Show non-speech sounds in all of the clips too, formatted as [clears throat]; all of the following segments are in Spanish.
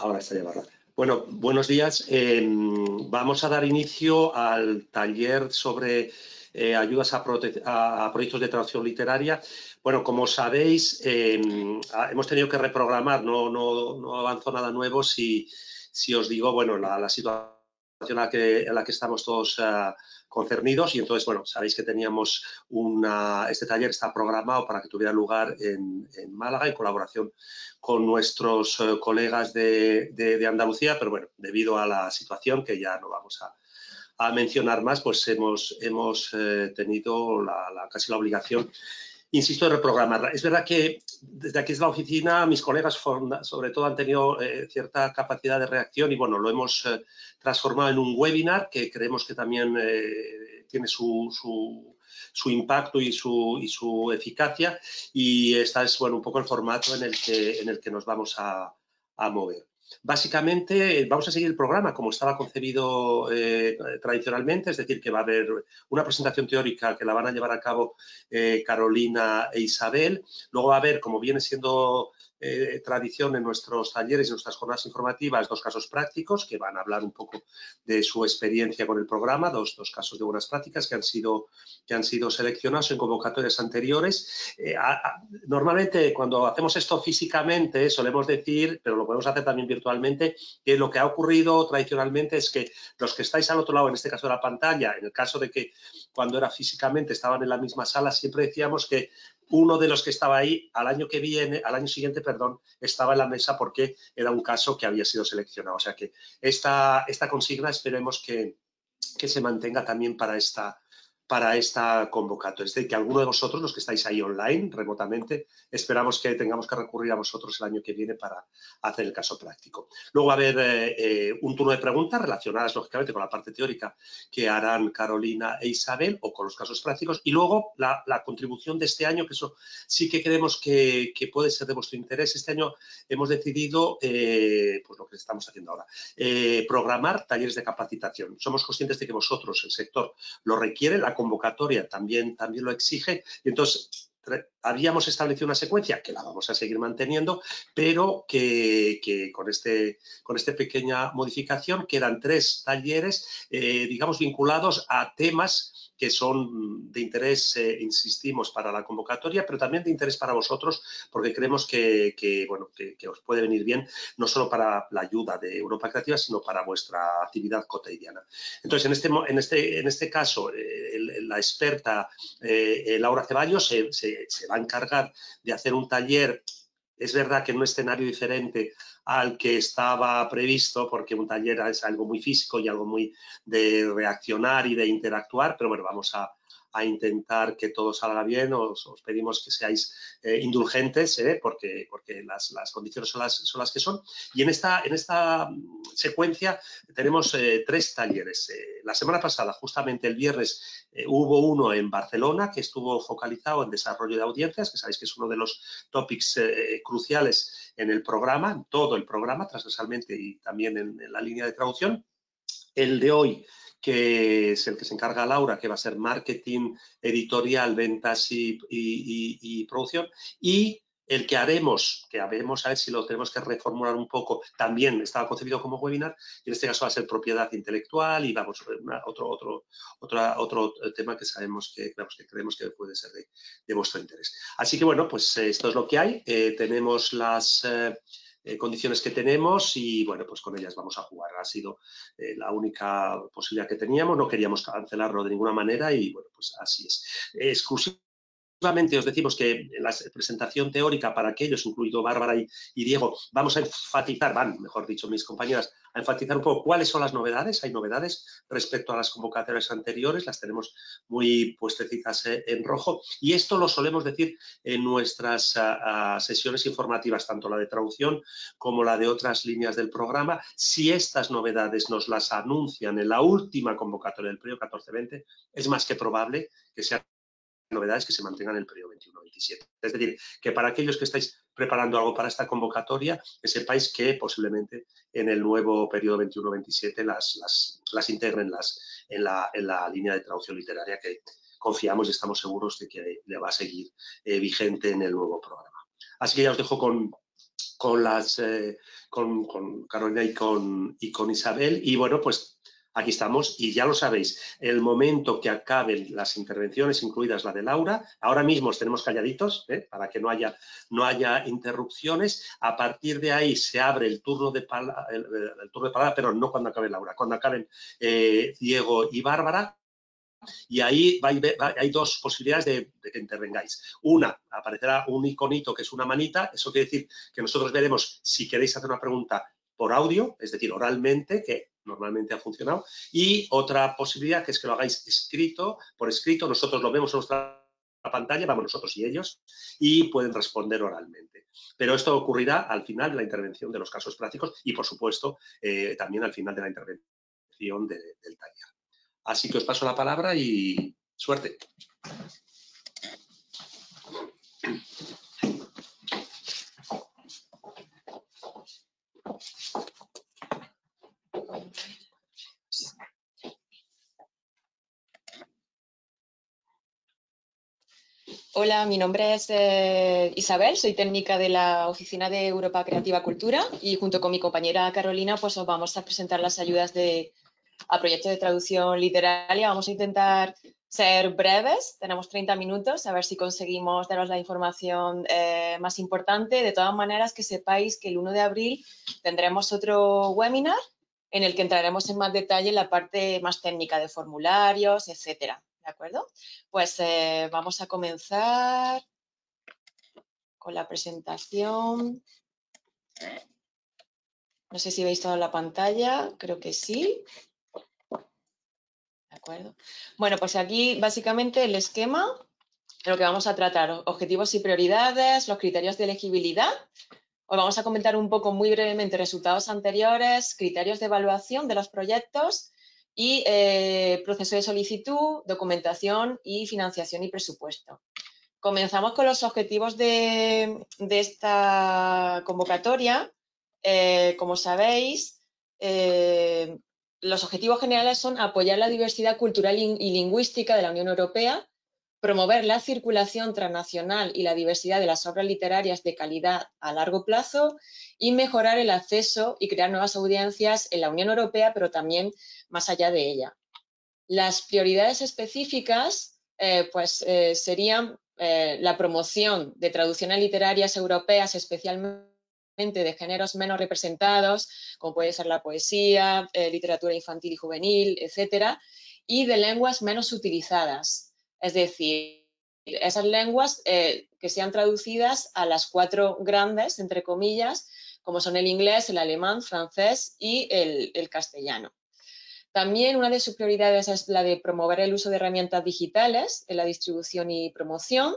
Ahora está ya Bueno, buenos días. Em, vamos a dar inicio al taller sobre eh, ayudas a, proyectos de traducción literaria. Bueno, como sabéis, em, hemos tenido que reprogramar, no, no, avanzó nada nuevo si, si os digo, bueno, la, situación en la, que, estamos todos uh, concernidos. Y entonces, bueno, sabéis que teníamos una, este taller está programado para que tuviera lugar en, Málaga en colaboración con nuestros eh, colegas de, Andalucía, pero bueno, debido a la situación que ya no vamos a, mencionar más, pues hemos, hemos eh, tenido la, casi la obligación insisto, en reprogramarla. Es verdad que desde aquí es la oficina, mis colegas sobre todo han tenido eh, cierta capacidad de reacción y bueno, lo hemos transformado en un webinar que creemos que también tiene su, su, impacto y su, y su, eficacia y este es bueno, un poco el formato en el que, en el que nos vamos a, mover. Básicamente vamos a seguir el programa como estaba concebido eh, tradicionalmente, es decir, que va a haber una presentación teórica que la van a llevar a cabo eh, Carolina e Isabel. Luego va a haber, como viene siendo eh, tradición en nuestros talleres y nuestras jornadas informativas, dos casos prácticos que van a hablar un poco de su experiencia con el programa, dos, dos casos de buenas prácticas que han sido, que han sido seleccionados en convocatorias anteriores. Eh, normalmente cuando hacemos esto físicamente solemos decir, pero lo podemos hacer también virtualmente, que lo que ha ocurrido tradicionalmente es que los que estáis al otro lado, en este caso de la pantalla, en el caso de que cuando era físicamente estaban en la misma sala, siempre decíamos que uno de los que estaba ahí al año que viene, al año siguiente, perdón, estaba en la mesa porque era un caso que había sido seleccionado. O sea que esta, consigna esperemos que, que se mantenga también para esta, para esta convocatoria. Es decir, que alguno de vosotros, los que estáis ahí online, remotamente, esperamos que tengamos que recurrir a vosotros el año que viene para hacer el caso práctico. Luego va a haber eh, eh, un turno de preguntas relacionadas, lógicamente, con la parte teórica que harán Carolina e Isabel o con los casos prácticos. Y luego la, contribución de este año, que eso sí que creemos que, puede ser de vuestro interés. Este año hemos decidido, eh, pues lo que estamos haciendo ahora, programar talleres de capacitación. Somos conscientes de que vosotros, el sector, lo requiere, convocatoria también, también lo exige. Y entonces habíamos establecido una secuencia que la vamos a seguir manteniendo, pero que, con, este, con esta pequeña modificación quedan tres talleres, eh, digamos, vinculados a temas que son de interés, eh, insistimos, para la convocatoria, pero también de interés para vosotros, porque creemos que, bueno, que, os puede venir bien, no solo para la ayuda de Europa Creativa, sino para vuestra actividad cotidiana. Entonces, en este, en este, en este caso, eh, la experta eh, Laura Ceballos se, se va a encargar de hacer un taller es verdad que en un escenario diferente al que estaba previsto, porque un taller es algo muy físico y algo muy de reaccionar y de interactuar, pero bueno, vamos a, a intentar que todo salga bien. Os, pedimos que seáis eh, indulgentes, eh, porque, porque las, condiciones son las, son las, que son. Y en esta, en esta secuencia tenemos eh, tres talleres. la semana pasada, justamente el viernes, hubo uno en Barcelona que estuvo focalizado en desarrollo de audiencias, que sabéis que es uno de los topics cruciales en el programa, en todo el programa, transversalmente y también en la línea de traducción. El de hoy que es el que se encarga Laura, que va a ser marketing, editorial, ventas y, producción, y el que haremos, que haremos a ver si lo tenemos que reformular un poco, también estaba concebido como webinar, y en este caso va a ser propiedad intelectual y vamos, otro, otro, otro tema que sabemos que, creemos que puede ser de, vuestro interés. Así que bueno, pues esto es lo que hay. Eh, tenemos las... Eh, eh, condiciones que tenemos y bueno, pues con ellas vamos a jugar. Ha sido eh, la única posibilidad que teníamos, no queríamos cancelarlo de ninguna manera y bueno, pues así es. Exclusivamente os decimos que la presentación teórica para aquellos, incluido Bárbara y Diego, vamos a enfatizar, van, mejor dicho, mis compañeras, a enfatizar un poco cuáles son las novedades. Hay novedades respecto a las convocatorias anteriores, las tenemos muy puestecitas eh, en rojo. Y esto lo solemos decir en nuestras sesiones informativas, tanto la de traducción como la de otras líneas del programa. Si estas novedades nos las anuncian en la última convocatoria del periodo 14-20, es más que probable que sean novedades que se mantengan en el periodo 21-27. Es decir, que para aquellos que estáis preparando algo para esta convocatoria, que sepáis que posiblemente en el nuevo periodo 21-27 las, las, integren las, en, la, en la línea de traducción literaria que confiamos y estamos seguros de que le va a seguir eh, vigente en el nuevo programa. Así que ya os dejo con, con, las, eh, con, con, Carolina y con, y con Isabel. Y bueno, pues aquí estamos y ya lo sabéis, el momento que acaben las intervenciones, incluidas la de Laura, ahora mismo tenemos calladitos ¿eh? para que no haya, no haya interrupciones, a partir de ahí se abre el turno de, el, turno de palabra, pero no cuando acabe Laura, cuando acaben eh, Diego y Bárbara, y ahí hay dos posibilidades de, que intervengáis. Una, aparecerá un iconito que es una manita, eso quiere decir que nosotros veremos si queréis hacer una pregunta por audio, es decir, oralmente, que normalmente ha funcionado, y otra posibilidad que es que lo hagáis escrito, por escrito, nosotros lo vemos en nuestra pantalla, vamos nosotros y ellos, y pueden responder oralmente. Pero esto ocurrirá al final de la intervención de los casos prácticos y, por supuesto, eh, también al final de la intervención del taller. Así que os paso la palabra y suerte. Hola, mi nombre es eh, Isabel, soy técnica de la Oficina de Europa Creativa Cultura y junto con mi compañera Carolina pues os vamos a presentar las ayudas de, a proyectos de traducción literaria. Vamos a intentar ser breves, tenemos 30 minutos, a ver si conseguimos daros la información eh, más importante. De todas maneras, que sepáis que el 1 de abril tendremos otro webinar en el que entraremos en más detalle en la parte más técnica de formularios, etcétera. ¿De acuerdo? Pues eh, vamos a comenzar con la presentación. No sé si veis toda la pantalla, creo que sí. ¿De acuerdo? Bueno, pues aquí básicamente el esquema de lo que vamos a tratar, objetivos y prioridades, los criterios de elegibilidad. Os vamos a comentar un poco muy brevemente resultados anteriores, criterios de evaluación de los proyectos y eh, proceso de solicitud, documentación y financiación y presupuesto. Comenzamos con los objetivos de, esta convocatoria. Eh, como sabéis, eh, los objetivos generales son apoyar la diversidad cultural y lingüística de la Unión Europea, promover la circulación transnacional y la diversidad de las obras literarias de calidad a largo plazo y mejorar el acceso y crear nuevas audiencias en la Unión Europea, pero también más allá de ella. Las prioridades específicas eh, pues, eh, serían eh, la promoción de traducciones literarias europeas, especialmente de géneros menos representados, como puede ser la poesía, literatura infantil y juvenil, etcétera, y de lenguas menos utilizadas, es decir, esas lenguas que sean traducidas a las cuatro grandes, entre comillas, como son el inglés, el alemán, francés y el castellano. También una de sus prioridades es la de promover el uso de herramientas digitales en la distribución y promoción,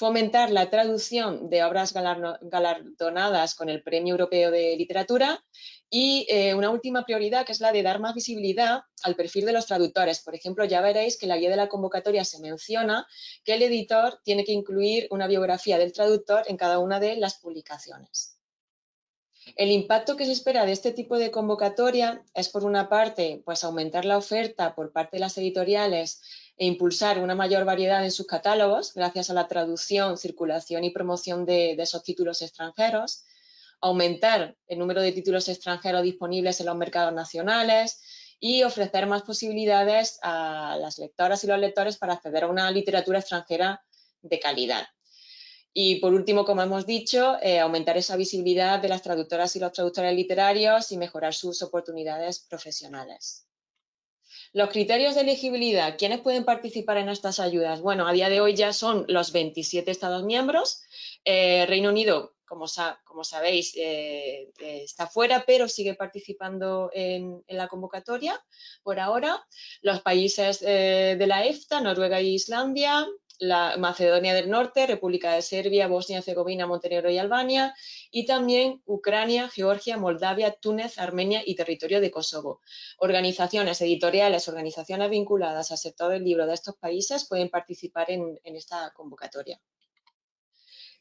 fomentar la traducción de obras galardonadas con el Premio Europeo de Literatura y eh, una última prioridad que es la de dar más visibilidad al perfil de los traductores. Por ejemplo, ya veréis que en la guía de la convocatoria se menciona que el editor tiene que incluir una biografía del traductor en cada una de las publicaciones. El impacto que se espera de este tipo de convocatoria es, por una parte, pues aumentar la oferta por parte de las editoriales e impulsar una mayor variedad en sus catálogos gracias a la traducción, circulación y promoción de, esos títulos extranjeros, aumentar el número de títulos extranjeros disponibles en los mercados nacionales y ofrecer más posibilidades a las lectoras y los lectores para acceder a una literatura extranjera de calidad. Y por último, como hemos dicho, eh, aumentar esa visibilidad de las traductoras y los traductores literarios y mejorar sus oportunidades profesionales. Los criterios de elegibilidad, ¿quiénes pueden participar en estas ayudas? Bueno, a día de hoy ya son los 27 Estados miembros. Eh, Reino Unido, como, sabéis, eh, está fuera, pero sigue participando en, en, la convocatoria por ahora. Los países de la EFTA, Noruega e Islandia, la Macedonia del Norte, República de Serbia, Bosnia y Herzegovina, Montenegro y Albania, y también Ucrania, Georgia, Moldavia, Túnez, Armenia y territorio de Kosovo. Organizaciones editoriales, organizaciones vinculadas al sector del libro de estos países pueden participar en, esta convocatoria.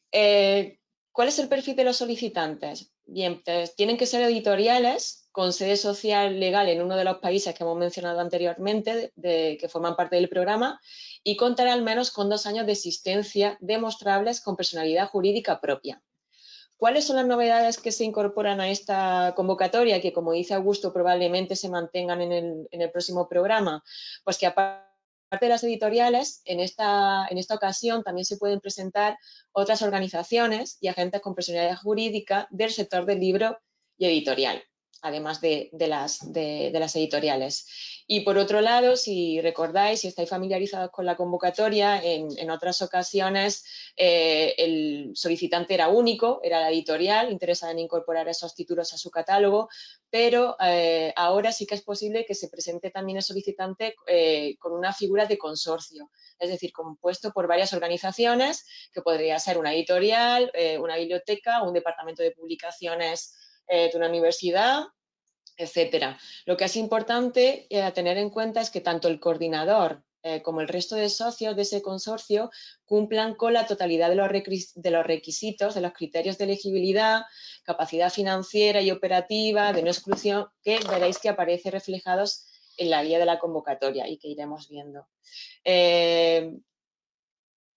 Eh, ¿Cuál es el perfil de los solicitantes? Bien, pues tienen que ser editoriales con sede social legal en uno de los países que hemos mencionado anteriormente, que forman parte del programa, y contar al menos con dos años de existencia demostrables con personalidad jurídica propia. ¿Cuáles son las novedades que se incorporan a esta convocatoria que, como dice Augusto, probablemente se mantengan en el, próximo programa? Pues que aparte de las editoriales, en esta, en esta ocasión también se pueden presentar otras organizaciones y agentes con personalidad jurídica del sector del libro y editorial además de, las, de, las, editoriales. Y por otro lado, si recordáis, si estáis familiarizados con la convocatoria, en, otras ocasiones eh, el solicitante era único, era la editorial interesada en incorporar esos títulos a su catálogo, pero eh, ahora sí que es posible que se presente también el solicitante eh, con una figura de consorcio, es decir, compuesto por varias organizaciones, que podría ser una editorial, una biblioteca, un departamento de publicaciones de una universidad, etcétera. Lo que es importante eh, tener en cuenta es que tanto el coordinador eh, como el resto de socios de ese consorcio cumplan con la totalidad de los, requisitos, de los criterios de elegibilidad, capacidad financiera y operativa, de no exclusión, que veréis que aparece reflejados en la guía de la convocatoria y que iremos viendo. Eh,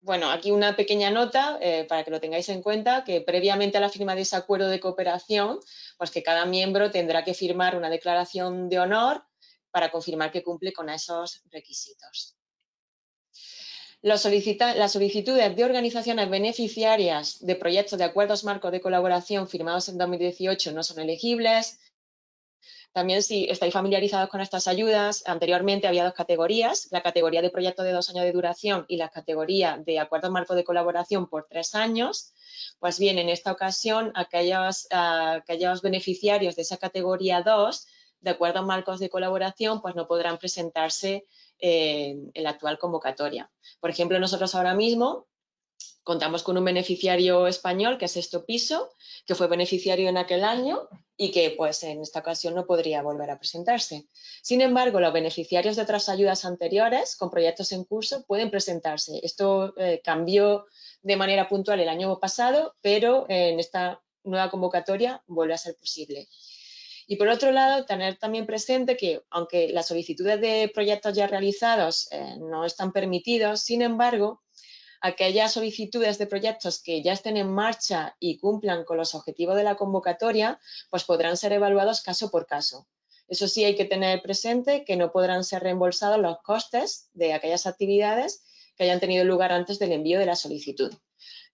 bueno, aquí una pequeña nota eh, para que lo tengáis en cuenta, que previamente a la firma de ese acuerdo de cooperación, pues que cada miembro tendrá que firmar una declaración de honor para confirmar que cumple con esos requisitos. las solicitudes de organizaciones beneficiarias de proyectos de acuerdos marcos de colaboración firmados en 2018 no son elegibles, también si estáis familiarizados con estas ayudas, anteriormente había dos categorías, la categoría de proyectos de dos años de duración y la categoría de acuerdos marco de colaboración por tres años. Pues bien, en esta ocasión, aquellos, aquellos beneficiarios de esa categoría 2 de acuerdos marcos de colaboración, pues no podrán presentarse en la actual convocatoria. Por ejemplo, nosotros ahora mismo contamos con un beneficiario español, que es Esto Piso, que fue beneficiario en aquel año y que pues en esta ocasión no podría volver a presentarse. Sin embargo, los beneficiarios de otras ayudas anteriores con proyectos en curso pueden presentarse. Esto eh, cambió de manera puntual el año pasado, pero en esta nueva convocatoria vuelve a ser posible. Y por otro lado, tener también presente que, aunque las solicitudes de proyectos ya realizados eh, no están permitidos, sin embargo, aquellas solicitudes de proyectos que ya estén en marcha y cumplan con los objetivos de la convocatoria, pues podrán ser evaluados caso por caso. Eso sí, hay que tener presente que no podrán ser reembolsados los costes de aquellas actividades que hayan tenido lugar antes del envío de la solicitud.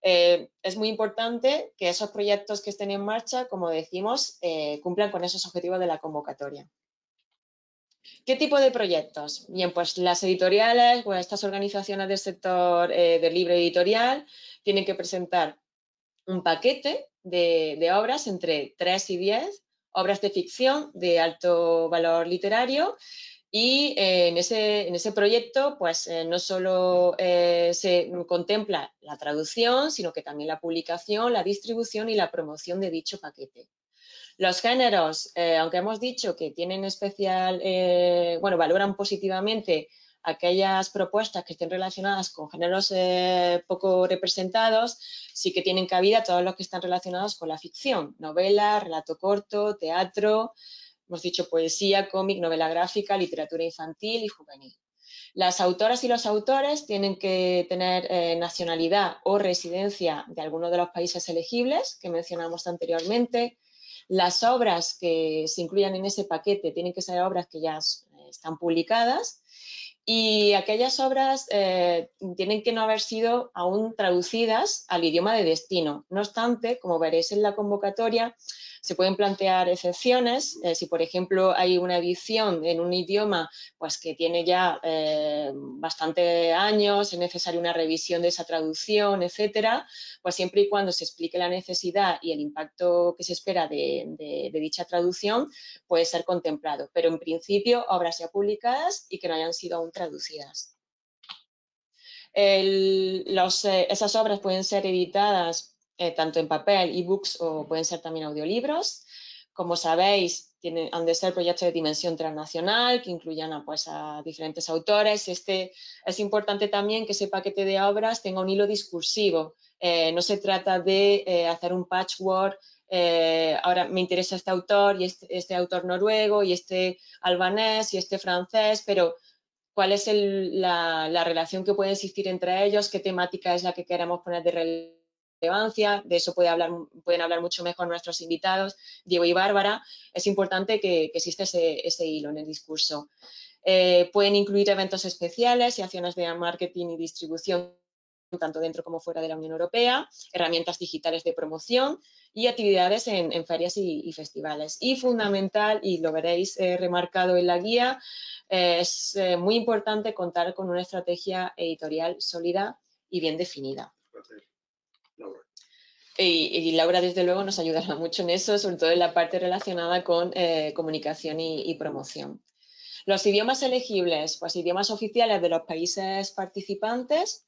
Eh, es muy importante que esos proyectos que estén en marcha, como decimos, eh, cumplan con esos objetivos de la convocatoria. ¿Qué tipo de proyectos? Bien, pues las editoriales o estas organizaciones del sector eh, del libro editorial tienen que presentar un paquete de, obras entre 3 y 10, obras de ficción de alto valor literario y eh, en, ese, proyecto, pues eh, no solo se contempla la traducción, sino que también la publicación, la distribución y la promoción de dicho paquete. Los géneros, eh, aunque hemos dicho que tienen especial, eh, bueno, valoran positivamente aquellas propuestas que estén relacionadas con géneros eh, poco representados, sí que tienen cabida todos los que están relacionados con la ficción, novela, relato corto, teatro, hemos dicho poesía, cómic, novela gráfica, literatura infantil y juvenil. Las autoras y los autores tienen que tener nacionalidad o residencia de alguno de los países elegibles que mencionamos anteriormente, las obras que se incluyan en ese paquete tienen que ser obras que ya eh, están publicadas y aquellas obras eh, tienen que no haber sido aún traducidas al idioma de destino. No obstante, como veréis en la convocatoria, se pueden plantear excepciones. Eh, si, por ejemplo, hay una edición en un idioma pues, que tiene ya eh, bastante años, es necesaria una revisión de esa traducción, etcétera, pues siempre y cuando se explique la necesidad y el impacto que se espera de, dicha traducción, puede ser contemplado. Pero, en principio, obras ya publicadas y que no hayan sido aún traducidas. Eh, esas obras pueden ser editadas eh, tanto en papel, ebooks o pueden ser también audiolibros. Como sabéis, tienen, han de ser proyectos de dimensión transnacional que incluyan a, pues, a diferentes autores. Este, es importante también que ese paquete de obras tenga un hilo discursivo. Eh, no se trata de eh, hacer un patchwork ahora me interesa este autor y este, este, autor noruego y este albanés y este francés, pero cuál es la, la, relación que puede existir entre ellos, qué temática es la que queremos poner de relieve relevancia, de eso pueden hablar mucho mejor nuestros invitados, Diego y Bárbara, es importante que, exista ese, hilo en el discurso. Eh, pueden incluir eventos especiales y acciones de marketing y distribución tanto dentro como fuera de la Unión Europea, herramientas digitales de promoción y actividades en, ferias y, festivales. Y fundamental, y lo veréis eh, remarcado en la guía, es eh, muy importante contar con una estrategia editorial sólida y bien definida. Y, Laura, desde luego, nos ayudará mucho en eso, sobre todo en la parte relacionada con eh, comunicación y, promoción. Los idiomas elegibles, pues idiomas oficiales de los países participantes,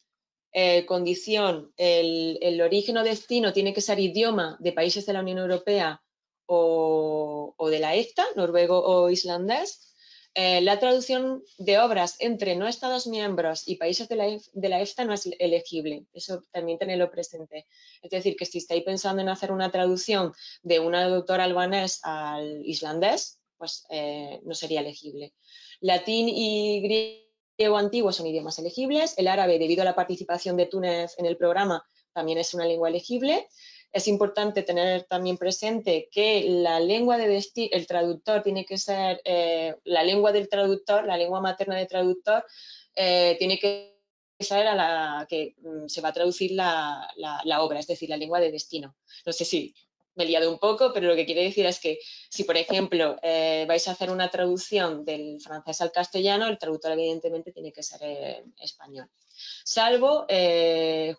eh, condición, el, origen o destino tiene que ser idioma de países de la Unión Europea o, o de la EFTA, noruego o islandés, eh, la traducción de obras entre no Estados miembros y países de la, EFTA no es elegible. Eso también tenerlo presente. Es decir, que si estáis pensando en hacer una traducción de un autor albanés al islandés, pues eh, no sería elegible. Latín y griego antiguo son idiomas elegibles. El árabe, debido a la participación de Túnez en el programa, también es una lengua elegible. Es importante tener también presente que la lengua de destino, el traductor tiene que ser, eh, la lengua del traductor, la lengua materna del traductor, eh, tiene que ser a la que mm, se va a traducir la, obra, es decir, la lengua de destino. No sé si me he liado un poco, pero lo que quiere decir es que si, por ejemplo, eh, vais a hacer una traducción del francés al castellano, el traductor evidentemente tiene que ser español. Salvo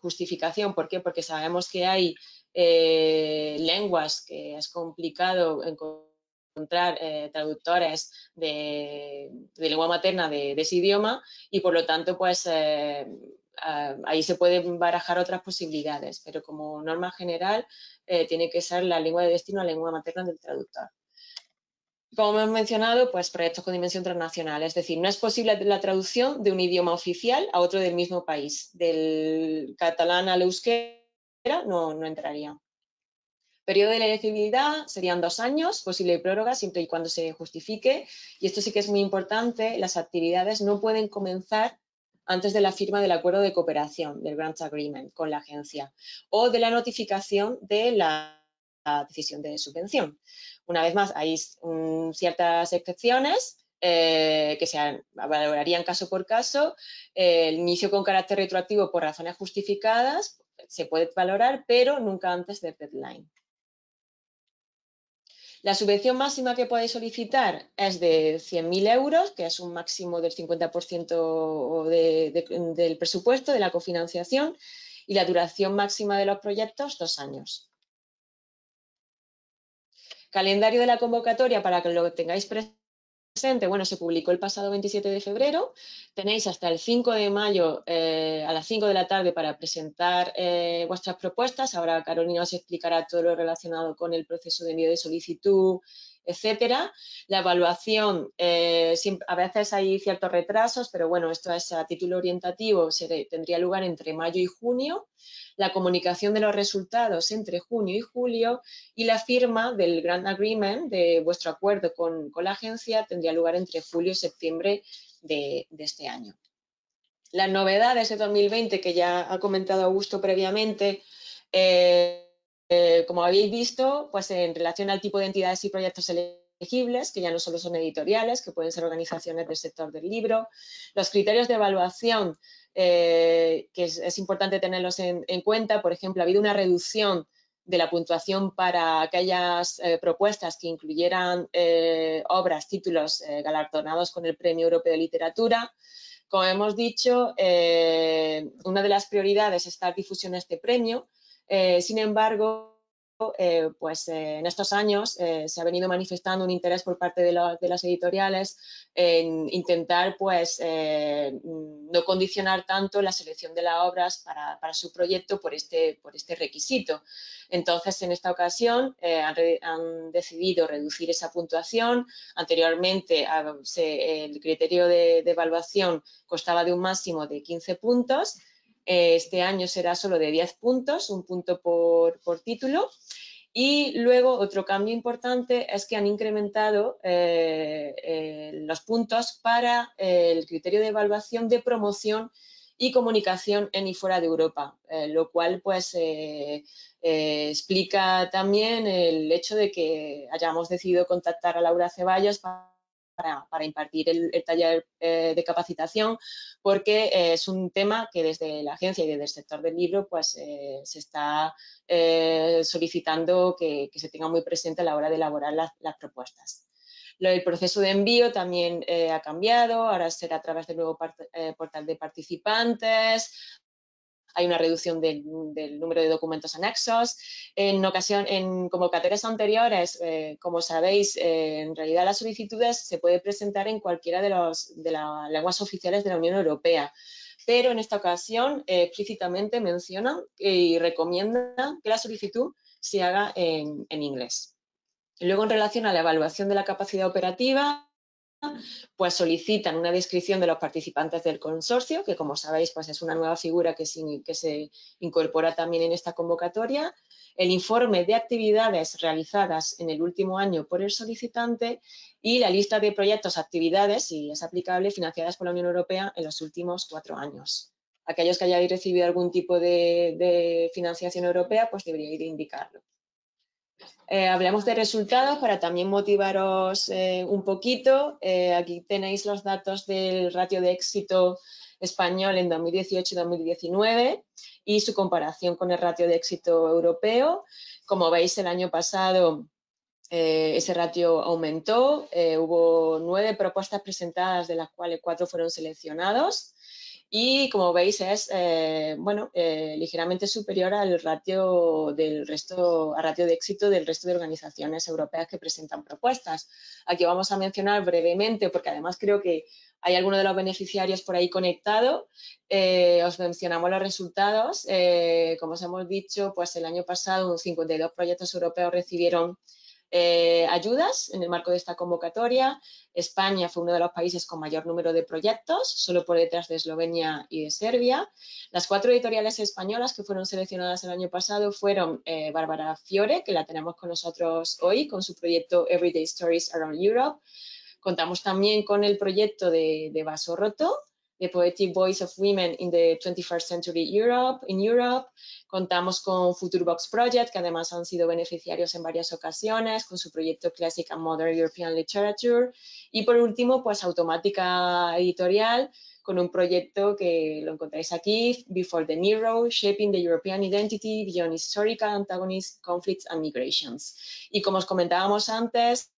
justificación, ¿por qué? Porque sabemos que hay eh, lenguas que es complicado encontrar eh, traductores de, lengua materna de, ese idioma y por lo tanto pues eh, ahí se pueden barajar otras posibilidades, pero como norma general tiene que ser la lengua de destino la lengua materna del traductor. Como hemos mencionado, pues proyectos con dimensión transnacional, es decir, no es posible la traducción de un idioma oficial a otro del mismo país, del catalán al euskera no, no entraría. Periodo de elegibilidad serían dos años, posible prórroga siempre y cuando se justifique. Y esto sí que es muy importante, las actividades no pueden comenzar antes de la firma del acuerdo de cooperación, del Grant Agreement, con la agencia, o de la notificación de la decisión de subvención. Una vez más, hay ciertas excepciones eh, que se valorarían caso por caso, el inicio con carácter retroactivo por razones justificadas, se puede valorar, pero nunca antes del deadline. La subvención máxima que podéis solicitar es de 100.000 euros, que es un máximo del 50% del presupuesto de la cofinanciación, y la duración máxima de los proyectos, dos años. Calendario de la convocatoria para que lo tengáis presente bueno, se publicó el pasado 27 de febrero. Tenéis hasta el 5 de mayo eh, a las 5 de la tarde para presentar eh, vuestras propuestas. Ahora Carolina os explicará todo lo relacionado con el proceso de envío de solicitud, etcétera. La evaluación, eh, a veces hay ciertos retrasos, pero bueno, esto es a título orientativo, tendría lugar entre mayo y junio la comunicación de los resultados entre junio y julio y la firma del Grant Agreement de vuestro acuerdo con, la agencia tendría lugar entre julio y septiembre de, este año. Las novedades de 2020 que ya ha comentado Augusto previamente, eh, eh, como habéis visto, pues en relación al tipo de entidades y proyectos elegibles, que ya no solo son editoriales, que pueden ser organizaciones del sector del libro, los criterios de evaluación eh, que es, importante tenerlos en, cuenta. Por ejemplo, ha habido una reducción de la puntuación para aquellas eh, propuestas que incluyeran obras, títulos galardonados con el Premio Europeo de Literatura. Como hemos dicho, una de las prioridades es dar difusión a este premio. Sin embargo, eh, pues eh, en estos años eh, se ha venido manifestando un interés por parte de, las editoriales en intentar pues no condicionar tanto la selección de las obras para, su proyecto por este, por este requisito. Entonces, en esta ocasión han, decidido reducir esa puntuación. Anteriormente el criterio de, evaluación constaba de un máximo de 15 puntos eh, este año será solo de 10 puntos, un punto por, título. Y luego otro cambio importante es que han incrementado eh, eh, los puntos para el criterio de evaluación de promoción y comunicación en y fuera de Europa, eh, lo cual pues eh, eh, explica también el hecho de que hayamos decidido contactar a Laura Ceballos para, impartir el, taller de capacitación porque es un tema que desde la agencia y desde el sector del libro pues se está solicitando que, se tenga muy presente a la hora de elaborar las propuestas. El proceso de envío también eh, ha cambiado, ahora será a través del nuevo eh, portal de participantes, hay una reducción del, número de documentos anexos. En ocasión, en convocatorias anteriores, eh, como sabéis, en realidad las solicitudes se puede presentar en cualquiera de, las lenguas oficiales de la Unión Europea, pero en esta ocasión explícitamente mencionan y recomiendan que la solicitud se haga en inglés. Luego, en relación a la evaluación de la capacidad operativa, pues solicitan una descripción de los participantes del consorcio, que como sabéis, pues es una nueva figura que se, incorpora también en esta convocatoria, el informe de actividades realizadas en el último año por el solicitante y la lista de proyectos, actividades, si es aplicable, financiadas por la Unión Europea en los últimos cuatro años. Aquellos que hayáis recibido algún tipo de, financiación europea, pues deberíais de indicarlo. Eh, hablamos de resultados para también motivaros eh, un poquito. Eh, aquí tenéis los datos del ratio de éxito español en 2018 y 2019 y su comparación con el ratio de éxito europeo. Como veis, el año pasado ese ratio aumentó. hubo nueve propuestas presentadas, de las cuales cuatro fueron seleccionados y como veis es eh, bueno, eh, ligeramente superior al ratio del resto, al ratio de éxito del resto de organizaciones europeas que presentan propuestas. Aquí vamos a mencionar brevemente, porque además creo que hay algunos de los beneficiarios por ahí conectado. Eh, os mencionamos los resultados. como os hemos dicho, pues el año pasado 52 proyectos europeos recibieron eh, ayudas en el marco de esta convocatoria. España fue uno de los países con mayor número de proyectos, solo por detrás de Eslovenia y de Serbia. Las cuatro editoriales españolas que fueron seleccionadas el año pasado fueron eh, Bárbara Fiore, que la tenemos con nosotros hoy, con su proyecto Everyday Stories Around Europe. Contamos también con el proyecto de, de Vaso Roto, The Poetic Voice of Women in the 21st Century Europe, in Europe. Contamos con Futurebox Project, que además han sido beneficiarios en varias ocasiones, con su proyecto Classic and Modern European Literature. Y por último, pues Automática Editorial, con un proyecto que lo encontráis aquí, Before the Nero, Shaping the European Identity Beyond Historical Antagonists, Conflicts and Migrations. Y como os comentábamos antes,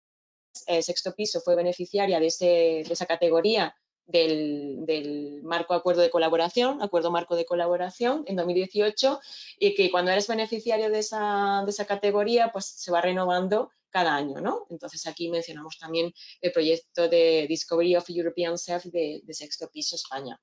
el Sexto Piso fue beneficiaria de, ese, de esa categoría del, marco acuerdo de colaboración, acuerdo marco de colaboración en 2018 y que cuando eres beneficiario de esa, de esa categoría pues se va renovando cada año, ¿no? Entonces aquí mencionamos también el proyecto de Discovery of European Self de, de Sexto Piso España.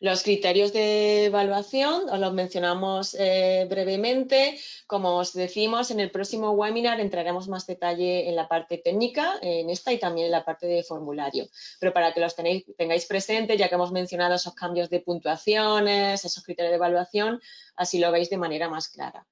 Los criterios de evaluación os los mencionamos eh, brevemente. Como os decimos, en el próximo webinar entraremos más detalle en la parte técnica, en esta y también en la parte de formulario. Pero para que los tengáis presente, ya que hemos mencionado esos cambios de puntuaciones, esos criterios de evaluación, así lo veis de manera más clara.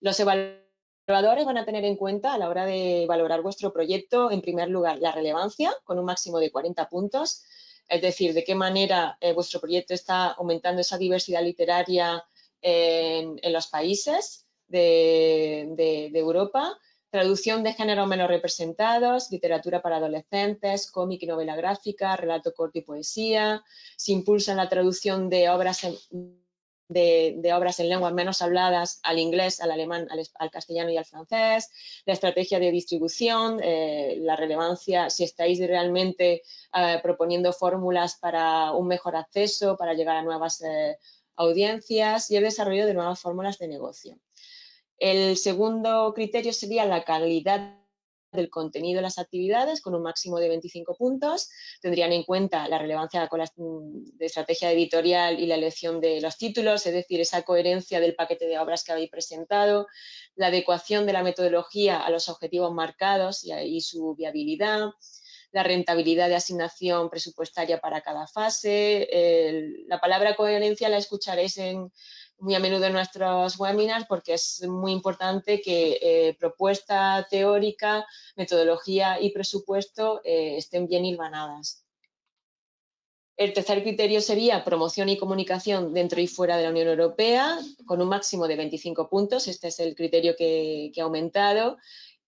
Los evaluadores van a tener en cuenta a la hora de valorar vuestro proyecto, en primer lugar, la relevancia, con un máximo de 40 puntos, es decir, de qué manera eh, vuestro proyecto está aumentando esa diversidad literaria en, los países de, Europa, traducción de géneros menos representados, literatura para adolescentes, cómic y novela gráfica, relato corto y poesía, se impulsa la traducción de obras de, obras en lenguas menos habladas al inglés, al alemán, al, castellano y al francés, la estrategia de distribución, eh, la relevancia, si estáis realmente eh, proponiendo fórmulas para un mejor acceso, para llegar a nuevas eh, audiencias y el desarrollo de nuevas fórmulas de negocio. El segundo criterio sería la calidad del contenido de las actividades con un máximo de 25 puntos. Tendrían en cuenta la relevancia de estrategia editorial y la elección de los títulos, es decir, esa coherencia del paquete de obras que habéis presentado, la adecuación de la metodología a los objetivos marcados y, su viabilidad, la rentabilidad de asignación presupuestaria para cada fase. la palabra coherencia la escucharéis en muy a menudo en nuestros webinars porque es muy importante que eh, propuesta teórica, metodología y presupuesto eh, estén bien hilvanadas. El tercer criterio sería promoción y comunicación dentro y fuera de la Unión Europea, con un máximo de 25 puntos. Este es el criterio que, ha aumentado.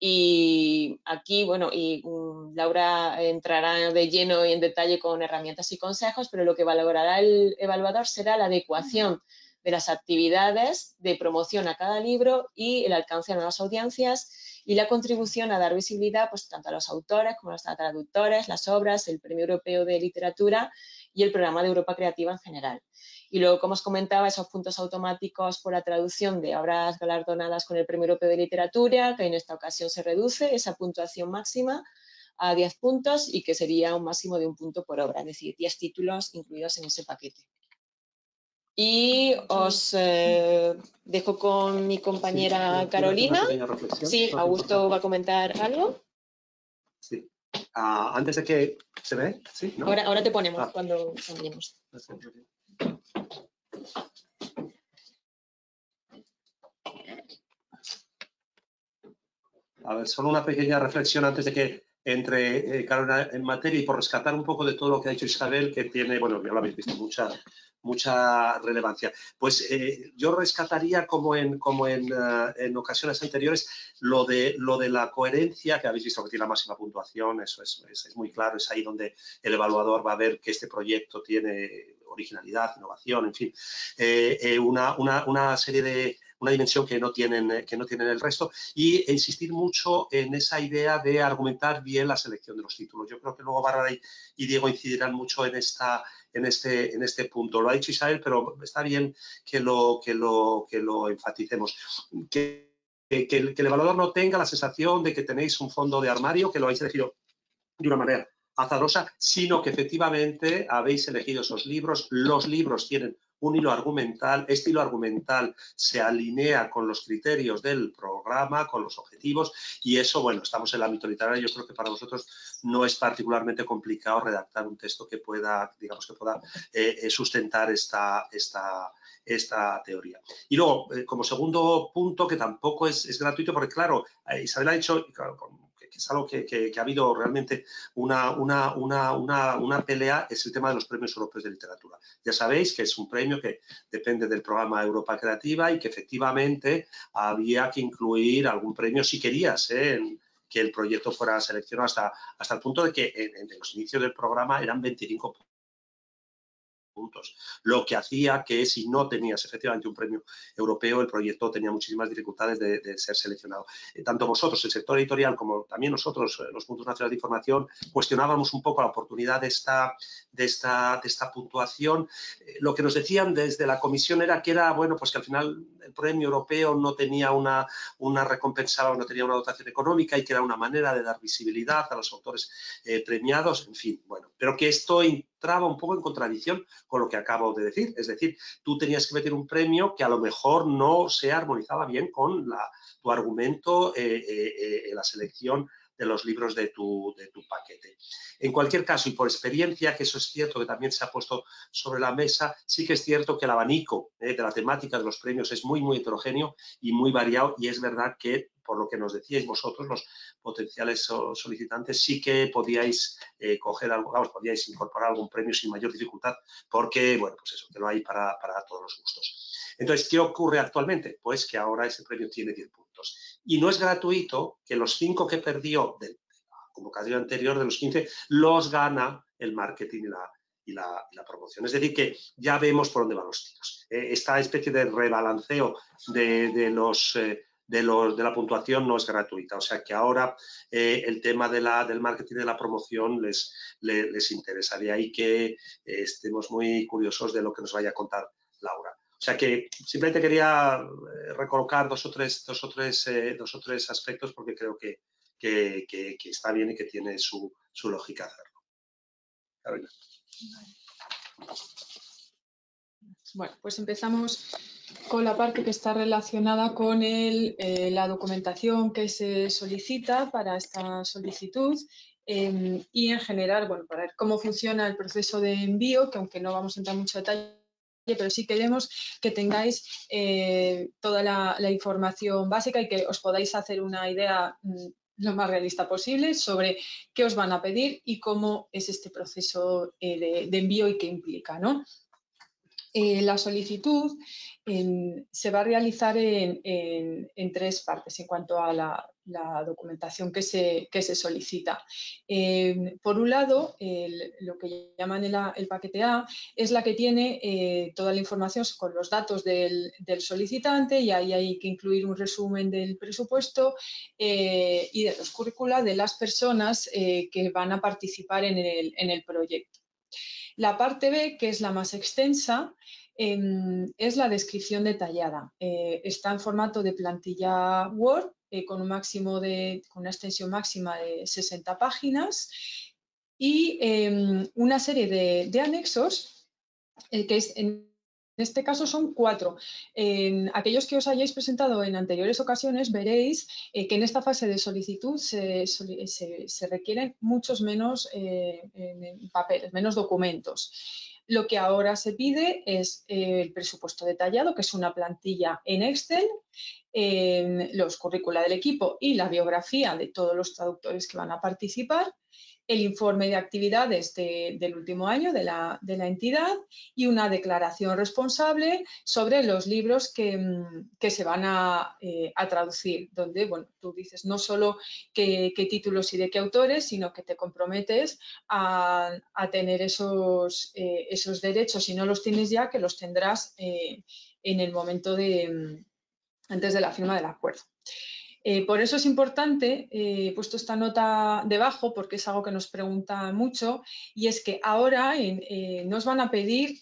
Y aquí, bueno, y mm, Laura entrará de lleno y en detalle con herramientas y consejos, pero lo que valorará el evaluador será la adecuación de las actividades de promoción a cada libro y el alcance a nuevas audiencias y la contribución a dar visibilidad pues, tanto a los autores como a los traductores, las obras, el Premio Europeo de Literatura y el Programa de Europa Creativa en general. Y luego, como os comentaba, esos puntos automáticos por la traducción de obras galardonadas con el Premio Europeo de Literatura, que en esta ocasión se reduce esa puntuación máxima a 10 puntos y que sería un máximo de un punto por obra, es decir, 10 títulos incluidos en ese paquete. Y os eh, dejo con mi compañera Carolina. Sí, Augusto va a comentar algo. Sí. Ah, antes de que se ve, ¿sí? Ahora, ahora te ponemos ah. cuando cambiemos. A ver, solo una pequeña reflexión antes de que entre eh, Carolina en materia y por rescatar un poco de todo lo que ha dicho Isabel, que tiene, bueno, ya lo habéis visto, mucha, mucha relevancia. Pues eh, yo rescataría, como en, como en, eh, en, ocasiones anteriores, lo de, lo de la coherencia, que habéis visto que tiene la máxima puntuación, eso es, es, muy claro, es ahí donde el evaluador va a ver que este proyecto tiene originalidad, innovación, en fin, eh, una, una, una serie de, una dimensión que no tienen, que no tienen el resto y insistir mucho en esa idea de argumentar bien la selección de los títulos. Yo creo que luego Bárbara y, Diego incidirán mucho en, esta, en, este, en este punto. Lo ha dicho Isabel, pero está bien que lo, que lo, que lo enfaticemos. Que, que, que, el evaluador no tenga la sensación de que tenéis un fondo de armario, que lo habéis elegido de una manera azarosa, sino que efectivamente habéis elegido esos libros. Los libros tienen un hilo argumental, este hilo argumental se alinea con los criterios del programa, con los objetivos y eso, bueno, estamos en el ámbito literario, yo creo que para nosotros no es particularmente complicado redactar un texto que pueda, digamos, que pueda eh, eh, sustentar esta, esta, esta teoría. Y luego, eh, como segundo punto, que tampoco es, gratuito, porque claro, Isabel ha dicho, es algo que, ha habido realmente una, una, una, una, pelea, es el tema de los premios europeos de literatura. Ya sabéis que es un premio que depende del programa Europa Creativa y que efectivamente había que incluir algún premio si querías, ¿eh? que el proyecto fuera seleccionado hasta, hasta el punto de que en, en los inicios del programa eran 25 puntos. Lo que hacía que si no tenías efectivamente un premio europeo, el proyecto tenía muchísimas dificultades de, ser seleccionado. Eh, tanto vosotros, el sector editorial, como también nosotros, eh, los puntos nacionales de información, cuestionábamos un poco la oportunidad de esta, de esta, de esta puntuación. Eh, lo que nos decían desde la comisión era que era, bueno, pues que al final el premio europeo no tenía una, una recompensa o no tenía una dotación económica y que era una manera de dar visibilidad a los autores premiados, en fin, bueno, pero que esto entraba un poco en contradicción con lo que acabo de decir. Es decir, tú tenías que meter un premio que a lo mejor no se armonizaba bien con tu argumento eh, eh, eh, la selección de los libros de tu, paquete. En cualquier caso, y por experiencia, que eso es cierto que también se ha puesto sobre la mesa, sí que es cierto que el abanico de la temática de los premios es muy, muy heterogéneo y muy variado y es verdad que por lo que nos decíais vosotros, los potenciales solicitantes, sí que podíais eh, coger algo, vamos, podíais incorporar algún premio sin mayor dificultad, porque, bueno, pues eso, que lo hay para, todos los gustos. Entonces, ¿qué ocurre actualmente? Pues que ahora ese premio tiene 10 puntos. Y no es gratuito que los 5 que perdió de la convocatoria anterior, de los 15, los gana el marketing y la, y la, promoción. Es decir, que ya vemos por dónde van los tiros. Eh, esta especie de rebalanceo de, los, eh, de, los, de la puntuación no es gratuita. O sea que ahora eh, el tema de la, del marketing de la promoción les, les, interesa. De ahí que eh, estemos muy curiosos de lo que nos vaya a contar Laura. O sea que simplemente quería eh, recolocar dos o tres, dos o tres, dos o tres aspectos porque creo que, que, que, está bien y que tiene su, su lógica hacerlo. Bueno, pues empezamos con la parte que está relacionada con eh, la documentación que se solicita para esta solicitud em, y en general, bueno, para ver cómo funciona el proceso de envío, que aunque no vamos a entrar en mucho detalle, pero sí queremos que tengáis eh, toda la, información básica y que os podáis hacer una idea mm, lo más realista posible sobre qué os van a pedir y cómo es este proceso de, envío y qué implica. ¿no? La solicitud se va a realizar en, tres partes en cuanto a la, documentación que se, solicita. Em, por un lado, lo que llaman el, paquete A es la que tiene eh, toda la información con los datos del, solicitante y ahí hay que incluir un resumen del presupuesto eh, y de los currícula de las personas eh, que van a participar en el proyecto. La parte B, que es la más extensa, Em, es la descripción detallada. Eh, está en formato de plantilla Word eh, con, de, una extensión máxima de 60 páginas y em, una serie de, anexos eh, que en este caso son cuatro. En aquellos que os hayáis presentado en anteriores ocasiones veréis que en esta fase de solicitud se, requieren muchos menos papeles, menos documentos. Lo que ahora se pide es eh, el presupuesto detallado, que es una plantilla en Excel, los currícula del equipo y la biografía de todos los traductores que van a participar, el informe de actividades del último año de la, entidad y una declaración responsable sobre los libros que, mm, se van eh, a, traducir, donde bueno, tú dices no solo qué, títulos y de qué autores, sino que te comprometes a, tener esos, eh, esos derechos, si no los tienes ya, que los tendrás eh, en el momento de, mm, antes de la firma del acuerdo. Eh, por eso es importante, eh, he puesto esta nota debajo porque es algo que nos pregunta mucho y es que ahora eh, nos van a pedir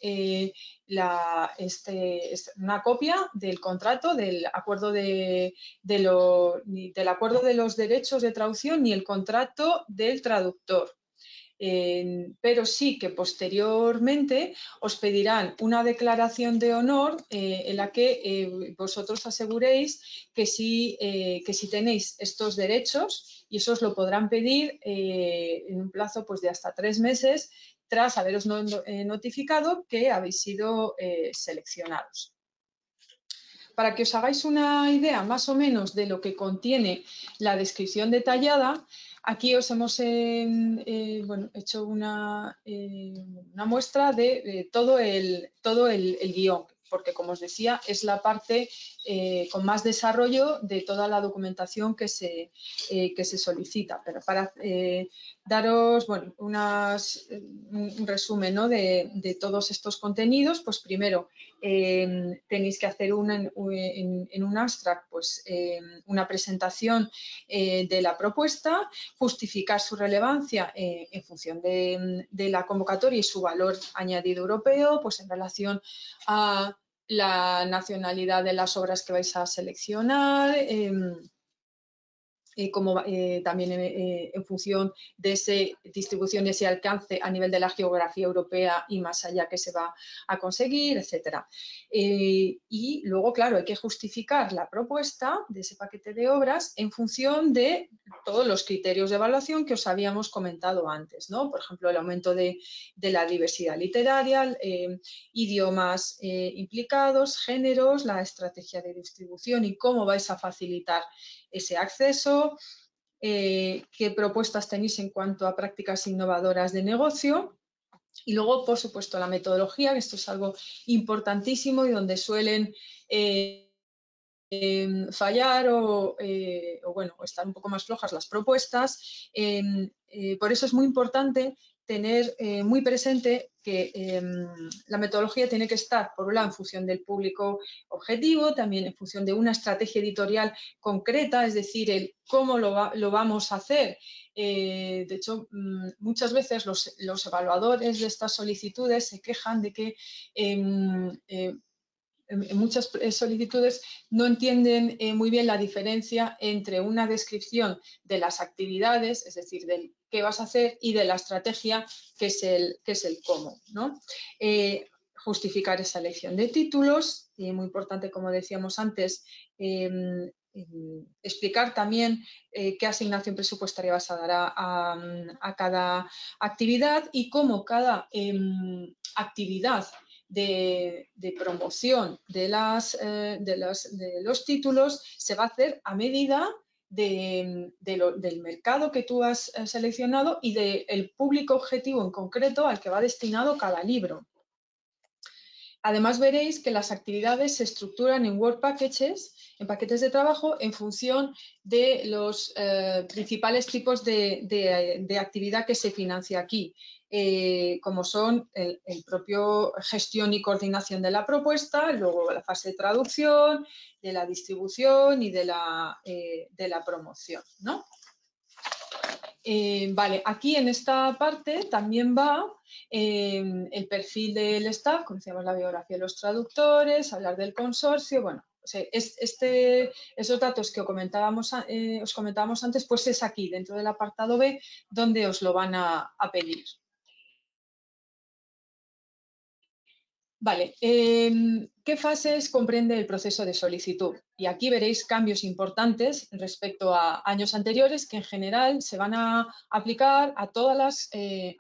este, este, una copia del contrato, del acuerdo de, del acuerdo de los derechos de traducción ni el contrato del traductor pero sí que posteriormente os pedirán una declaración de honor eh, en la que eh, vosotros aseguréis que sí, eh, que si tenéis estos derechos y eso os lo podrán pedir en un plazo pues, de hasta tres meses tras haberos notificado que habéis sido seleccionados. Para que os hagáis una idea más o menos de lo que contiene la descripción detallada, Aquí os hemos eh, hecho una, eh, una muestra de, todo, el, todo el, guion, porque como os decía, es la parte eh, con más desarrollo de toda la documentación que se, que se solicita. Pero para daros bueno, un resumen de, todos estos contenidos, pues primero em, tenéis que hacer una, en, un abstract pues, em, una presentación eh, de la propuesta, justificar su relevancia eh, en función de, de, la convocatoria y su valor añadido europeo, pues en relación a la nacionalidad de las obras que vais a seleccionar, em, eh, como eh, también eh, en función de esa distribución, ese alcance a nivel de la geografía europea y más allá que se va a conseguir, etcétera. y luego, claro, hay que justificar la propuesta de ese paquete de obras en función de todos los criterios de evaluación que os habíamos comentado antes, ¿no? Por ejemplo, el aumento de, de la diversidad literaria, idiomas implicados, géneros, la estrategia de distribución y cómo vais a facilitar ese acceso, eh, qué propuestas tenéis en cuanto a prácticas innovadoras de negocio. Y luego, por supuesto, la metodología, que esto es algo importantísimo y donde suelen eh, em, fallar eh, o, bueno, estar un poco más flojas las propuestas. Em, por eso es muy importante tener eh, muy presente que em, la metodología tiene que estar, por un lado, en función del público objetivo, también en función de una estrategia editorial concreta, es decir, el cómo lo, vamos a hacer. Eh, de hecho, mm, muchas veces los, evaluadores de estas solicitudes se quejan de que em, eh, muchas solicitudes no entienden muy bien la diferencia entre una descripción de las actividades, es decir, del qué vas a hacer y de la estrategia que es el, que es el cómo. Eh, justificar esa elección de títulos, y muy importante, como decíamos antes, em, em, explicar también eh, qué asignación presupuestaria vas a dar a, cada actividad y cómo cada em, actividad de, promoción de, las, eh, de, los, de, los, títulos se va a hacer a medida del mercado que tú has eh, seleccionado y del público objetivo en concreto al que va destinado cada libro. Además veréis que las actividades se estructuran en Word Packages, en paquetes de trabajo, en función de los eh, principales tipos de, actividad que se financia aquí, eh, como son el, propio gestión y coordinación de la propuesta, luego la fase de traducción, de la distribución y de la, eh, de la promoción. ¿no? Eh, vale, aquí en esta parte también va em, el perfil del staff, conocíamos la biografía de los traductores, hablar del consorcio, bueno, este, esos datos que comentábamos, eh, os comentábamos antes, pues es aquí, dentro del apartado B, donde os lo van a pedir. Vale, em, ¿qué fases comprende el proceso de solicitud? Y aquí veréis cambios importantes respecto a años anteriores que en general se van a aplicar a todas las, eh,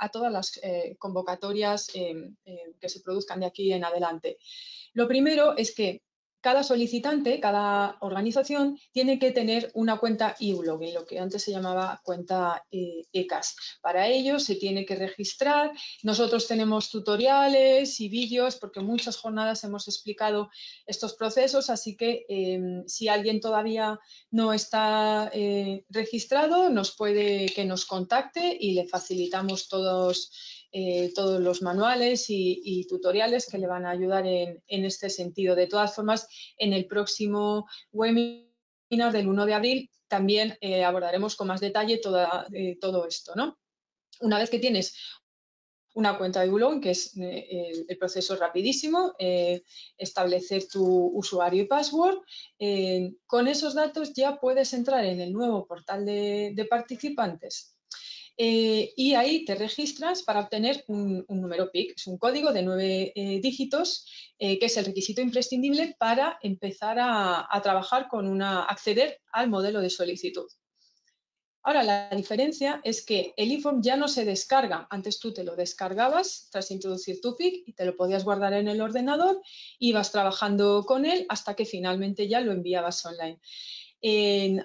eh, convocatorias em, em, que se produzcan de aquí en adelante. Lo primero es que cada solicitante, cada organización tiene que tener una cuenta e-login, lo que antes se llamaba cuenta eh, ECAS. Para ello se tiene que registrar. Nosotros tenemos tutoriales y vídeos porque muchas jornadas hemos explicado estos procesos, así que em, si alguien todavía no está eh, registrado, nos puede que nos contacte y le facilitamos todos eh, todos los manuales y, tutoriales que le van a ayudar en, este sentido. De todas formas, en el próximo webinar del 1 de abril también eh, abordaremos con más detalle eh, todo esto. ¿no? Una vez que tienes una cuenta de Bulon, que es el, proceso rapidísimo, establecer tu usuario y password. con esos datos ya puedes entrar en el nuevo portal de participantes eh, y ahí te registras para obtener un, número PIC. Es un código de nueve eh, dígitos eh, que es el requisito imprescindible para empezar a, trabajar con una, acceder al modelo de solicitud. Ahora, la diferencia es que el IFORM ya no se descarga. Antes tú te lo descargabas tras introducir tu PIC y te lo podías guardar en el ordenador, ibas trabajando con él hasta que finalmente ya lo enviabas online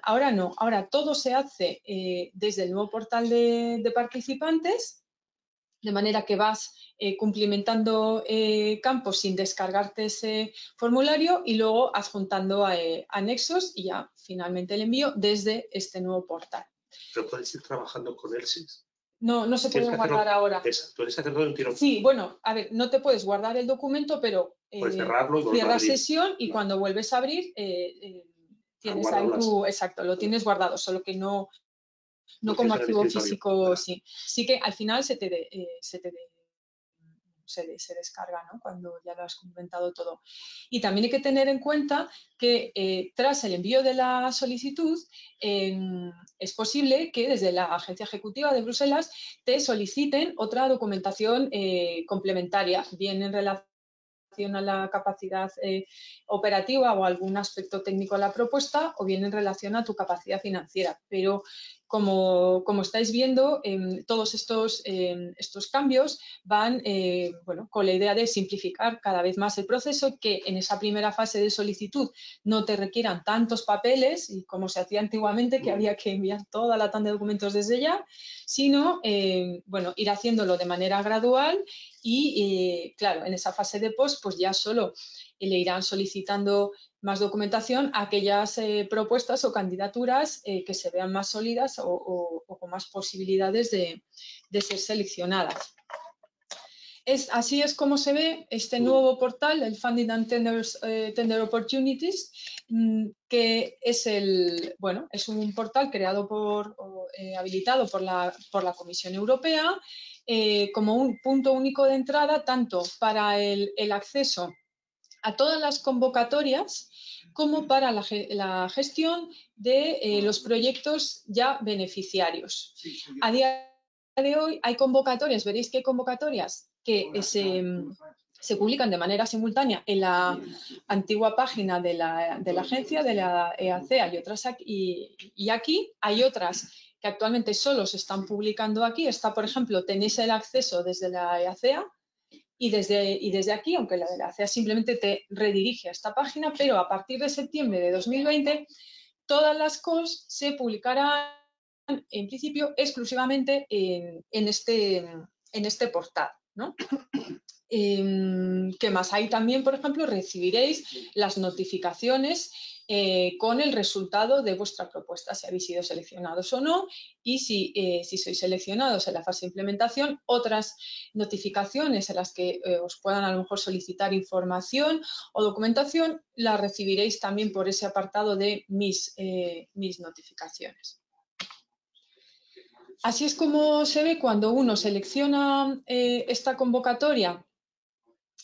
ahora no, ahora todo se hace eh, desde el nuevo portal de, participantes, de manera que vas eh, cumplimentando eh, campos sin descargarte ese formulario y luego adjuntando anexos y ya finalmente el envío desde este nuevo portal. ¿Pero puedes ir trabajando con él, No, no se puede guardar ahora. puedes hacerlo de un tiro. Sí, bueno, a ver, no te puedes guardar el documento, pero cerrarlo cierras sesión y cuando vuelves a abrir Tienes ahí tu, exacto, lo tienes guardado, solo que no, no como archivo físico, sí. Sí que al final se te, eh, se, te se, descarga ¿no? cuando ya lo has comentado todo. Y también hay que tener en cuenta que eh, tras el envío de la solicitud em, es posible que desde la Agencia Ejecutiva de Bruselas te soliciten otra documentación eh, complementaria, bien en relación a la capacidad eh, operativa o algún aspecto técnico de la propuesta o bien en relación a tu capacidad financiera. Pero como, estáis viendo, em, todos estos, em, estos, cambios van eh, bueno, con la idea de simplificar cada vez más el proceso, que en esa primera fase de solicitud no te requieran tantos papeles, y como se hacía antiguamente, que había que enviar toda la tanda de documentos desde ya, sino em, bueno, ir haciéndolo de manera gradual y, eh, claro, en esa fase de post, pues ya solo le irán solicitando más documentación a aquellas eh, propuestas o candidaturas eh, que se vean más sólidas o, con más posibilidades de, ser seleccionadas. Es, así es como se ve este nuevo portal, el Funding and Tender Opportunities, mm, que es, el, bueno, es un portal creado por, habilitado por la, por la Comisión Europea eh, como un punto único de entrada tanto para el, acceso a todas las convocatorias como para la, gestión de eh, los proyectos ya beneficiarios. A día de hoy hay convocatorias, veréis que hay convocatorias que se, publican de manera simultánea en la antigua página de la, agencia, de la EACEA y otras aquí, y aquí hay otras que actualmente solo se están publicando aquí. Está, por ejemplo, tenéis el acceso desde la EACEA y desde, y desde aquí, aunque la EACEA simplemente te redirige a esta página, pero a partir de septiembre de 2020 todas las COS se publicarán en principio exclusivamente en, este, en este portal. ¿no? [coughs] Em, ¿Qué más? Ahí también, por ejemplo, recibiréis las notificaciones eh, con el resultado de vuestra propuesta, si habéis sido seleccionados o no, y si, eh, si sois seleccionados en la fase de implementación, otras notificaciones en las que eh, os puedan a lo mejor solicitar información o documentación, las recibiréis también por ese apartado de mis, mis notificaciones. Así es como se ve cuando uno selecciona esta convocatoria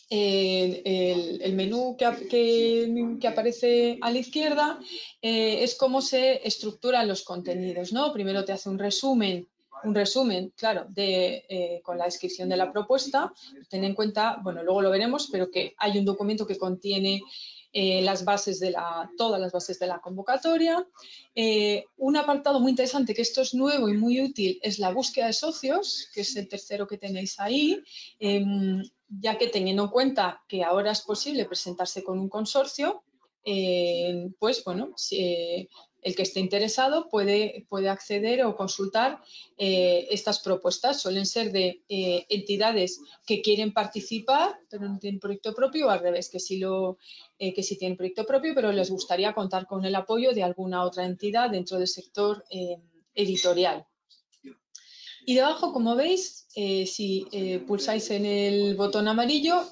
el, menú que, aparece a la izquierda eh, es cómo se estructuran los contenidos. ¿no? Primero te hace un resumen, un resumen, claro, de, eh, con la descripción de la propuesta. Ten en cuenta, bueno, luego lo veremos, pero que hay un documento que contiene eh, las bases de la, todas las bases de la convocatoria. un apartado muy interesante, que esto es nuevo y muy útil, es la búsqueda de socios, que es el tercero que tenéis ahí. Em, ya que teniendo en cuenta que ahora es posible presentarse con un consorcio, eh, pues bueno, eh, el que esté interesado puede, puede acceder o consultar eh, estas propuestas. Suelen ser de entidades que quieren participar, pero no tienen proyecto propio, o al revés, que sí, lo, que sí tienen proyecto propio, pero les gustaría contar con el apoyo de alguna otra entidad dentro del sector editorial. Y debajo, como veis, eh, si eh, pulsáis en el botón amarillo,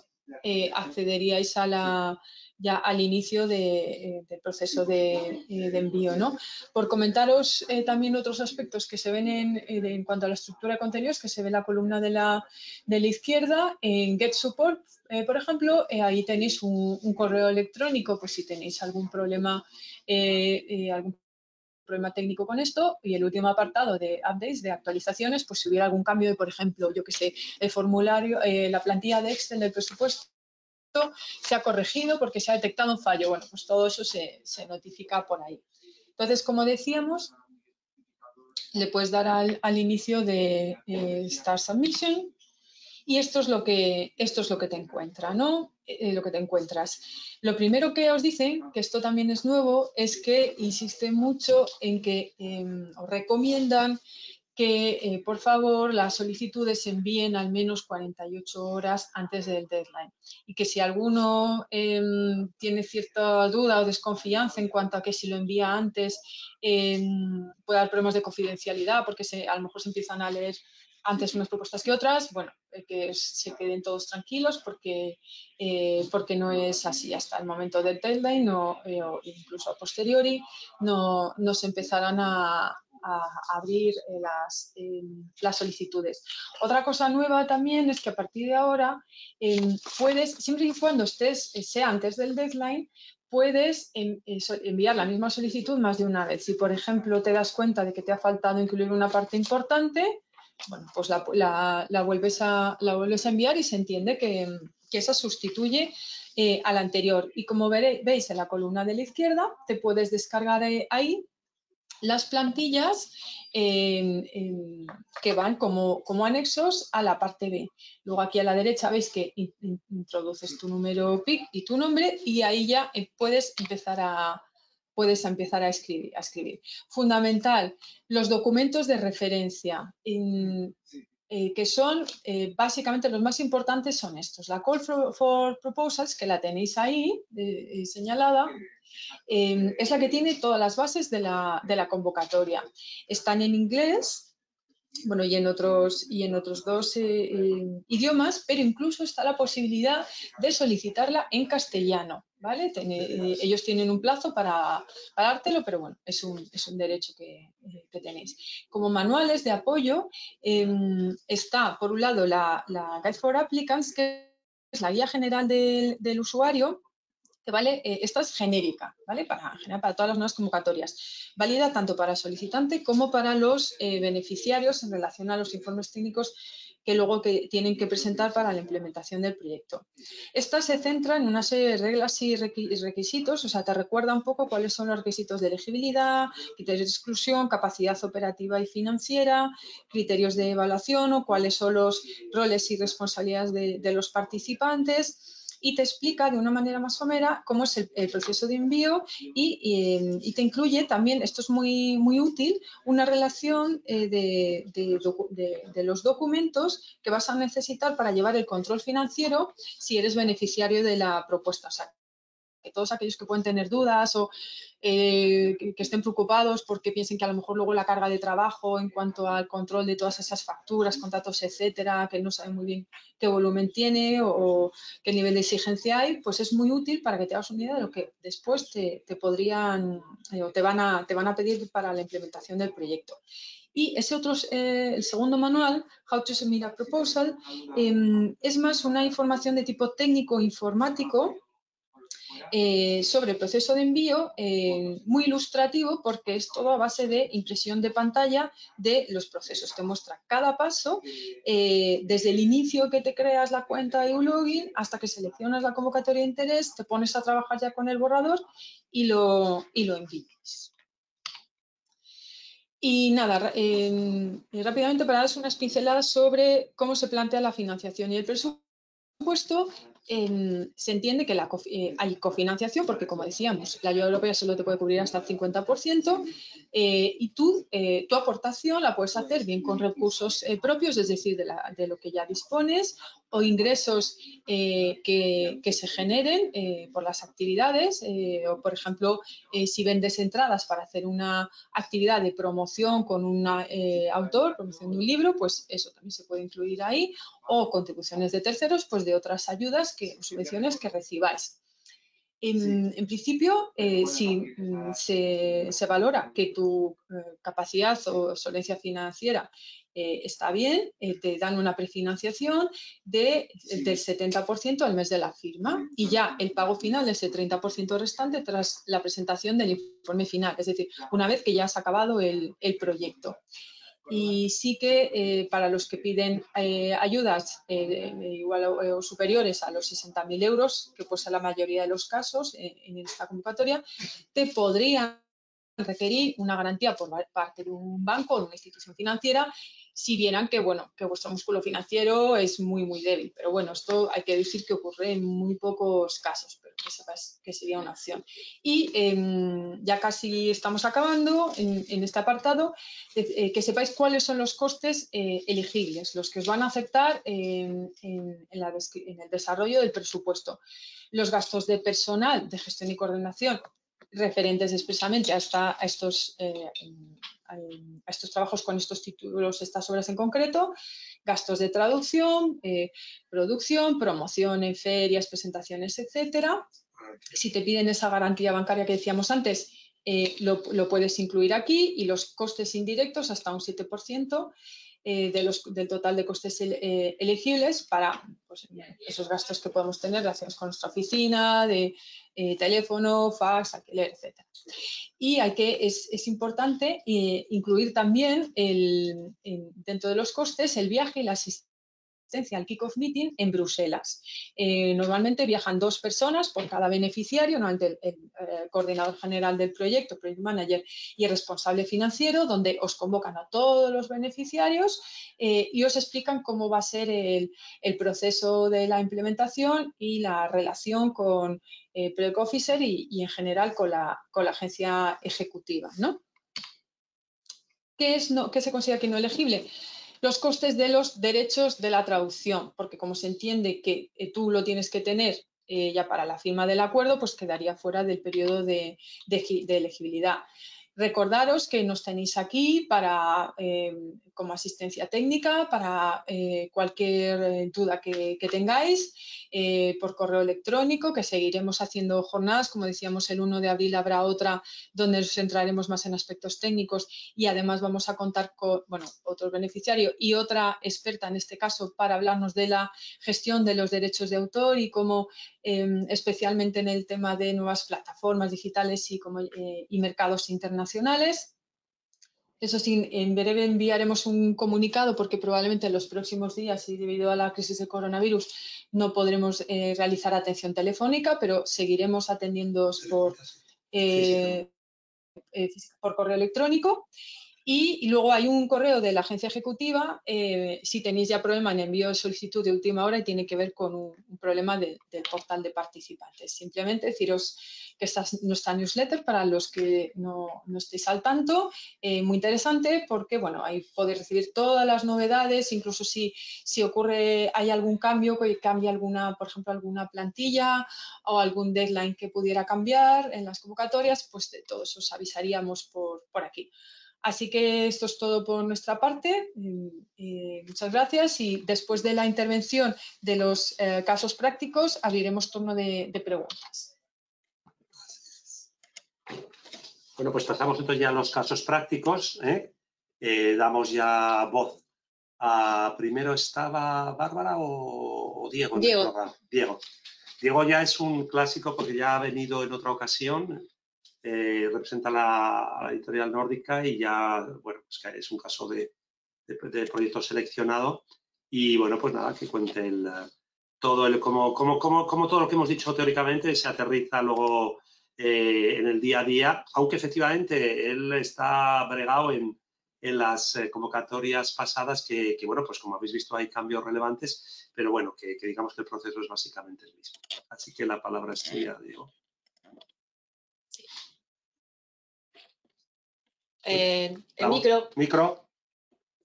eh, accederíais a la, ya al inicio del proceso de, envío. ¿no? Por comentaros también otros aspectos que se ven en, cuanto a la estructura de contenidos, que se ve la columna de la, de la izquierda, en Get Support, por ejemplo, ahí tenéis un, un, correo electrónico, pues si tenéis algún problema, algún problema técnico con esto y el último apartado de updates, de actualizaciones, pues si hubiera algún cambio de, por ejemplo, yo que sé, el formulario, eh, la plantilla de Excel del presupuesto se ha corregido porque se ha detectado un fallo. Bueno, pues todo eso se, notifica por ahí. Entonces, como decíamos, le puedes dar al, inicio de eh, Start Submission y esto es lo que, esto es lo que te encuentra, ¿no? Eh, lo que te encuentras. Lo primero que os dicen, que esto también es nuevo, es que insiste mucho en que em, os recomiendan que eh, por favor las solicitudes se envíen al menos 48 horas antes del deadline y que si alguno em, tiene cierta duda o desconfianza en cuanto a que si lo envía antes em, puede haber problemas de confidencialidad porque se, a lo mejor se empiezan a leer antes unas propuestas que otras, bueno, eh, que se queden todos tranquilos porque, eh, porque no es así hasta el momento del deadline eh, o incluso a posteriori no, no se empezarán a, abrir las, em, las, solicitudes. Otra cosa nueva también es que a partir de ahora em, puedes, siempre y cuando estés, sea antes del deadline, puedes enviar la misma solicitud más de una vez. Si, por ejemplo, te das cuenta de que te ha faltado incluir una parte importante, bueno, pues la, vuelves, a, la vuelves a enviar y se entiende que, esa sustituye eh, a la anterior. Y como veis en la columna de la izquierda, te puedes descargar eh, ahí las plantillas que van como, como, anexos a la parte B. Luego aquí a la derecha veis que introduces tu número PIC y tu nombre y ahí ya eh, puedes empezar a, puedes empezar a escribir. A escribir. Fundamental, los documentos de referencia, eh, que son eh, básicamente los más importantes son estos. La Call for, Proposals, que la tenéis ahí eh, señalada, es la que tiene todas las bases de la, de la convocatoria. Están en inglés, bueno, y en otros, y en otros dos idiomas, pero incluso está la posibilidad de solicitarla en castellano. ¿vale? Eh, ellos tienen un plazo para, dártelo, pero bueno, es un, derecho que, tenéis. Como manuales de apoyo em, está, por un lado, la, Guide for Applicants, que es la guía general del, usuario, vale, eh, esta es genérica, ¿vale? Para, para todas las nuevas convocatorias. Válida tanto para el solicitante como para los eh, beneficiarios en relación a los informes técnicos que luego que tienen que presentar para la implementación del proyecto. Esta se centra en una serie de reglas y requisitos, o sea, te recuerda un poco cuáles son los requisitos de elegibilidad, criterios de exclusión, capacidad operativa y financiera, criterios de evaluación o cuáles son los roles y responsabilidades de, los participantes y te explica de una manera más somera cómo es el, proceso de envío y, te incluye también, esto es muy, muy útil, una relación eh, de, los documentos que vas a necesitar para llevar el control financiero si eres beneficiario de la propuesta. Que todos aquellos que pueden tener dudas o eh, que, estén preocupados porque piensen que a lo mejor luego la carga de trabajo en cuanto al control de todas esas facturas, contratos, etcétera, que no saben muy bien qué volumen tiene o, qué nivel de exigencia hay, pues es muy útil para que te hagas una idea de lo que después te, podrían eh, o te van, a, te van a pedir para la implementación del proyecto. Y ese otro, eh, el segundo manual, How to Submit a Proposal, em, es más una información de tipo técnico informático eh, sobre el proceso de envío, eh, muy ilustrativo porque es todo a base de impresión de pantalla de los procesos. Te muestra cada paso, eh, desde el inicio que te creas la cuenta de un login hasta que seleccionas la convocatoria de interés, te pones a trabajar ya con el borrador y lo, y lo envíes. Y nada, rápidamente para daros unas pinceladas sobre cómo se plantea la financiación y el presupuesto, se entiende que eh, hay cofinanciación, porque como decíamos, la ayuda europea solo te puede cubrir hasta el 50%, eh, y tú, eh, tu aportación la puedes hacer bien con recursos propios, es decir, de, lo que ya dispones, o ingresos que, se generen por las actividades, o por ejemplo, si vendes entradas para hacer una actividad de promoción con un autor, promoción de un libro, pues eso también se puede incluir ahí, o contribuciones de terceros, pues de otras ayudas que, o subvenciones que recibáis. En, principio, eh, si mm, se, valora que tu eh, capacidad o solvencia financiera eh, está bien, te dan una prefinanciación de, del 70% al mes de la firma y ya el pago final es el 30% restante tras la presentación del informe final, es decir, una vez que ya has acabado el, el proyecto y sí que eh, para los que piden eh, ayudas eh, igual o, superiores a los 60.000 euros, que pues la mayoría de los casos en esta convocatoria, te podrían requerir una garantía por parte de un banco o de una institución financiera si vieran que, bueno, que vuestro músculo financiero es muy, muy débil. Pero bueno, esto hay que decir que ocurre en muy pocos casos, pero que sepas que sería una opción. Y em, ya casi estamos acabando en, este apartado, eh, que sepáis cuáles son los costes eh, elegibles, los que os van a afectar en, el desarrollo del presupuesto. Los gastos de personal, de gestión y coordinación, referentes expresamente a estos, eh, a estos trabajos con estos títulos, estas obras en concreto, gastos de traducción, eh, producción, promoción en ferias, presentaciones, etcétera. Si te piden esa garantía bancaria que decíamos antes, eh, lo, lo, puedes incluir aquí y los costes indirectos hasta un 7%. Eh, del total de costes eh, elegibles para pues, esos gastos que podemos tener relacionados con nuestra oficina, de eh, teléfono, fax, alquiler, etc. Y hay que, es, importante incluir también el, dentro de los costes el viaje y la asistencia al kick-off meeting en Bruselas. Eh, normalmente viajan dos personas por cada beneficiario, normalmente el, eh, coordinador general del proyecto, project manager y el responsable financiero, donde os convocan a todos los beneficiarios eh, y os explican cómo va a ser el, proceso de la implementación y la relación con el Project Officer y, en general con la, con la agencia ejecutiva. ¿no? ¿Qué, es no, ¿Qué se considera que no elegible? Los costes de los derechos de la traducción, porque como se entiende que eh, tú lo tienes que tener eh, ya para la firma del acuerdo, pues quedaría fuera del periodo de elegibilidad. Recordaros que nos tenéis aquí para, eh, como asistencia técnica para eh, cualquier eh, duda que, tengáis por correo electrónico, que seguiremos haciendo jornadas. Como decíamos, el 1 de abril habrá otra donde nos centraremos más en aspectos técnicos y además vamos a contar con bueno, otro beneficiario y otra experta en este caso para hablarnos de la gestión de los derechos de autor y cómo Em, especialmente en el tema de nuevas plataformas digitales y, como, eh, y mercados internacionales. Eso sí, en breve enviaremos un comunicado porque probablemente en los próximos días y debido a la crisis de coronavirus no podremos eh, realizar atención telefónica, pero seguiremos atendiendo por, eh, por correo electrónico. Y, luego hay un correo de la agencia ejecutiva eh, si tenéis ya problema en envío de solicitud de última hora y tiene que ver con un, problema del portal de participantes. Simplemente deciros que esta es nuestra newsletter para los que no, no estéis al tanto. Eh, muy interesante porque bueno, ahí podéis recibir todas las novedades, incluso si, si ocurre, hay algún cambio, que cambie alguna, por ejemplo, alguna plantilla o algún deadline que pudiera cambiar en las convocatorias, pues de todos os avisaríamos por, por aquí. Así que esto es todo por nuestra parte. Mm, eh, muchas gracias y después de la intervención de los eh, casos prácticos abriremos turno de, preguntas. Bueno, pues pasamos entonces ya a los casos prácticos. ¿eh? damos ya voz a... Primero estaba Bárbara o, Diego. Diego. Diego. Diego ya es un clásico porque ya ha venido en otra ocasión eh, representa la, editorial nórdica y ya, bueno, pues es un caso de, proyecto seleccionado y bueno, pues nada, que cuente el, todo el, como, como, como, como todo lo que hemos dicho teóricamente se aterriza luego eh, en el día a día, aunque efectivamente él está bregado en, en las eh, convocatorias pasadas que, bueno, pues como habéis visto hay cambios relevantes, pero bueno, que, que, digamos que el proceso es básicamente el mismo. Así que la palabra es tuya, Diego. Eh, el micro. Micro.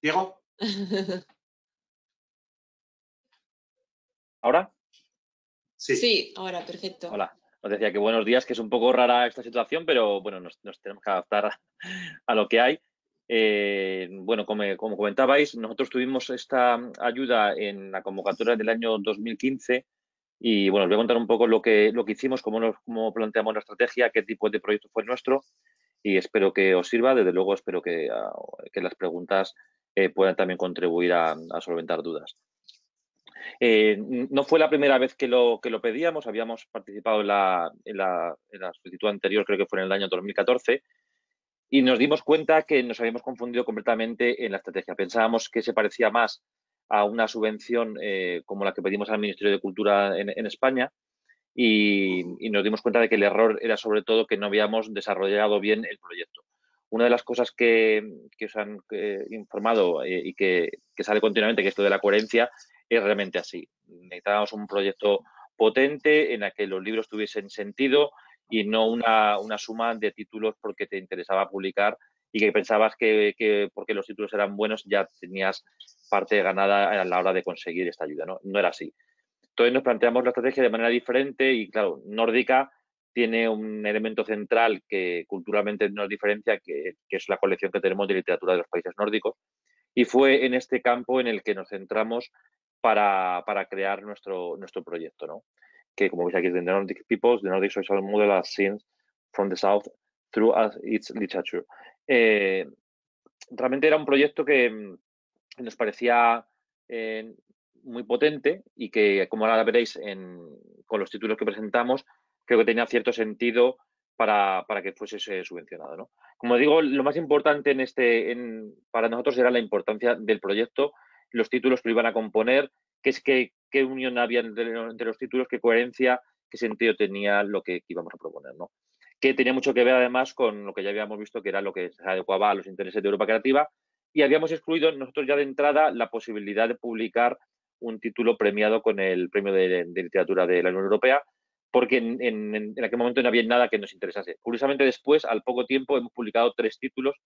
Diego. [laughs] ¿Ahora? Sí. Sí, ahora, perfecto. Hola. Os decía que buenos días, que es un poco rara esta situación, pero bueno, nos, tenemos que adaptar a, lo que hay. Eh, bueno, como, como, comentabais, nosotros tuvimos esta ayuda en la convocatoria del año 2015 y bueno, os voy a contar un poco lo que, lo que hicimos, cómo, cómo planteamos la estrategia, qué tipo de proyecto fue nuestro y espero que os sirva. Desde luego, espero que, ah, las preguntas eh, puedan también contribuir a, solventar dudas. Eh, no fue la primera vez que lo, que lo pedíamos, habíamos participado en la, en, la, solicitud anterior, creo que fue en el año 2014, y nos dimos cuenta que nos habíamos confundido completamente en la estrategia. Pensábamos que se parecía más a una subvención eh, como la que pedimos al Ministerio de Cultura en España, y, nos dimos cuenta de que el error era sobre todo que no habíamos desarrollado bien el proyecto. Una de las cosas que, os han eh, informado y que, sale continuamente, que esto de la coherencia, es realmente así. Necesitábamos un proyecto potente en el que los libros tuviesen sentido y no una, suma de títulos porque te interesaba publicar y que pensabas que, que, porque los títulos eran buenos ya tenías parte ganada a la hora de conseguir esta ayuda. No, no era así. Entonces nos planteamos la estrategia de manera diferente y, claro, Nórdica tiene un elemento central que culturalmente nos diferencia, que, es la colección que tenemos de literatura de los países nórdicos. Y fue en este campo en el que nos centramos para, crear nuestro, nuestro proyecto, ¿no? que como veis aquí es The Nordic Peoples, The Nordic Social Model as Seen from the South through its literature. Eh, realmente era un proyecto que nos parecía eh, muy potente y que, como ahora veréis con los títulos que presentamos, creo que tenía cierto sentido para, que fuese subvencionado. ¿no? Como digo, lo más importante en este, para nosotros era la importancia del proyecto, los títulos que lo iban a componer, qué, es que, qué unión había entre, los títulos, qué coherencia, qué sentido tenía lo que, íbamos a proponer. ¿no? Que tenía mucho que ver además con lo que ya habíamos visto, que era lo que se adecuaba a los intereses de Europa Creativa, y habíamos excluido nosotros ya de entrada la posibilidad de publicar un título premiado con el Premio de, Literatura de la Unión Europea, porque en, aquel momento no había nada que nos interesase. Curiosamente, después, al poco tiempo, hemos publicado tres títulos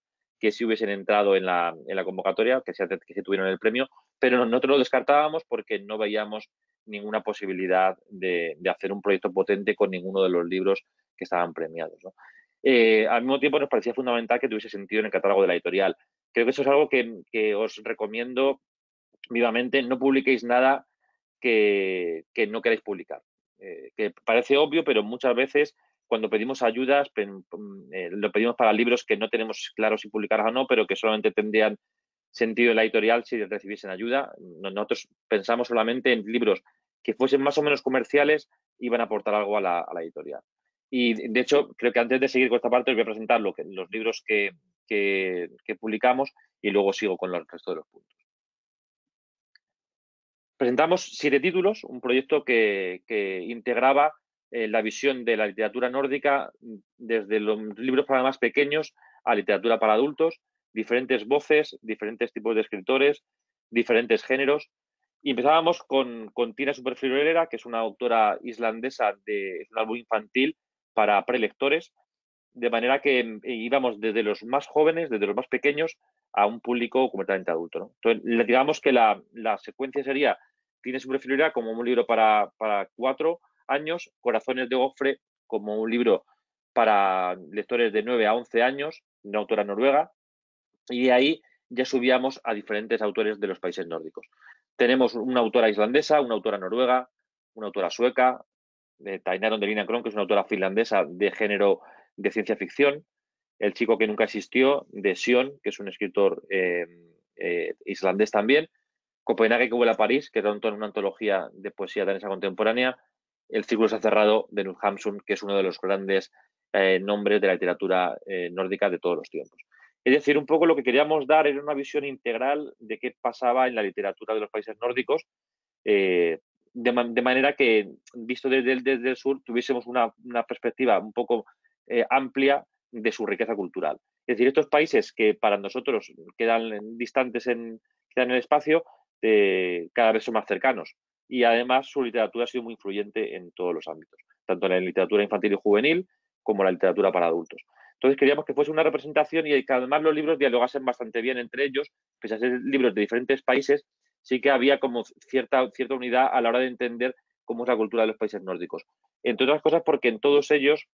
que sí hubiesen entrado en la, convocatoria, que se, que tuvieron el premio, pero nosotros lo descartábamos porque no veíamos ninguna posibilidad de, hacer un proyecto potente con ninguno de los libros que estaban premiados. Eh, al mismo tiempo, nos parecía fundamental que tuviese sentido en el catálogo de la editorial. Creo que eso es algo que os recomiendo vivamente, no publiquéis nada que, no queráis publicar. Eh, que parece obvio, pero muchas veces cuando pedimos ayudas, eh, lo pedimos para libros que no tenemos claro si publicar o no, pero que solamente tendrían sentido en la editorial si recibiesen ayuda. Nosotros pensamos solamente en libros que fuesen más o menos comerciales y van a aportar algo a la, editorial. Y de hecho, creo que antes de seguir con esta parte, os voy a presentar los libros que, publicamos y luego sigo con los restos de los puntos. Presentamos siete títulos, un proyecto que, integraba eh, la visión de la literatura nórdica desde los libros para más pequeños a literatura para adultos, diferentes voces, diferentes tipos de escritores, diferentes géneros. Y empezábamos con, con Tina Superfriolera, que es una autora islandesa de un álbum infantil para prelectores, de manera que eh, íbamos desde los más jóvenes, desde los más pequeños, a un público completamente adulto. Entonces, digamos que la, secuencia sería Tina Superfriolera como un libro para, para cuatro años, Corazones de Gofre como un libro para lectores de 9 a 11 años, una autora noruega, y ahí ya subíamos a diferentes autores de los países nórdicos. Tenemos una autora islandesa, una autora noruega, una autora sueca, de Taina Delina Kron, que es una autora finlandesa de género de ciencia ficción, El chico que nunca existió, de Sion, que es un escritor eh, eh, islandés también, Copenhague que vuela a París, que es una antología de poesía danesa contemporánea, El círculo se ha cerrado de Nuth Hamsun, que es uno de los grandes eh, nombres de la literatura nórdica de todos los tiempos. Es decir, un poco lo que queríamos dar era una visión integral de qué pasaba en la literatura de los países nórdicos, eh, de, manera que, visto desde el, sur, tuviésemos una, perspectiva un poco eh, amplia de su riqueza cultural. Es decir, estos países que para nosotros quedan distantes en el espacio, eh, cada vez son más cercanos. Y además su literatura ha sido muy influyente en todos los ámbitos, tanto en la literatura infantil y juvenil como en la literatura para adultos. Entonces queríamos que fuese una representación y que además los libros dialogasen bastante bien entre ellos, pese a ser libros de diferentes países, sí que había como cierta, cierta unidad a la hora de entender cómo es la cultura de los países nórdicos. Entre otras cosas porque en todos ellos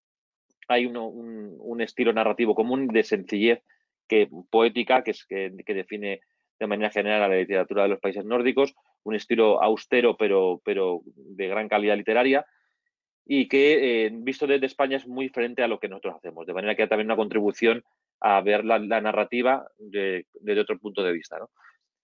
hay un, estilo narrativo común de sencillez que, poética que, es, que, define de manera general a la literatura de los países nórdicos, un estilo austero pero, pero de gran calidad literaria y que, eh, visto desde España, es muy diferente a lo que nosotros hacemos. De manera que hay también una contribución a ver la, narrativa desde otro punto de vista.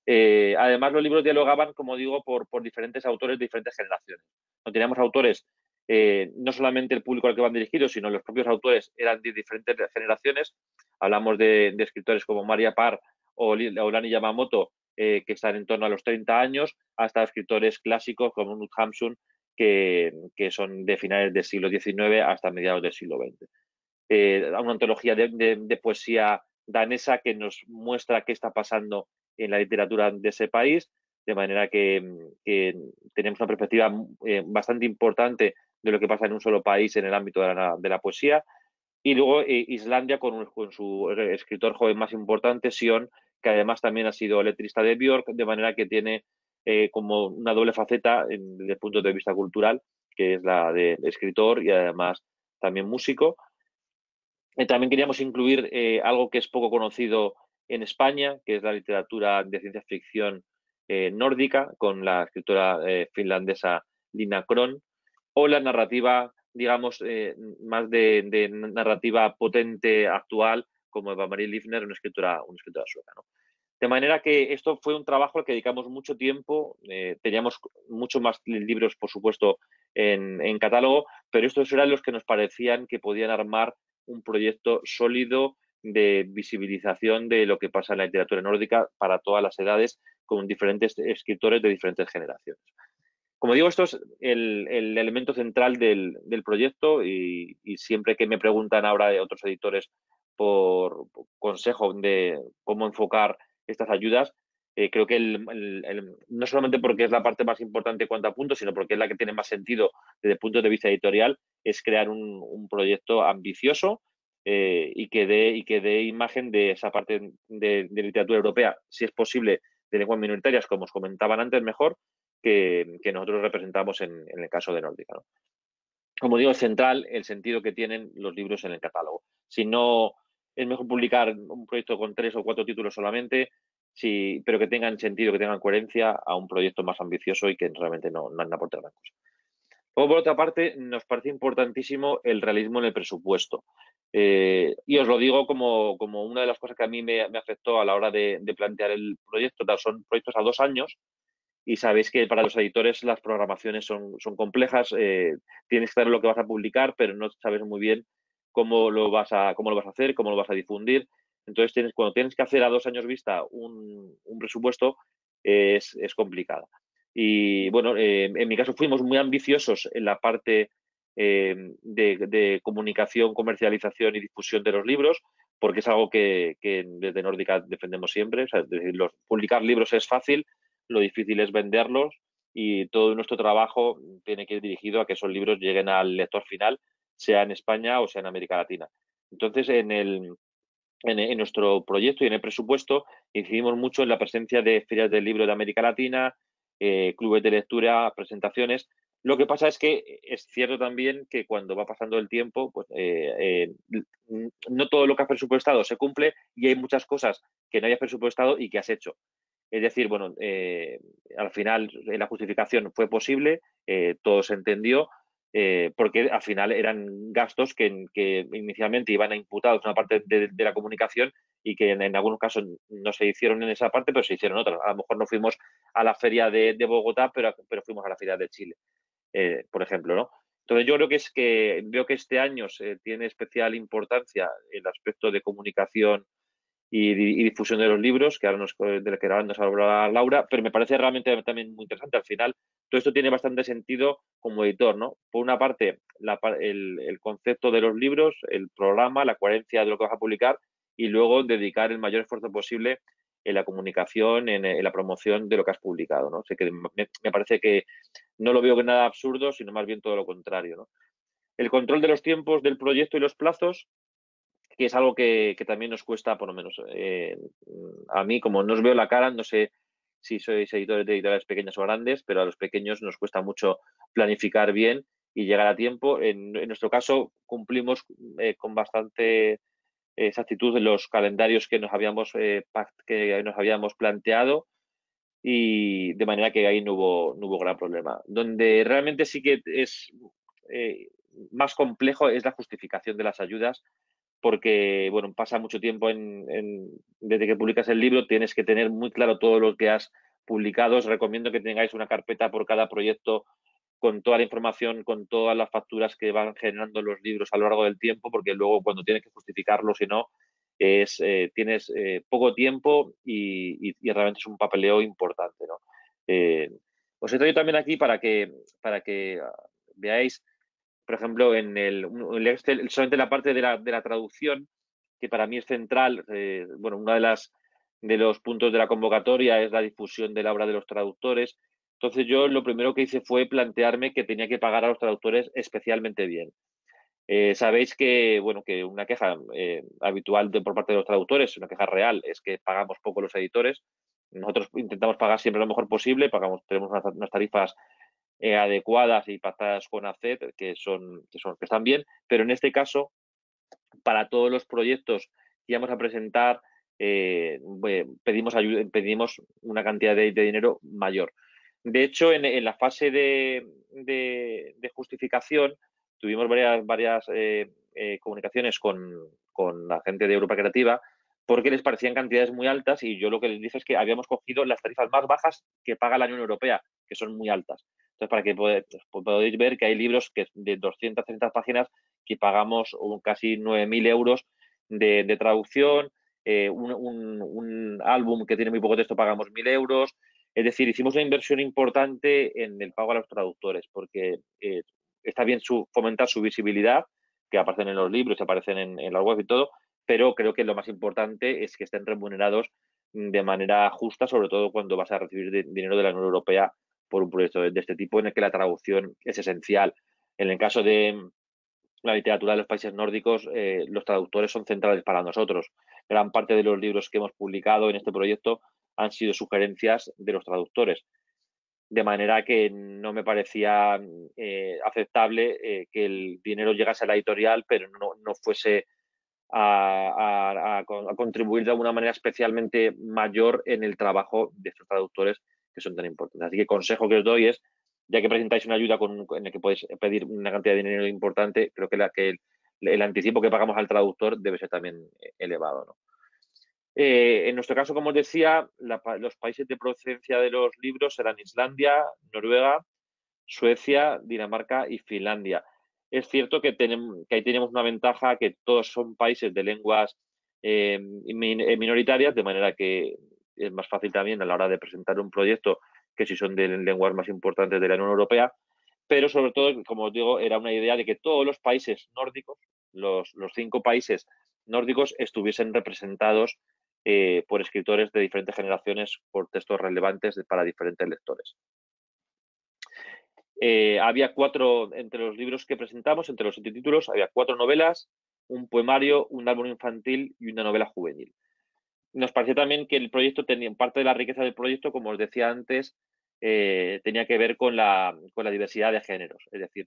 Eh, además, los libros dialogaban, como digo, por, diferentes autores de diferentes generaciones. No teníamos autores, eh, no solamente el público al que van dirigidos, sino los propios autores eran de diferentes generaciones. Hablamos de, escritores como María Parr o, Lani Yamamoto, que están en torno a los 30 años, hasta escritores clásicos como Knut Hamsun, que, son de finales del siglo XIX hasta mediados del siglo XX. Eh, una antología de, poesía danesa que nos muestra qué está pasando en la literatura de ese país, de manera que, tenemos una perspectiva eh, bastante importante de lo que pasa en un solo país en el ámbito de la, poesía. Y luego eh, Islandia con, con, su escritor joven más importante, Sion, que además también ha sido letrista de Björk, de manera que tiene eh, como una doble faceta desde el punto de vista cultural, que es la de escritor y además también músico. Eh, también queríamos incluir eh, algo que es poco conocido en España, que es la literatura de ciencia ficción nórdica, con la escritora finlandesa Lina Kron, o la narrativa, digamos, más de, narrativa potente actual, como Eva Marie Lifner, una escritora, sueca. ¿no? De manera que esto fue un trabajo al que dedicamos mucho tiempo. Eh, teníamos muchos más libros, por supuesto, en, catálogo, pero estos eran los que nos parecían que podían armar un proyecto sólido de visibilización de lo que pasa en la literatura nórdica para todas las edades, con diferentes escritores de diferentes generaciones. Como digo, esto es el, elemento central del, proyecto y, siempre que me preguntan ahora otros editores por consejo de cómo enfocar estas ayudas, eh, creo que no solamente porque es la parte más importante cuanto a puntos, sino porque es la que tiene más sentido desde el punto de vista editorial, es crear un, proyecto ambicioso eh, y, que dé, y que dé imagen de esa parte de, literatura europea, si es posible, de lenguas minoritarias, como os comentaban antes, mejor que, nosotros representamos en, el caso de Nórdica. Como digo, es central el sentido que tienen los libros en el catálogo. Si no es mejor publicar un proyecto con tres o cuatro títulos solamente, sí, pero que tengan sentido, que tengan coherencia a un proyecto más ambicioso y que realmente no, no aporte gran cosa. Luego, por otra parte, nos parece importantísimo el realismo en el presupuesto. Eh, y os lo digo como, una de las cosas que a mí me, afectó a la hora de, plantear el proyecto. Son proyectos a dos años y sabéis que para los editores las programaciones son, son complejas. Eh, tienes que saber lo que vas a publicar, pero no sabes muy bien cómo lo vas a, cómo lo vas a hacer, cómo lo vas a difundir. Entonces, tienes, cuando tienes que hacer a dos años vista un, presupuesto, es, es, complicado. Y bueno, eh, en mi caso fuimos muy ambiciosos en la parte eh, de, comunicación, comercialización y difusión de los libros, porque es algo que, desde Nórdica defendemos siempre. publicar libros es fácil, lo difícil es venderlos y todo nuestro trabajo tiene que ir dirigido a que esos libros lleguen al lector final, sea en España o sea en América Latina. Entonces, en, el, en, nuestro proyecto y en el presupuesto incidimos mucho en la presencia de ferias del libro de América Latina, eh, clubes de lectura, presentaciones. Lo que pasa es que es cierto también que cuando va pasando el tiempo, pues eh, eh, no todo lo que has presupuestado se cumple y hay muchas cosas que no hayas presupuestado y que has hecho. Es decir, bueno, al final la justificación fue posible, todo se entendió, eh, porque al final eran gastos que, inicialmente iban a imputados una parte de, la comunicación y que en, algunos casos no se hicieron en esa parte, pero se hicieron otras. A lo mejor no fuimos a la feria de, Bogotá, pero, pero, fuimos a la feria de Chile, eh, por ejemplo, ¿no? Entonces yo creo que es que veo que este año se tiene especial importancia el aspecto de comunicación y, difusión de los libros, que ahora nos, de que ahora nos hablará Laura, pero me parece realmente también muy interesante. Al final, todo esto tiene bastante sentido como editor, ¿no? Por una parte, el, concepto de los libros, el programa, la coherencia de lo que vas a publicar y luego dedicar el mayor esfuerzo posible en la comunicación, en, la promoción de lo que has publicado, ¿no? que me, parece que no lo veo que nada absurdo, sino más bien todo lo contrario, ¿no? El control de los tiempos del proyecto y los plazos, que es algo que, también nos cuesta, por lo menos eh, a mí, como no os veo la cara, no sé si sois editores de editoriales pequeñas o grandes, pero a los pequeños nos cuesta mucho planificar bien y llegar a tiempo. En, nuestro caso, cumplimos eh, con bastante exactitud los calendarios que nos habíamos eh, que nos habíamos planteado y de manera que ahí no hubo, no hubo gran problema. Donde realmente sí que es más complejo es la justificación de las ayudas porque bueno, pasa mucho tiempo en, desde que publicas el libro, tienes que tener muy claro todo lo que has publicado. Os recomiendo que tengáis una carpeta por cada proyecto con toda la información, con todas las facturas que van generando los libros a lo largo del tiempo, porque luego cuando tienes que justificarlo, si no, es, eh, tienes eh, poco tiempo y, realmente es un papeleo importante. ¿no? Eh, os he traído también aquí para que, para que veáis por ejemplo, en el, solamente la parte de la, de la, traducción, que para mí es central, eh, bueno, uno de, las, de los puntos de la convocatoria es la difusión de la obra de los traductores. Entonces yo lo primero que hice fue plantearme que tenía que pagar a los traductores especialmente bien. Eh, sabéis que, bueno, que una queja eh, habitual por parte de los traductores, una queja real, es que pagamos poco los editores. Nosotros intentamos pagar siempre lo mejor posible, pagamos, tenemos unas tarifas eh, adecuadas y pactadas con ACET, que son, que son que están bien, pero en este caso, para todos los proyectos que vamos a presentar, eh, pedimos, ayuda, pedimos una cantidad de, dinero mayor. De hecho, en, la fase de, justificación tuvimos varias, varias eh, comunicaciones con, con, la gente de Europa Creativa porque les parecían cantidades muy altas y yo lo que les dije es que habíamos cogido las tarifas más bajas que paga la Unión Europea, que son muy altas. Entonces, para que pues, podáis ver que hay libros que de 200, 300 páginas que pagamos casi 9.000 euros de, traducción, eh, un, álbum que tiene muy poco texto pagamos 1.000 euros. Es decir, hicimos una inversión importante en el pago a los traductores, porque eh, está bien fomentar su visibilidad, que aparecen en los libros, aparecen en, en la web y todo, pero creo que lo más importante es que estén remunerados de manera justa, sobre todo cuando vas a recibir dinero de la Unión Europea por un proyecto de, este tipo en el que la traducción es esencial. En el caso de la literatura de los países nórdicos, eh, los traductores son centrales para nosotros. Gran parte de los libros que hemos publicado en este proyecto han sido sugerencias de los traductores. De manera que no me parecía eh, aceptable eh, que el dinero llegase a la editorial, pero no, no fuese a, a, contribuir de alguna manera especialmente mayor en el trabajo de estos traductores que son tan importantes. Así que el consejo que os doy es, ya que presentáis una ayuda con, en la que podéis pedir una cantidad de dinero importante, creo que, el, anticipo que pagamos al traductor debe ser también eh, elevado. Eh, en nuestro caso, como os decía, los países de procedencia de los libros serán Islandia, Noruega, Suecia, Dinamarca y Finlandia. Es cierto que, tenemos, que ahí tenemos una ventaja que todos son países de lenguas eh, minoritarias, de manera que es más fácil también a la hora de presentar un proyecto que si son de lenguas más importantes de la Unión Europea, pero sobre todo, como os digo, era una idea de que todos los países nórdicos, los, cinco países nórdicos estuviesen representados eh, por escritores de diferentes generaciones por textos relevantes para diferentes lectores. Eh, había cuatro, entre los libros que presentamos, entre los títulos, había cuatro novelas, un poemario, un álbum infantil y una novela juvenil. Nos pareció también que el proyecto tenía, parte de la riqueza del proyecto, como os decía antes, eh, tenía que ver con la, con la, diversidad de géneros. Es decir,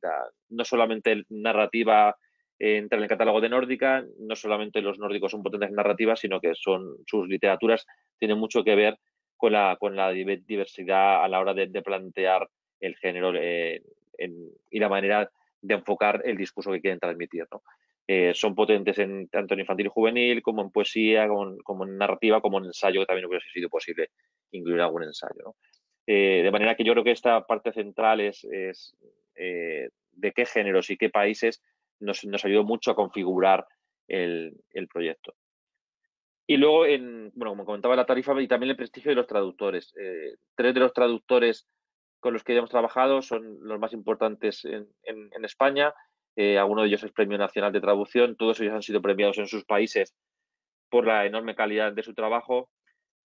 no solamente narrativa entra en el catálogo de Nórdica, no solamente los nórdicos son potentes en sino que son sus literaturas tienen mucho que ver con la, con la diversidad a la hora de, plantear el género eh, y la manera de enfocar el discurso que quieren transmitir. Eh, son potentes en, tanto en infantil y juvenil, como en poesía, como, en narrativa, como en ensayo, que también hubiera sido posible incluir algún ensayo. Eh, de manera que yo creo que esta parte central es, de qué géneros y qué países nos, ayudó mucho a configurar el, proyecto. Y luego, en, bueno, como comentaba la tarifa y también el prestigio de los traductores. Eh, tres de los traductores con los que hemos trabajado son los más importantes en, España. Eh, alguno de ellos es Premio Nacional de Traducción. Todos ellos han sido premiados en sus países por la enorme calidad de su trabajo.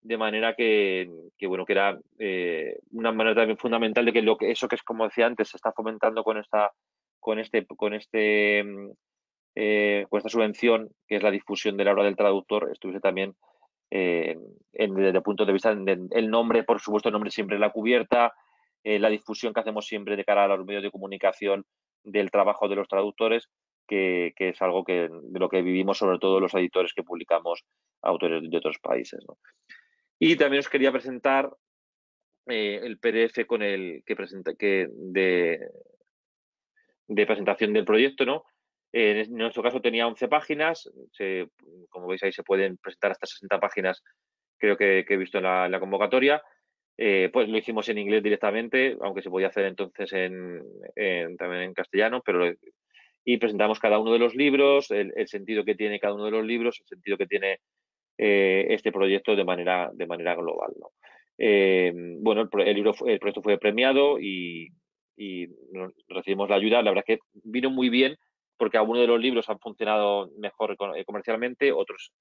De manera que, bueno, que era eh, una manera también fundamental de que, lo que eso que es, como decía antes, se está fomentando con esta con este, con este mm, eh, con esta subvención, que es la difusión de la obra del traductor, estuviese también eh, desde el punto de vista del nombre, por supuesto, el nombre siempre en la cubierta, la difusión que hacemos siempre de cara a los medios de comunicación del trabajo de los traductores, que, es algo que, de lo que vivimos sobre todo los editores que publicamos autores de otros países. Y también os quería presentar el PDF con el que presenta que de, presentación del proyecto, ¿no? En nuestro caso tenía 11 páginas, como veis ahí se pueden presentar hasta 60 páginas, creo que, he visto en la, convocatoria. Eh, pues lo hicimos en inglés directamente, aunque se podía hacer entonces en, también en castellano, pero y presentamos cada uno de los libros, el, sentido que tiene cada uno de los libros, el sentido que tiene eh, este proyecto de manera, global. Eh, bueno, el, libro, el proyecto fue premiado y, recibimos la ayuda. La verdad es que vino muy bien porque algunos de los libros han funcionado mejor comercialmente, otros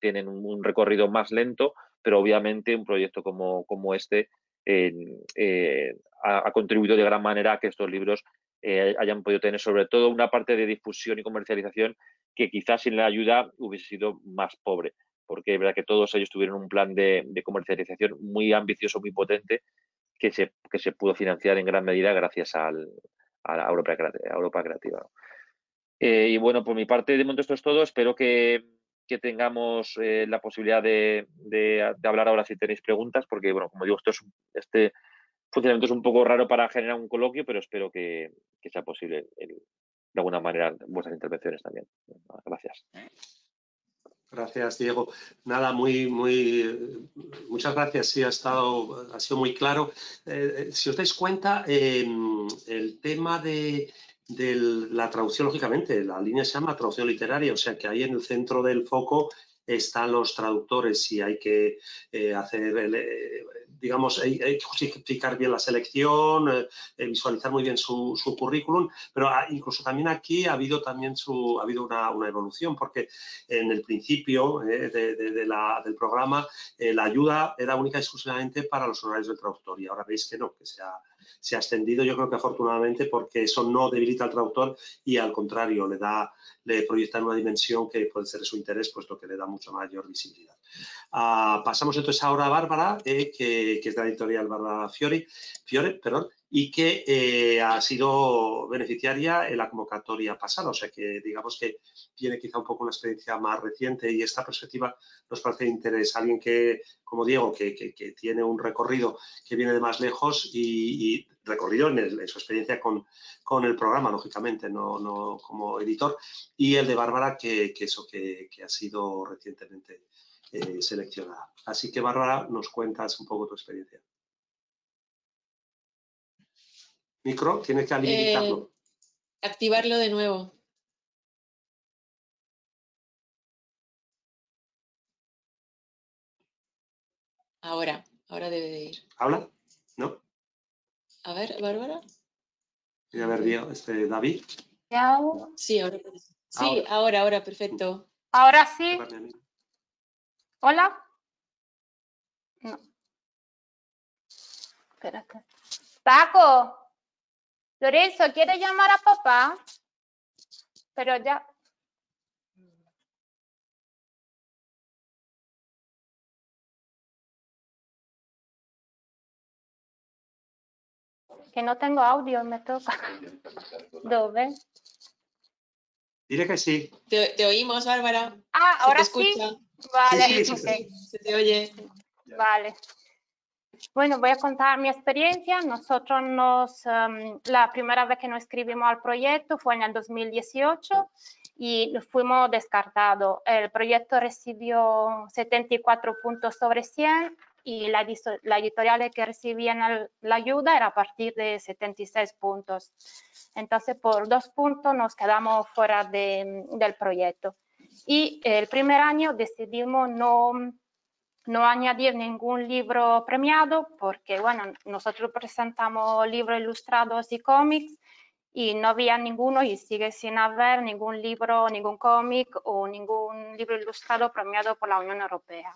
tienen un recorrido más lento, pero obviamente un proyecto como, como este eh, ha, contribuido de gran manera a que estos libros eh, hayan podido tener sobre todo una parte de difusión y comercialización que quizás sin la ayuda hubiese sido más pobre, porque es verdad que todos ellos tuvieron un plan de comercialización muy ambicioso, muy potente, que se, que se pudo financiar en gran medida gracias al, a la Europa, Europa Creativa. Eh, y bueno, por mi parte, de momento esto es todo. Espero que, que tengamos eh, la posibilidad de, hablar ahora si tenéis preguntas, porque, bueno, como digo, esto es, este funcionamiento es un poco raro para generar un coloquio, pero espero que, sea posible de alguna manera vuestras intervenciones también. Gracias. Gracias, Diego. Nada, muy, muy, muchas gracias. Sí, ha estado, ha sido muy claro. Eh, eh, si os dais cuenta, el tema de, la traducción, lógicamente, la línea se llama traducción literaria, o sea que ahí en el centro del foco están los traductores y hay que eh, hacer el, digamos, hay, que justificar bien la selección, eh, eh, visualizar muy bien su, currículum, pero incluso también aquí ha habido también su, ha habido una, evolución, porque en el principio eh, de, la, del programa la ayuda era única y exclusivamente para los horarios del traductor y ahora veis que no, que se ha, se ha extendido, yo creo que afortunadamente, porque eso no debilita al traductor y al contrario, le da le proyecta una dimensión que puede ser de su interés, puesto que le da mucha mayor visibilidad. Ah, pasamos entonces ahora a Bárbara, eh, que, es de la editorial Bárbara Fiore, perdón, y que eh, ha sido beneficiaria en la convocatoria pasada, o sea que digamos que tiene quizá un poco una experiencia más reciente y esta perspectiva nos parece de interés. Alguien que, como Diego, que, tiene un recorrido que viene de más lejos y, recorrido en, su experiencia con, el programa, lógicamente, no, no, como editor, y el de Bárbara, que, eso que, ha sido recientemente eh, seleccionada. Así que, Bárbara, nos cuentas un poco tu experiencia. Micro, tienes que habilitarlo. Eh, activarlo de nuevo. Ahora, ahora debe de ir. ¿Habla? ¿No? A ver, Bárbara. Voy a ver, este, David. Sí, ahora. Sí, ahora, ahora, perfecto. Ahora sí. Hola. No. Espérate. Paco. Lorenzo, ¿quiere llamar a papá? Pero ya. Que no tengo audio, me toca. [laughs] ¿Dónde? Dile que sí. Te, oímos, Bárbara. Ah, ahora sí. Vale, Se te oye. Vale. Bueno, voy a contar mi experiencia. Nosotros nos, em, la primera vez que nos escribimos al proyecto fue en el 2018 y fuimos descartados. El proyecto recibió 74 puntos sobre 100 y la, editorial que recibían la ayuda era a partir de 76 puntos. Entonces, por dos puntos nos quedamos fuera del proyecto. Y el primer año decidimos no, no añadir ningún libro premiado porque, bueno, nosotros presentamos libros ilustrados y cómics y no había ninguno y sigue sin haber ningún libro, ningún cómic o ningún libro ilustrado premiado por la Unión Europea.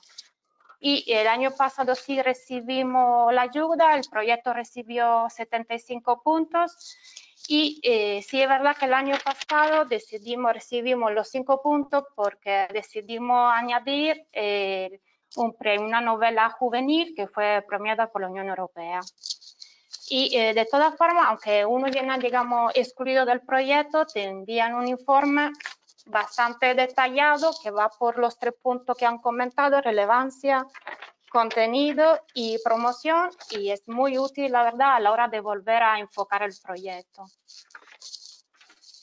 Y el año pasado sí recibimos la ayuda, el proyecto recibió 75 puntos y eh, sí es verdad que el año pasado decidimos, recibimos los cinco puntos porque decidimos añadir eh, una novela juvenil que fue premiada por la Unión Europea. Y eh, de todas formas, aunque uno viene, digamos, excluido del proyecto, te envían un informe bastante detallado que va por los tres puntos que han comentado, relevancia, contenido y promoción y es muy útil, la verdad, a la hora de volver a enfocar el proyecto.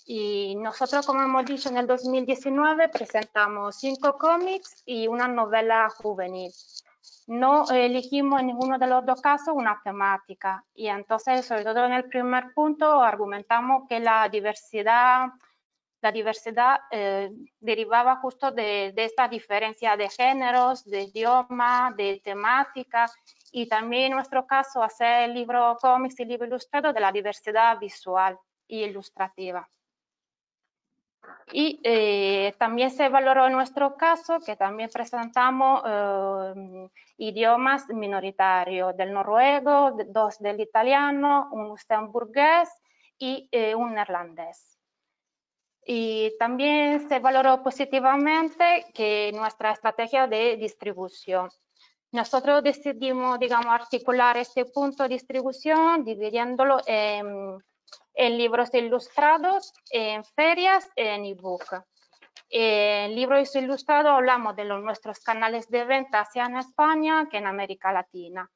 Y nosotros, como hemos dicho, en el 2019 presentamos cinco cómics y una novela juvenil. No elegimos en ninguno de los dos casos una temática y entonces, sobre todo en el primer punto, argumentamos que la diversidad la diversidad eh, derivaba justo de, esta diferencia de géneros, de idioma, de temática y también en nuestro caso hacer libro cómics y libro ilustrado de la diversidad visual y ilustrativa. Y eh, también se valoró en nuestro caso que también presentamos eh, idiomas minoritarios, del noruego, dos del italiano, un luxemburgués y un neerlandés. Y también se valoró positivamente que nuestra estrategia de distribución. Nosotros decidimos, digamos, articular este punto de distribución dividiéndolo en, libros ilustrados, en ferias, en ebook. En libros ilustrados hablamos de los, nuestros canales de venta, sea en España que en América Latina.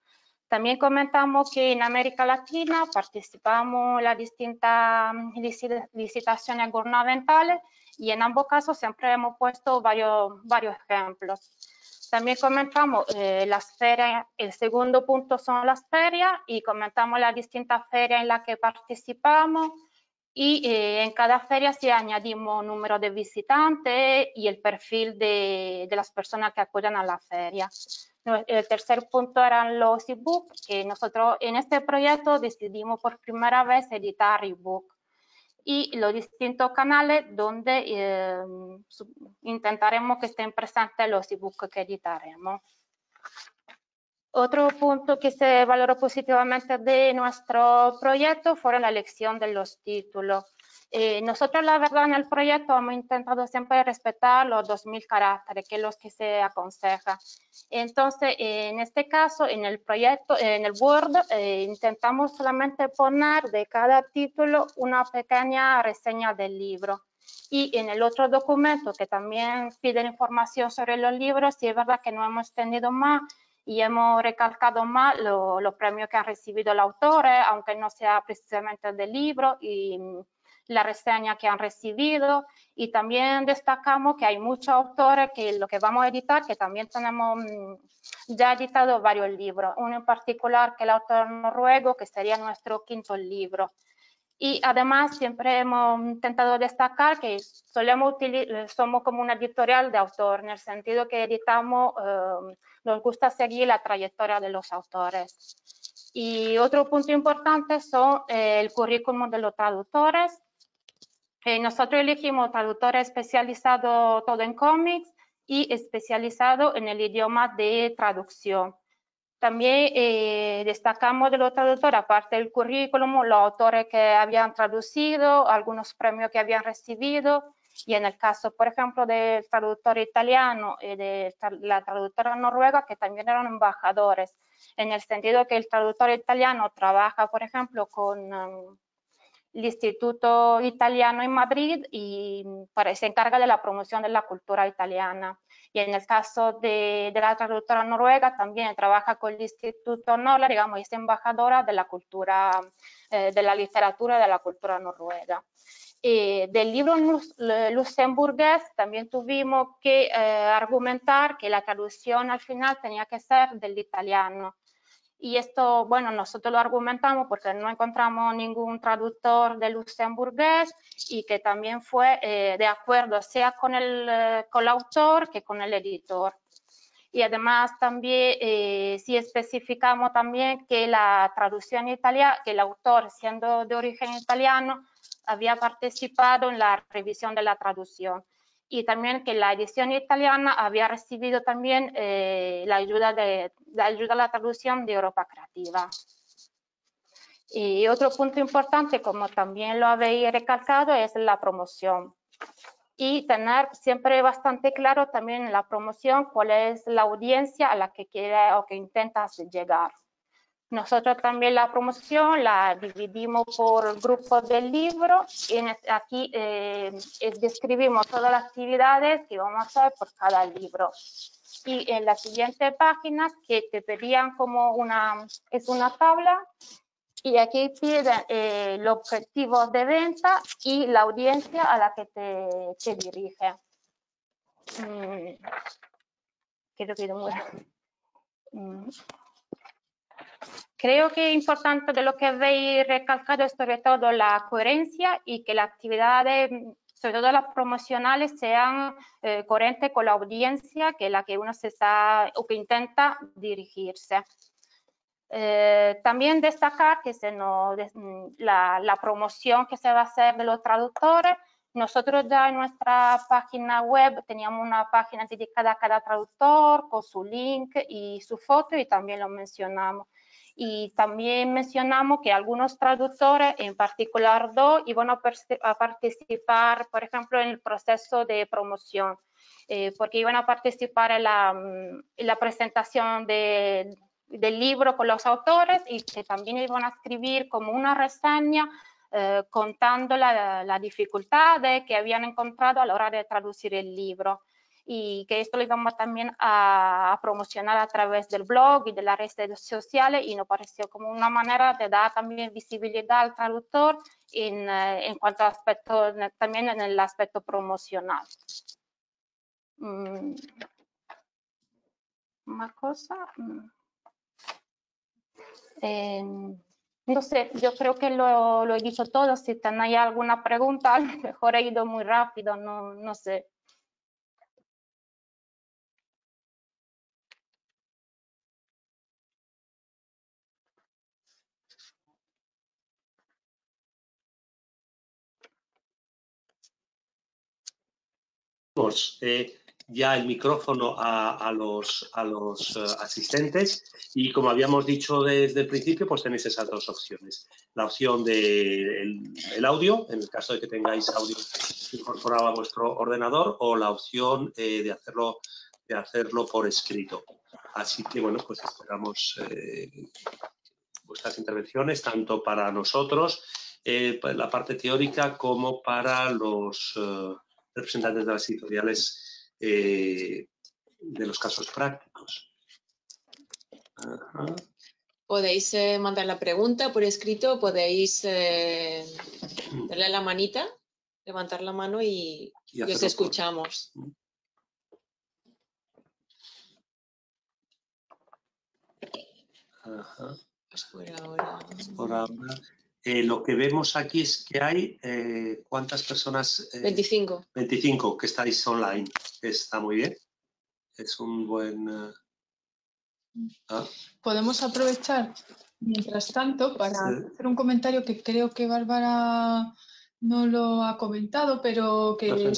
También comentamos que en América Latina participamos en las distintas mm, licitaciones gubernamentales y en ambos casos siempre hemos puesto varios, varios ejemplos. También comentamos eh, las ferias, el segundo punto son las ferias y comentamos las distintas ferias en las que participamos y eh, en cada feria sí añadimos número de visitantes y el perfil de, de las personas que acuden a la feria. El tercer punto eran los ebooks, que nosotros en este proyecto decidimos por primera vez editar ebook y los distintos canales donde eh, intentaremos que estén presentes los ebooks que editaremos. Otro punto que se valoró positivamente de nuestro proyecto fue la elección de los títulos. Eh, nosotros, la verdad, en el proyecto hemos intentado siempre respetar los 2.000 caracteres, que es los que se aconseja. Entonces, en este caso, en el proyecto, en el Word, eh, intentamos solamente poner de cada título una pequeña reseña del libro. Y en el otro documento, que también pide información sobre los libros, sí es verdad que no hemos tenido más y hemos recalcado más los premios que han recibido los autores, aunque no sea precisamente del libro, y la reseña que han recibido y también destacamos que hay muchos autores que lo que vamos a editar, que también tenemos mm, ya editado varios libros, uno en particular que el autor noruego, que sería nuestro quinto libro. Y además siempre hemos intentado destacar que solemos somos como una editorial de autor, en el sentido que editamos, eh, nos gusta seguir la trayectoria de los autores. Y otro punto importante son eh, el currículum de los traductores, Eh, nosotros elegimos traductor especializado todo en cómics y especializado en el idioma de traducción. También eh, destacamos de los traductores, aparte del currículum, los autores que habían traducido, algunos premios que habían recibido, y en el caso, por ejemplo, del traductor italiano y de la traductora noruega, que también eran embajadores, en el sentido que el traductor italiano trabaja, por ejemplo, con um, el Instituto Italiano en Madrid y para, se encarga de la promoción de la cultura italiana. Y en el caso de, la traductora noruega, también trabaja con el Instituto Nola, digamos, es embajadora de la cultura, eh, de la literatura de la cultura noruega. Eh, del libro luxemburgués también tuvimos que eh, argumentar que la traducción al final tenía que ser del italiano. Y esto, bueno, nosotros lo argumentamos porque no encontramos ningún traductor de luxemburgués y que también fue eh, de acuerdo sea con el, con el autor que con el editor. Y además también eh, especificamos también que la traducción italiana, que el autor siendo de origen italiano, había participado en la revisión de la traducción y también que la edición italiana había recibido también eh, la, ayuda de, la ayuda a la traducción de Europa Creativa. Y otro punto importante, como también lo habéis recalcado, es la promoción. Y tener siempre bastante claro también la promoción cuál es la audiencia a la que quiere o que intentas llegar. Nosotros también la promoción la dividimos por grupos del libro y aquí eh, describimos todas las actividades que vamos a hacer por cada libro. Y en la siguiente página que te pedían como una, es una tabla y aquí piden eh, el objetivo de venta y la audiencia a la que te, te dirige. Mm, quiero que mm. Creo que es importante de lo que habéis recalcado es sobre todo la coherencia y que las actividades, sobre todo las promocionales, sean eh, coherentes con la audiencia que la que uno se está o que intenta dirigirse. Eh, también destacar que se nos, la, la, promoción que se va a hacer de los traductores, nosotros ya en nuestra página web teníamos una página dedicada a cada traductor con su link y su foto y también lo mencionamos. Y también mencionamos que algunos traductores, en particular dos, iban a, participar, por ejemplo, en el proceso de promoción, eh, porque iban a participar en la, mm, presentación del libro con los autores y que también iban a escribir como una reseña eh, contando las la dificultades que habían encontrado a la hora de traducir el libro y que esto lo íbamos también a, promocionar a través del blog y de las redes sociales y nos pareció como una manera de dar también visibilidad al traductor en, eh, en cuanto a aspecto, también en el aspecto promocional. Mm. Una cosa. Mm. Em, no sé, yo creo que lo, lo, he dicho todo. Si tenéis alguna pregunta, [laughs] a lo mejor he ido muy rápido, no, no sé. Eh, ya el micrófono a, los, a los eh, asistentes y como habíamos dicho desde el principio, pues tenéis esas dos opciones. La opción del de el audio, en el caso de que tengáis audio incorporado a vuestro ordenador, o la opción eh, de, hacerlo, de hacerlo por escrito. Así que, bueno, pues esperamos vuestras intervenciones, tanto para nosotros, la parte teórica, como para los representantes de las editoriales eh, de los casos prácticos. Podéis eh, mandar la pregunta por escrito, podéis eh, darle la manita, levantar la mano y, os escuchamos. Pues por ahora. Eh, lo que vemos aquí es que hay, eh, ¿cuántas personas? 25. Eh, 25 que estáis online. Está muy bien. Es un buen... ¿ah? Podemos aprovechar, mientras tanto, para hacer un comentario que creo que Bárbara no lo ha comentado, pero que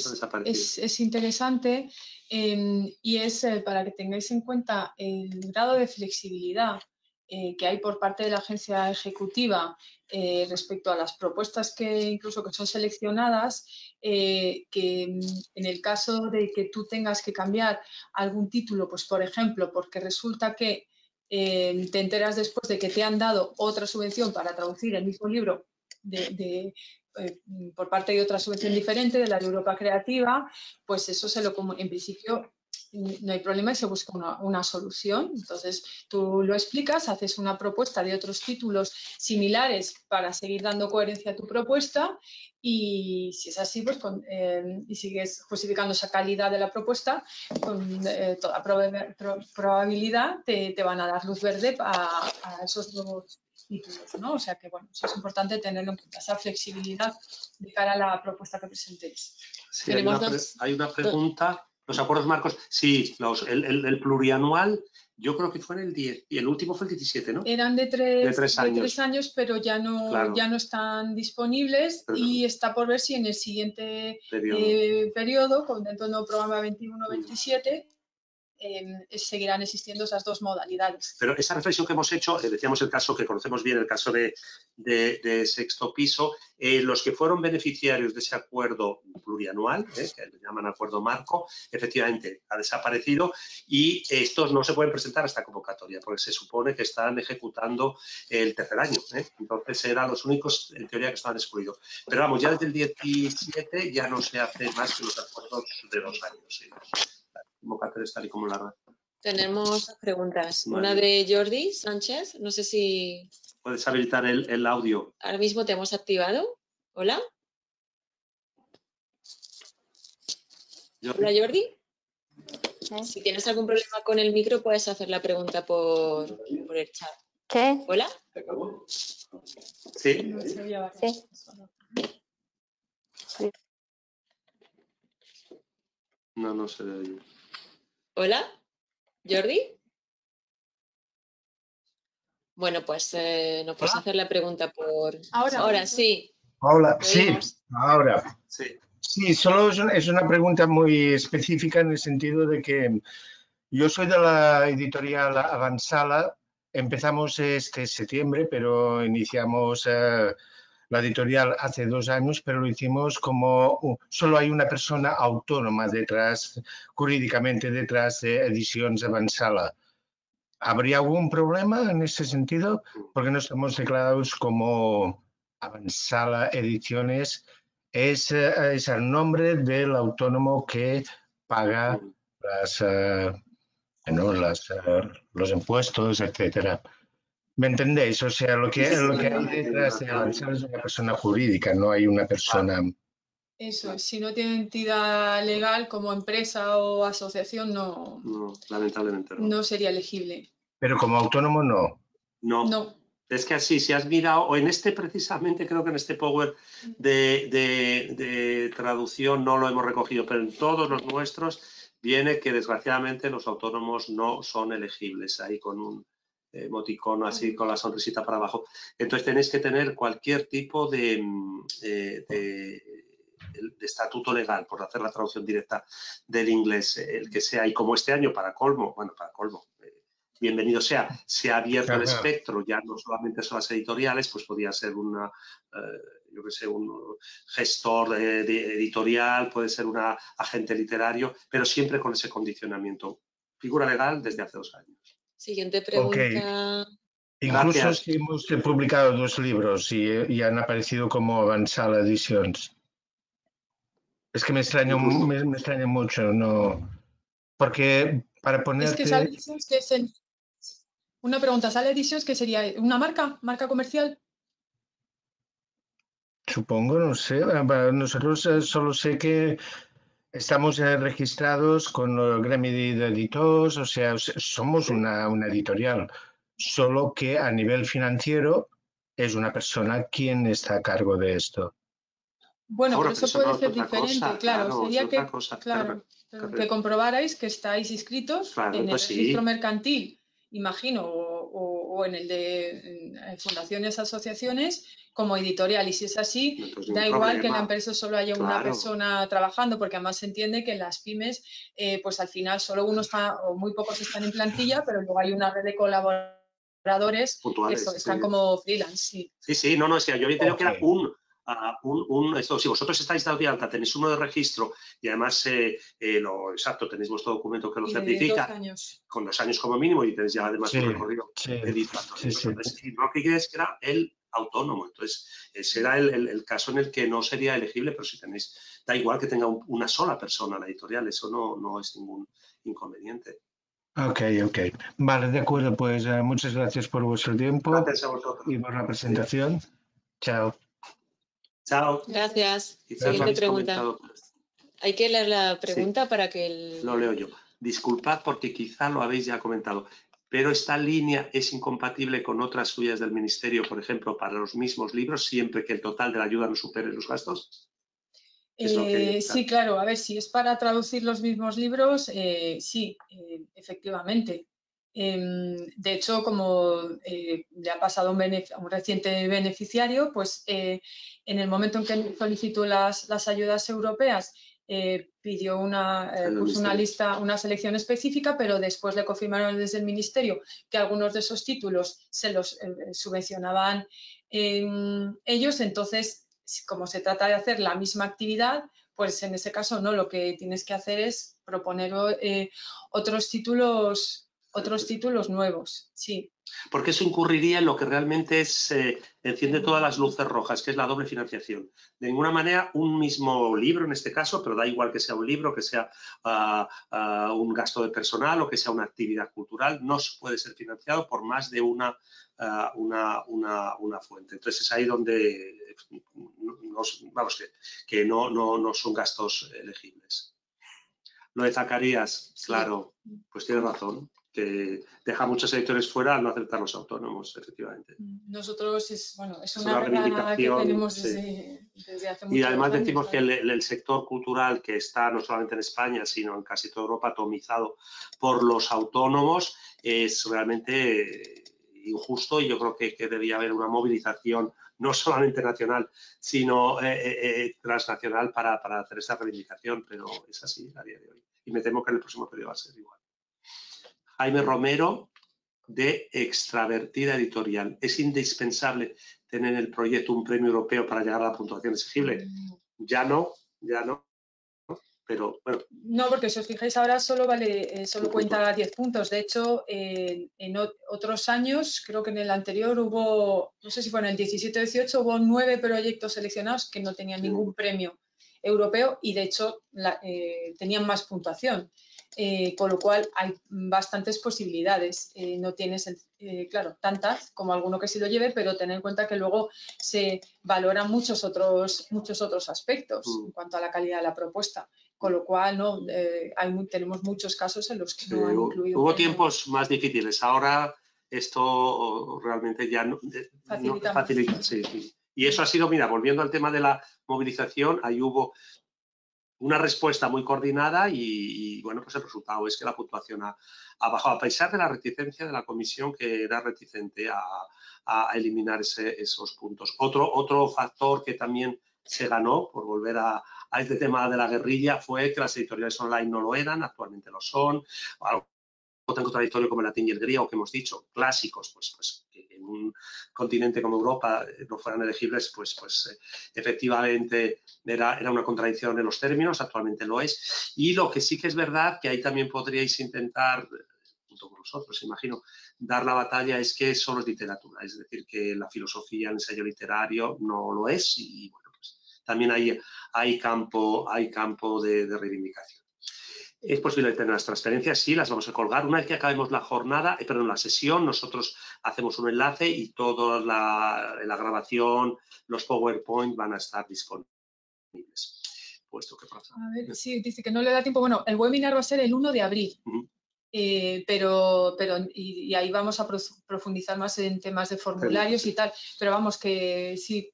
es, interesante em, y es eh, para que tengáis en cuenta el grado de flexibilidad eh, que hay por parte de la agencia ejecutiva eh, respecto a las propuestas que incluso que son seleccionadas, que mm, en el caso de que tú tengas que cambiar algún título, pues por ejemplo, porque resulta que te enteras después de que te han dado otra subvención para traducir el mismo libro de, eh, por parte de otra subvención diferente, de la de Europa Creativa, pues eso se lo en principio no hay problema y se busca una, solución. Entonces, tú lo explicas, haces una propuesta de otros títulos similares para seguir dando coherencia a tu propuesta y si es así, pues eh, y sigues justificando esa calidad de la propuesta, con eh, toda probabilidad te, van a dar luz verde a, a esos dos títulos, ¿no? O sea que, bueno, eso es importante tenerlo en cuenta, esa flexibilidad de cara a la propuesta que presentéis. hay, una pregunta, los acuerdos marcos, sí, el, plurianual, yo creo que fue en el 10 y el último fue el 17, ¿no? Eran de tres, años. pero ya no, ya no están disponibles y está por ver si en el siguiente periodo, eh, con dentro del nuevo programa 21-27, Em, seguirán existiendo esas dos modalidades. Pero esa reflexión que hemos hecho, eh, decíamos el caso que conocemos bien, el caso de, sexto piso, eh, los que fueron beneficiarios de ese acuerdo plurianual, eh, que le llaman acuerdo marco, efectivamente ha desaparecido y estos no se pueden presentar a esta convocatoria porque se supone que están ejecutando el tercer año. Entonces eran los únicos, en teoría, que estaban excluidos. Pero vamos, ya desde el 17 ya no se hace más que los acuerdos de dos años convocatorias tal y como la Tenemos preguntas. Una de Jordi Sánchez. No sé si. Puedes habilitar el, audio. Ahora mismo te hemos activado. Hola. Hola, Jordi. Si tienes algún problema con el micro, puedes hacer la pregunta por, el chat. ¿Qué? ¿Hola? Sí. sí. No, no se oye. Hola, Jordi. Bueno, pues eh, nos puedes hacer la pregunta por ahora. Ahora sí. Hola, sí, ahora. Sí. Sí, solo es una, pregunta muy específica en el sentido de que yo soy de la editorial Avanzala. Empezamos este septiembre, pero iniciamos eh, la editorial hace dos años, pero lo hicimos como solo hay una persona autónoma detrás, jurídicamente detrás de Ediciones Avanzala. ¿Habría algún problema en ese sentido? Porque no estamos declarados como Avanzala Ediciones. Es, es el nombre del autónomo que paga las, eh, las, eh, los impuestos, etcétera. ¿Me entendéis? O sea, lo que, lo que hay detrás de avanzar es una persona jurídica, no hay una persona... Eso, si no tiene entidad legal como empresa o asociación, no... No, lamentablemente no. No sería elegible. Pero como autónomo, no. No. No. Es que así, si has mirado, o en este precisamente, creo que en este Power de, de, de traducción no lo hemos recogido, pero en todos los nuestros viene que desgraciadamente los autónomos no son elegibles ahí con un emoticono así con la sonrisita para abajo. Entonces tenéis que tener cualquier tipo de, mm, eh, de, estatuto legal, por hacer la traducción directa del inglés, el que sea. Y como este año, para colmo, bueno, para colmo, eh, bienvenido sea, se ha abierto el espectro, ya no solamente son las editoriales, pues podría ser una, eh, yo que sé, un gestor editorial, puede ser un agente literario, pero siempre con ese condicionamiento. Figura legal desde hace dos años. Siguiente pregunta. Incluso si hemos publicado dos libros y, han aparecido como Avanzala Editions. Es que me extraña mucho, ¿no? Porque para poner. Es que Sala Editions, que es Una pregunta, ¿Sala Editions que sería una marca, marca comercial? Supongo, no sé. Nosotros eh, solo sé que Estamos eh, registrados con el gremio de editores, o sea, somos una, editorial, solo que a nivel financiero es una persona quien está a cargo de esto. Bueno, pero eso puede ser diferente, claro, sería que, claro, que comprobarais que estáis inscritos en el pues registro mercantil, imagino, o, en el de fundaciones, asociaciones, como editorial. Y si es así, da igual que en la empresa solo haya una persona trabajando, porque además se entiende que en las pymes, eh, pues al final solo uno está o muy pocos están en plantilla, pero luego hay una red de colaboradores que están como freelance. Sí. sí, no, no, es que yo había entendido que era un un, esto, si vosotros estáis dado de alta, tenéis uno de registro y además eh, eh, lo exacto, tenéis vuestro documento que lo certifica con dos años como mínimo y tenéis ya además un recorrido sí, lo que quiere es que era el autónomo. Entonces, ese era el, caso en el que no sería elegible, pero si tenéis, da igual que tenga una sola persona la editorial, eso no, no es ningún inconveniente. Ok, ok. Vale, de acuerdo, pues eh, muchas gracias por vuestro tiempo y por la presentación. Chao. Chao. Gracias. Siguiente pregunta. Hay que leer la pregunta para que el... Lo leo yo. Disculpad porque quizá lo habéis ya comentado, pero esta línea es incompatible con otras suyas del Ministerio, por ejemplo, para los mismos libros, siempre que el total de la ayuda no supere los gastos. Eh, sí, claro. A ver, si es para traducir los mismos libros, eh, sí, eh, efectivamente. Em, de hecho, como le ha pasado a un, reciente beneficiario, pues en el momento en que solicitó las, ayudas europeas, eh, pidió una, una lista, una selección específica, pero después le confirmaron desde el Ministerio que algunos de esos títulos se los subvencionaban ellos. Entonces, como se trata de hacer la misma actividad, pues en ese caso no, lo que tienes que hacer es proponer otros títulos otros títulos nuevos, sí. Porque eso incurriría en lo que realmente es, eh, enciende todas las luces rojas, que es la doble financiación. De ninguna manera, un mismo libro en este caso, pero da igual que sea un libro, que sea ah, ah, un gasto de personal o que sea una actividad cultural, no puede ser financiado por más de una, ah, una, fuente. Entonces es ahí donde, vamos, que, que no, no, no son gastos elegibles. Lo de Zacarías, claro, pues tiene razón que deja muchos editores fuera al no aceptar los autónomos, efectivamente. Nosotros es, bueno, es una, reivindicación que tenemos desde, hace mucho Y además decimos que el, sector cultural que está no solamente en España, sino en casi toda Europa atomizado por los autónomos es realmente injusto y yo creo que, que debía haber una movilización no solamente nacional, sino eh, eh, eh, transnacional para, para hacer esa reivindicación, pero es así a día de hoy. Y me temo que en el próximo periodo va a ser igual. Jaime Romero, de Extravertida Editorial. ¿Es indispensable tener en el proyecto un premio europeo para llegar a la puntuación exigible? Mm. Ya no, ya no. Pero bueno. No, porque si os fijáis ahora solo vale, eh, solo cuenta 10 puntos. De hecho, en otros años, creo que en el anterior hubo, no sé si fue en el 17 o 18, hubo nueve proyectos seleccionados que no tenían ningún premio europeo y de hecho eh, tenían más puntuación. Eh, con lo cual hay bastantes posibilidades. Eh, no tienes, eh, claro, tantas como alguno que sí lo lleve, pero ten en cuenta que luego se valoran muchos otros, muchos otros aspectos mm. en cuanto a la calidad de la propuesta. Con lo cual, no, hay, tenemos muchos casos en los que no han incluido. Hubo tiempos más difíciles. Ahora esto realmente ya no, facilita. Y eso ha sido, mira, volviendo al tema de la movilización, ahí hubo una respuesta muy coordinada y, bueno, pues el resultado es que la puntuación ha, bajado, a pesar de la reticencia de la comisión que era reticente a, eliminar esos puntos. Otro, otro factor que también se ganó, por volver a, este tema de la guerrilla, fue que las editoriales online no lo eran, actualmente lo son. Algo tan contradictorio como el latín y el griego que hemos dicho, clásicos, pues, pues un continente como Europa eh, no fueran elegibles, pues, pues eh, efectivamente era, era, una contradicción en los términos, actualmente lo es. Y lo que sí que es verdad, que ahí también podríais intentar, junto con nosotros, imagino, dar la batalla es que solo es literatura, es decir, que la filosofía, el ensayo literario no lo es y bueno, pues también hay, hay, campo, hay campo de reivindicación. Es posible tener las transferencias, sí, las vamos a colgar. Una vez que acabemos la jornada, eh, perdón, la sesión, nosotros hacemos un enlace y toda la, grabación, los PowerPoint van a estar disponibles. Puesto que pasa. A ver, sí, dice que no le da tiempo. Bueno, el webinar va a ser el 1 de abril. Eh, pero, pero y, ahí vamos a profundizar más en temas de formularios y tal. Pero vamos, que sí,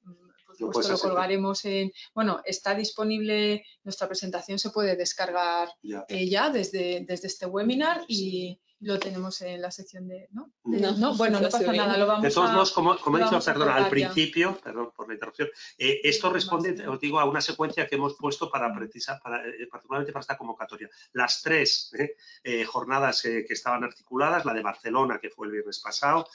supuesto lo colgaremos en, bueno, está disponible, nuestra presentación se puede descargar ya, ya desde, desde este webinar y lo tenemos en la sección de... No, no, bueno, no pasa nada, lo vamos De todos modos, como, como he dicho, perdón, al principio, perdón por la interrupción, eh, esto responde, os digo, a una secuencia que hemos puesto para precisar, para, eh, particularmente para esta convocatoria. Las tres eh, jornadas que estaban articuladas, la de Barcelona, que fue el viernes pasado,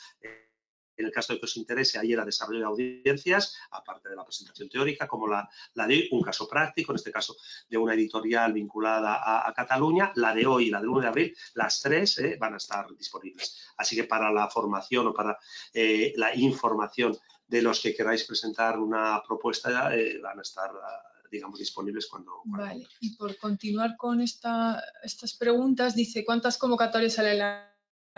en el caso de que os interese, ahí era desarrollo de audiencias, aparte de la presentación teórica, como la, de un caso práctico, en este caso de una editorial vinculada a, Cataluña, la de hoy y la del 1 de abril, las tres eh, van a estar disponibles. Así que para la formación o para eh, la información de los que queráis presentar una propuesta, eh, van a estar digamos, disponibles cuando, Vale, y por continuar con esta, estas preguntas, dice, ¿cuántas convocatorias salen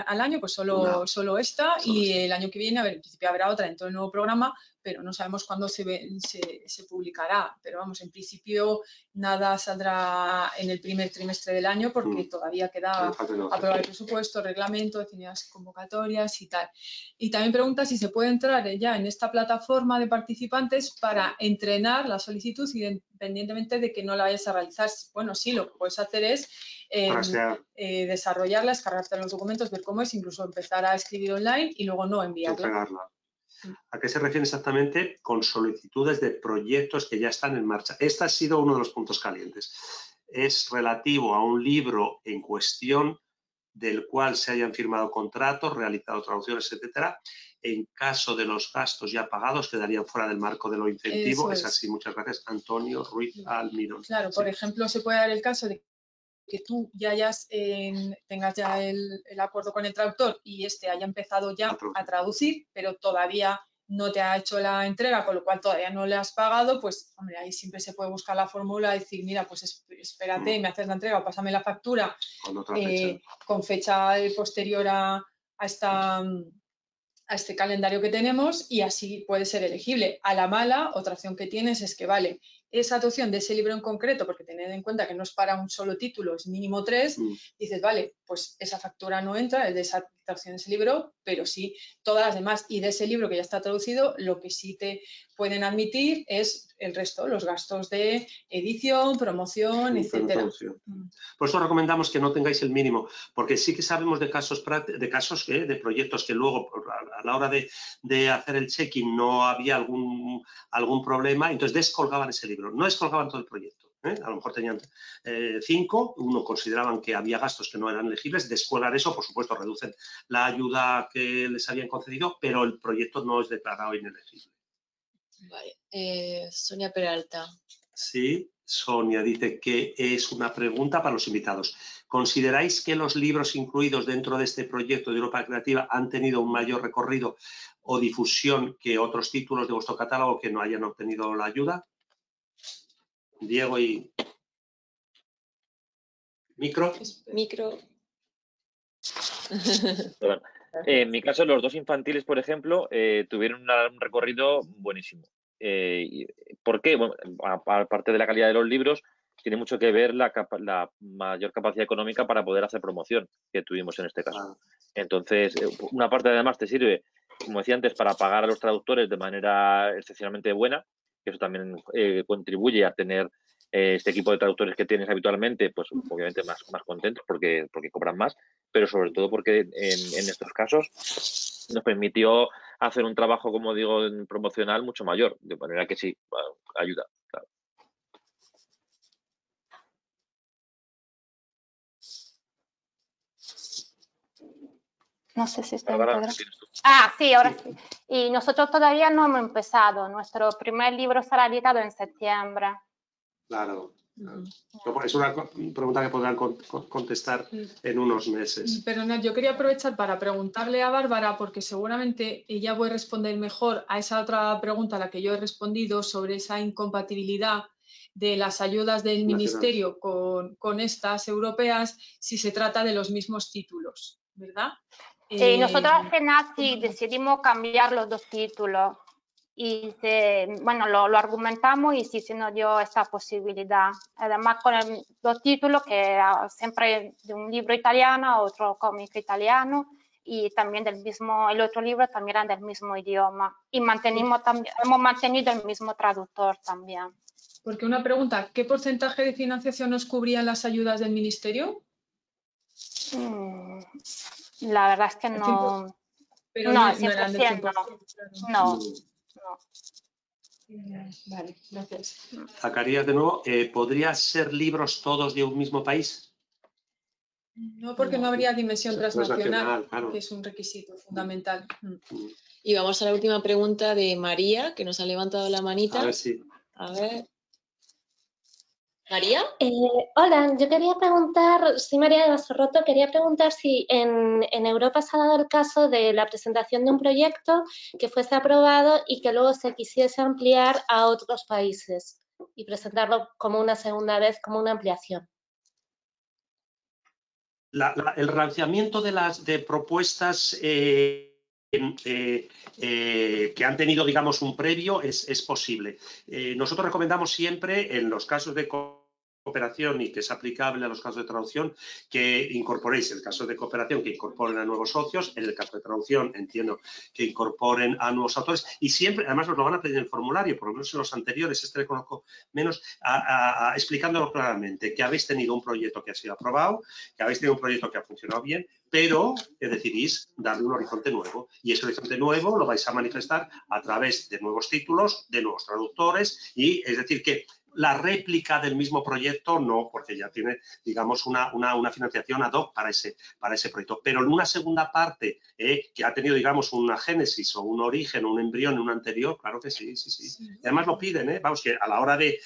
al año? Pues solo, solo esta y el año que viene, a ver, en principio habrá otra dentro del nuevo programa, pero no sabemos cuándo se, se, publicará. Pero vamos, en principio nada saldrá en el primer trimestre del año porque mm. todavía queda aprobar el presupuesto, reglamento, definidas convocatorias y tal. Y también pregunta si se puede entrar ya en esta plataforma de participantes para entrenar la solicitud independientemente de que no la vayas a realizar. Bueno, sí, lo que puedes hacer es eh, eh, desarrollarla, descargarte los documentos, ver cómo es, incluso empezar a escribir online y luego no enviarla. ¿A qué se refiere exactamente con solicitudes de proyectos que ya están en marcha? Este ha sido uno de los puntos calientes. Es relativo a un libro en cuestión del cual se hayan firmado contratos, realizado traducciones, etcétera. En caso de los gastos ya pagados, quedarían fuera del marco de lo incentivo. Es. así. Muchas gracias, Antonio Ruiz Almirón. Claro, por ejemplo, se puede dar el caso de que tú ya hayas, tengas ya el, acuerdo con el traductor y este haya empezado ya a traducir, pero todavía no te ha hecho la entrega, con lo cual todavía no le has pagado, pues hombre, ahí siempre se puede buscar la fórmula y decir, mira, pues espérate, mm. me haces la entrega, pásame la factura con, fecha. Eh, posterior a, a, esta, a este calendario que tenemos y así puede ser elegible. A la mala, otra opción que tienes es que, vale, esa adopción de ese libro en concreto, porque tened en cuenta que no es para un solo título, es mínimo tres, mm. dices, vale, pues esa factura no entra, es de esa traducción de ese libro, pero sí todas las demás. Y de ese libro que ya está traducido, lo que sí te pueden admitir es el resto, los gastos de edición, promoción, etcétera. Mm. Por eso recomendamos que no tengáis el mínimo, porque sí que sabemos de casos, de, casos ¿eh? de proyectos que luego a la hora de, de hacer el check-in no había algún, algún problema, entonces descolgaban ese libro no descolgaban todo el proyecto. ¿eh? A lo mejor tenían eh, cinco, uno consideraban que había gastos que no eran elegibles, descuelgan eso, por supuesto, reducen la ayuda que les habían concedido, pero el proyecto no es declarado inelegible. Vale. Eh, Sonia Peralta. Sí, Sonia dice que es una pregunta para los invitados. ¿Consideráis que los libros incluidos dentro de este proyecto de Europa Creativa han tenido un mayor recorrido o difusión que otros títulos de vuestro catálogo que no hayan obtenido la ayuda? Diego y... Micro. Micro. [laughs] en mi caso, los dos infantiles, por ejemplo, eh, tuvieron un recorrido buenísimo. Eh, ¿Por qué? Bueno, aparte de la calidad de los libros, tiene mucho que ver la, la, mayor capacidad económica para poder hacer promoción que tuvimos en este caso. Entonces, eh, una parte además te sirve, como decía antes, para pagar a los traductores de manera excepcionalmente buena, eso también eh, contribuye a tener eh, este equipo de traductores que tienes habitualmente, pues obviamente más, más contentos porque, porque cobran más, pero sobre todo porque en, en estos casos nos permitió hacer un trabajo, como digo, promocional mucho mayor, de manera que sí, ayuda. Claro. No sé si está Ah, sí, ahora sí. Y nosotros todavía no hemos empezado. Nuestro primer libro será editado en septiembre. Claro. Es una pregunta que podrán contestar en unos meses. Pero yo quería aprovechar para preguntarle a Bárbara, porque seguramente ella puede responder mejor a esa otra pregunta a la que yo he respondido sobre esa incompatibilidad de las ayudas del Ministerio con, con estas europeas si se trata de los mismos títulos, ¿verdad? Eh, nosotros al final sí decidimos cambiar los dos títulos y bueno, lo, argumentamos y sí se nos dio esa posibilidad. Además con el, dos títulos que siempre de un libro italiano, otro cómic italiano y también del mismo, el otro libro también era del mismo idioma y mantenimos también, hemos mantenido el mismo traductor también. Porque una pregunta, ¿qué porcentaje de financiación nos cubrían las ayudas del ministerio? Mm, la verdad es que no. Pero no, no, eran del 100%, no, no. Vale, gracias. Zacarías, de nuevo, eh, ¿podrían ser libros todos de un mismo país? No, porque no habría dimensión transnacional, claro. que es un requisito fundamental. Mm. Y vamos a la última pregunta de María, que nos ha levantado la manita. A ver si. A ver. María. Eh, hola, yo quería preguntar, soy María de Basorroto, quería preguntar si en, en Europa se ha dado el caso de la presentación de un proyecto que fuese aprobado y que luego se quisiese ampliar a otros países y presentarlo como una segunda vez, como una ampliación. La- la- el lanzamiento de las de propuestas eh, em, eh, eh, que han tenido, digamos, un previo es, es posible. Eh, nosotros recomendamos siempre, en los casos de cooperación y que es aplicable a los casos de traducción, que incorporéis, el caso de cooperación, que incorporen a nuevos socios, en el caso de traducción, entiendo que incorporen a nuevos autores y siempre, además, nos lo van a pedir en el formulario, por lo menos en los anteriores, este le conozco menos, a- explicándolo claramente, que habéis tenido un proyecto que ha sido aprobado, que habéis tenido un proyecto que ha funcionado bien, pero que decidís darle un horizonte nuevo. Y ese horizonte nuevo lo vais a manifestar a través de nuevos títulos, de nuevos traductores, y es decir, que la réplica del mismo proyecto no, porque ya tiene, digamos, una, una, una financiación ad hoc para ese, para ese proyecto. Pero en una segunda parte eh, que ha tenido, digamos, una génesis o un origen o un embrión en un anterior, claro que sí, sí, sí. Y además lo piden, ¿eh? vamos, que a la hora de,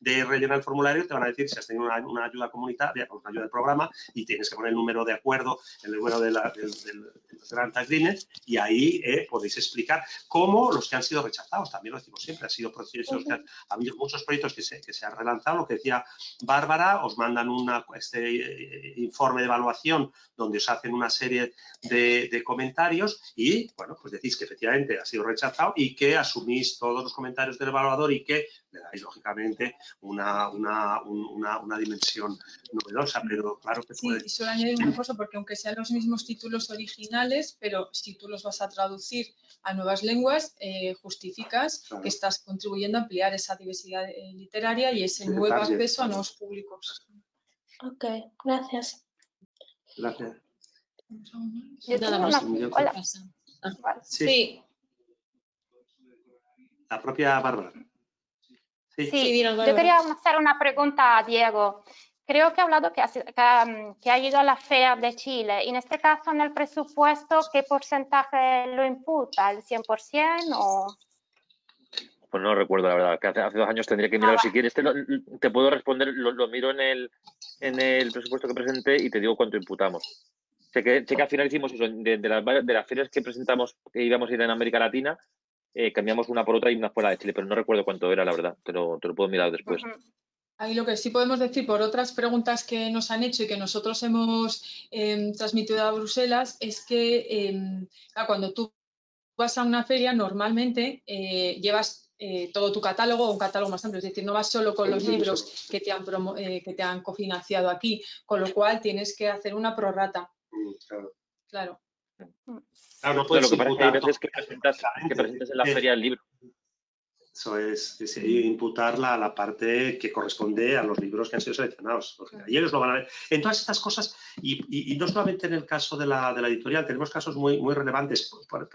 de rellenar el formulario te van a decir si has tenido una, una ayuda comunitaria, una ayuda del programa y tienes que poner el número de acuerdo, el número de la, del, del, del Grant Agreement y ahí eh, podéis explicar cómo los que han sido rechazados, también lo decimos siempre, han sido procesos que han, ha habido muchos proyectos que se, que se han relanzado, lo que decía Bárbara, os mandan una, este eh, informe de evaluación donde os hacen una serie de, de comentarios y, bueno, pues decís que efectivamente ha sido rechazado y que asumís todos los comentarios del evaluador y que le dais, lógicamente, una, una, un- una, una dimensión novedosa, pero claro que Sí, puede. y solo añadir una cosa, porque aunque sean los mismos títulos originales, pero si tú los vas a traducir a nuevas lenguas, eh, justificas Claro. que estás contribuyendo a ampliar esa diversidad eh, literaria y ese nuevo detalle. acceso a nuevos públicos. Ok, gracias. Gracias. Yo Nada tengo una- hola. Ah, Vale. Sí, Sí, la propia Bárbara. Sí. Yo quería hacer una pregunta a Diego. Creo que ha hablado que ha, que ha, que ha ido a la FEA de Chile. Y en este caso, en el presupuesto, ¿qué porcentaje lo imputa? ¿El 100% o...? Pues no recuerdo, la verdad, que hace, hace dos años tendría que mirar. Ah, si quieres, te, lo- te puedo responder, lo, lo miro en el, en el presupuesto que presenté y te digo cuánto imputamos. Sé que, sé que al final hicimos eso, de, de las, varias- de las ferias que presentamos, que íbamos a ir en América Latina, eh, cambiamos una por otra y una fuera de Chile, pero no recuerdo cuánto era, la verdad, te lo, te lo puedo mirar después. Ahí lo que sí podemos decir por otras preguntas que nos han hecho y que nosotros hemos em, transmitido a Bruselas es que em, cuando tú vas a una feria normalmente eh, llevas eh, todo tu catálogo o un catálogo más amplio, es decir, no vas solo con los libros que te han, promo- eh, que te han cofinanciado aquí, con lo cual tienes que hacer una prorrata, Mm, Claro. Claro. No, puedes lo que pasa es que hay veces que presentas, que presentas en la [laughs] feria el libro. Eso es, es imputarla a la parte que corresponde a los libros que han sido seleccionados. Y ellos lo van a ver. En todas estas cosas, y, y- y no solamente en el caso de la, de la editorial, tenemos casos muy, muy relevantes para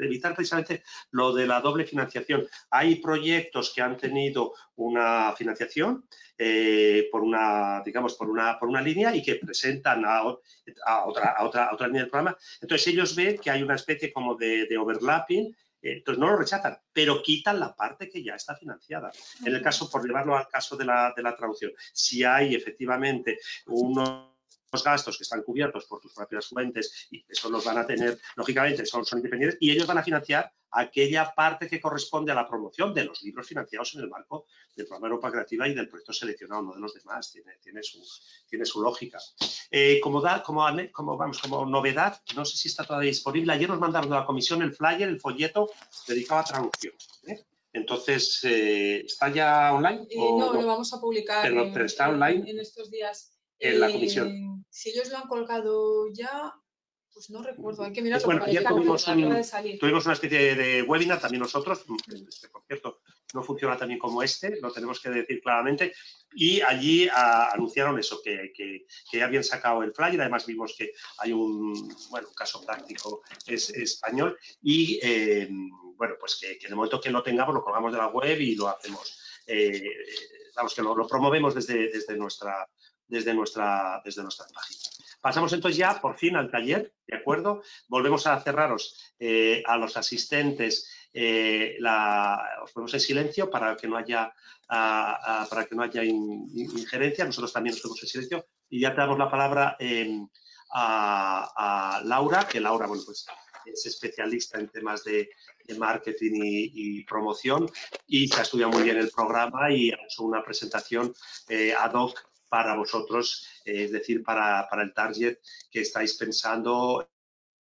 evitar precisamente lo de la doble financiación. Hay proyectos que han tenido una financiación eh, por una, digamos, por una, por una línea y que presentan a, otra, a, otra, a otra línea del programa. Entonces ellos ven que hay una especie como de, de overlapping entonces no lo rechazan, pero quitan la parte que ya está financiada. En el caso, por llevarlo al caso de la, de la traducción, si hay efectivamente unos gastos que están cubiertos por tus propias fuentes y eso los van a tener, lógicamente, son, son independientes y ellos van a financiar aquella parte que corresponde a la promoción de los libros financiados en el marco del programa Europa Creativa y del proyecto seleccionado, no de los demás, tiene, tiene, su, tiene su lógica. Eh, como, da, como, como, vamos, como novedad, no sé si está todavía disponible, ayer nos mandaron de la comisión el flyer, el folleto dedicado a traducción. ¿eh? Entonces, eh, ¿está ya online? No, lo vamos a publicar Pero- en, pero está online en estos días. en la comisión. Si ellos lo han colgado ya, Pues no recuerdo, hay que mirarlo. Bueno, ayer tuvimos, tuvimos, una especie de webinar, también nosotros, este, por cierto, no funciona también como este, lo tenemos que decir claramente, y allí ah, anunciaron eso, que, que, habían sacado el flyer, además vimos que hay un, bueno, caso práctico es, español, y eh, bueno, pues que, que, en el momento que lo tengamos lo colgamos de la web y lo hacemos, eh, vamos, que lo, lo promovemos desde, desde, nuestra, desde, nuestra, desde nuestra página. Pasamos entonces ya por fin al taller, ¿de acuerdo? Volvemos a cerraros eh, a los asistentes, eh, os ponemos en silencio para que no haya, para que no haya injerencia, nosotros también nos ponemos en silencio y ya te damos la palabra em, a, Laura, que Laura, bueno, pues es especialista en temas de, marketing y, promoción y se ha estudiado muy bien el programa y ha hecho una presentación eh, ad hoc para vosotros, eh, es decir, para, el target que estáis pensando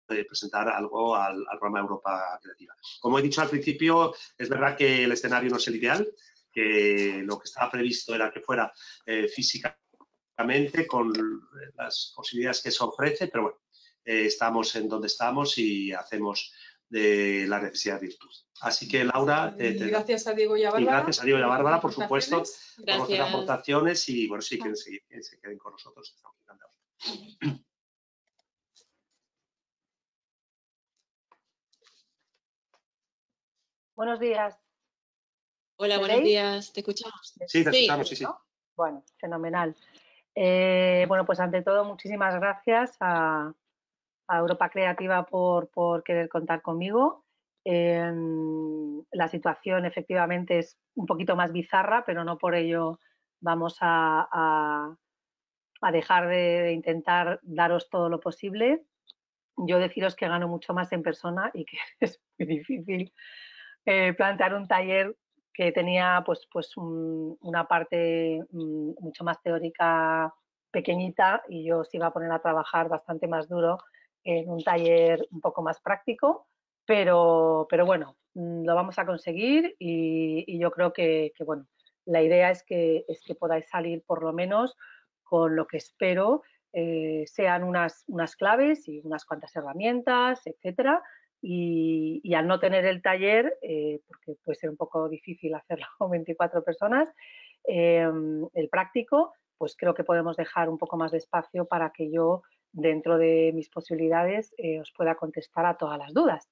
eh, presentar algo al, programa Europa Creativa. Como he dicho al principio, es verdad que el escenario no es el ideal, que lo que estaba previsto era que fuera eh, físicamente con las posibilidades que se ofrece, pero bueno, estamos en donde estamos y hacemos de la necesidad de virtud. Así que Laura... Eh, gracias a Diego y a Bárbara. gracias a Diego y a Bárbara, por supuesto, por vuestras aportaciones y bueno, sí, que se, queden con nosotros. [clears throat] Buenos días. Hola, buenos días. ¿Te escuchamos? Sí, te escuchamos, sí, sí. Bueno, fenomenal. Eh, bueno, pues ante todo, muchísimas gracias a, a Europa Creativa por, querer contar conmigo. la situación efectivamente es un poquito más bizarra, pero no por ello vamos a, a, dejar de, intentar daros todo lo posible. Yo deciros que gano mucho más en persona y que [laughs] es muy difícil eh, plantear un taller que tenía pues, pues una parte mm, mucho más teórica pequeñita y yo os iba a poner a trabajar bastante más duro en un taller un poco más práctico, pero, pero bueno, mm, lo vamos a conseguir y, yo creo que, bueno, la idea es que, es que podáis salir por lo menos con lo que espero eh, sean unas, unas claves y unas cuantas herramientas, etcétera. Y, al no tener el taller, eh, porque puede ser un poco difícil hacerlo [laughs] con 24 personas, em, el práctico, pues creo que podemos dejar un poco más de espacio para que yo dentro de mis posibilidades eh, os pueda contestar a todas las dudas.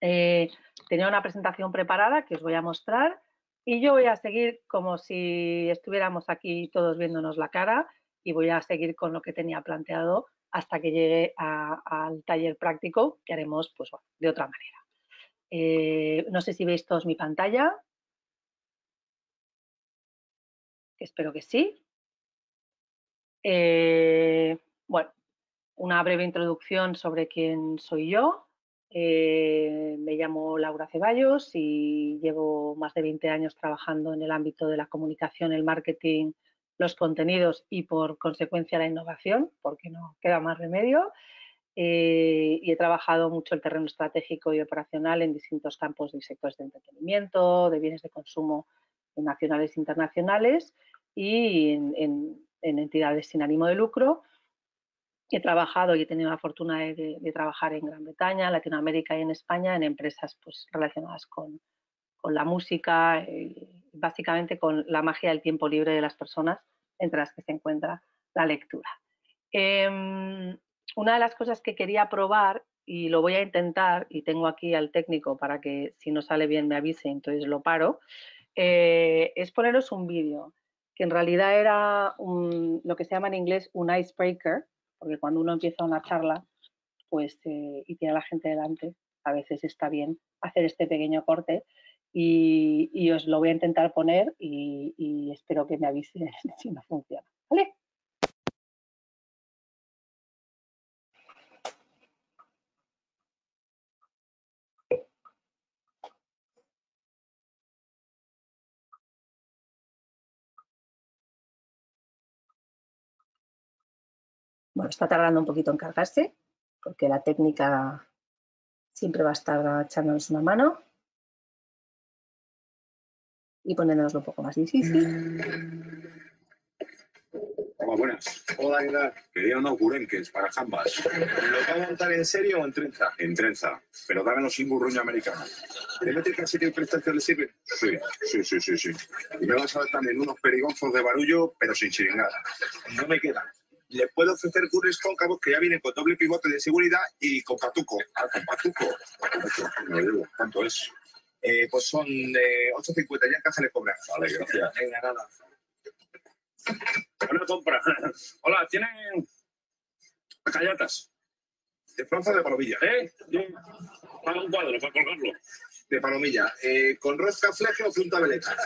Eh, tenía una presentación preparada que os voy a mostrar y yo voy a seguir como si estuviéramos aquí todos viéndonos la cara y voy a seguir con lo que tenía planteado hasta que llegue al taller práctico que haremos pues, de otra manera. Eh, no sé si veis todos mi pantalla. Espero que sí. bueno, una breve introducción sobre quién soy yo. Eh, me llamo Laura Ceballos y llevo más de 20 años trabajando en el ámbito de la comunicación, el marketing, los contenidos y por consecuencia la innovación, porque no queda más remedio. Eh, y he trabajado mucho el terreno estratégico y operacional en distintos campos y sectores de entretenimiento, de bienes de consumo nacionales e internacionales y en entidades sin ánimo de lucro He trabajado y he tenido la fortuna de, trabajar en Gran Bretaña, Latinoamérica y en España en empresas pues, relacionadas con, la música, eh, básicamente con la magia del tiempo libre de las personas, entre las que se encuentra la lectura. Em, una de las cosas que quería probar, y lo voy a intentar, y tengo aquí al técnico para que si no sale bien me avise, entonces lo paro, eh, es poneros un vídeo, que en realidad era lo que se llama en inglés un icebreaker, porque cuando uno empieza una charla pues, eh, y tiene a la gente delante, a veces está bien hacer este pequeño corte y, os lo voy a intentar poner y, espero que me avise [laughs] si no funciona. ¿Vale? Bueno, está tardando un poquito en cargarse, porque la técnica siempre va a estar echándonos una mano y poniéndonos un poco más difícil. Hola, buenas. Hola, Edgar. Quería unos burenques para jambas. ¿Lo va a montar en serio o en trenza? En trenza. Pero dámelo sin burruño americano. ¿De métrica serie prestación le sirve? Sí, sí, sí, sí, sí. Y me vas a dar también unos perigonzos de barullo, pero sin chiringada. No me queda. Le puedo ofrecer curres cóncavos que ya vienen con doble pivote de seguridad y con patuco. Ah, con patuco. ¿Cuánto es? Eh, pues son de 8.50, ya en casa le cobran. Vale, gracias. Venga, nada. Una compra. Hola, ¿tienen callatas? De Francia de palomilla. ¿Eh? Para un cuadro, para colgarlo. De palomilla. Eh, ¿Con rosca fleje o punta veleta?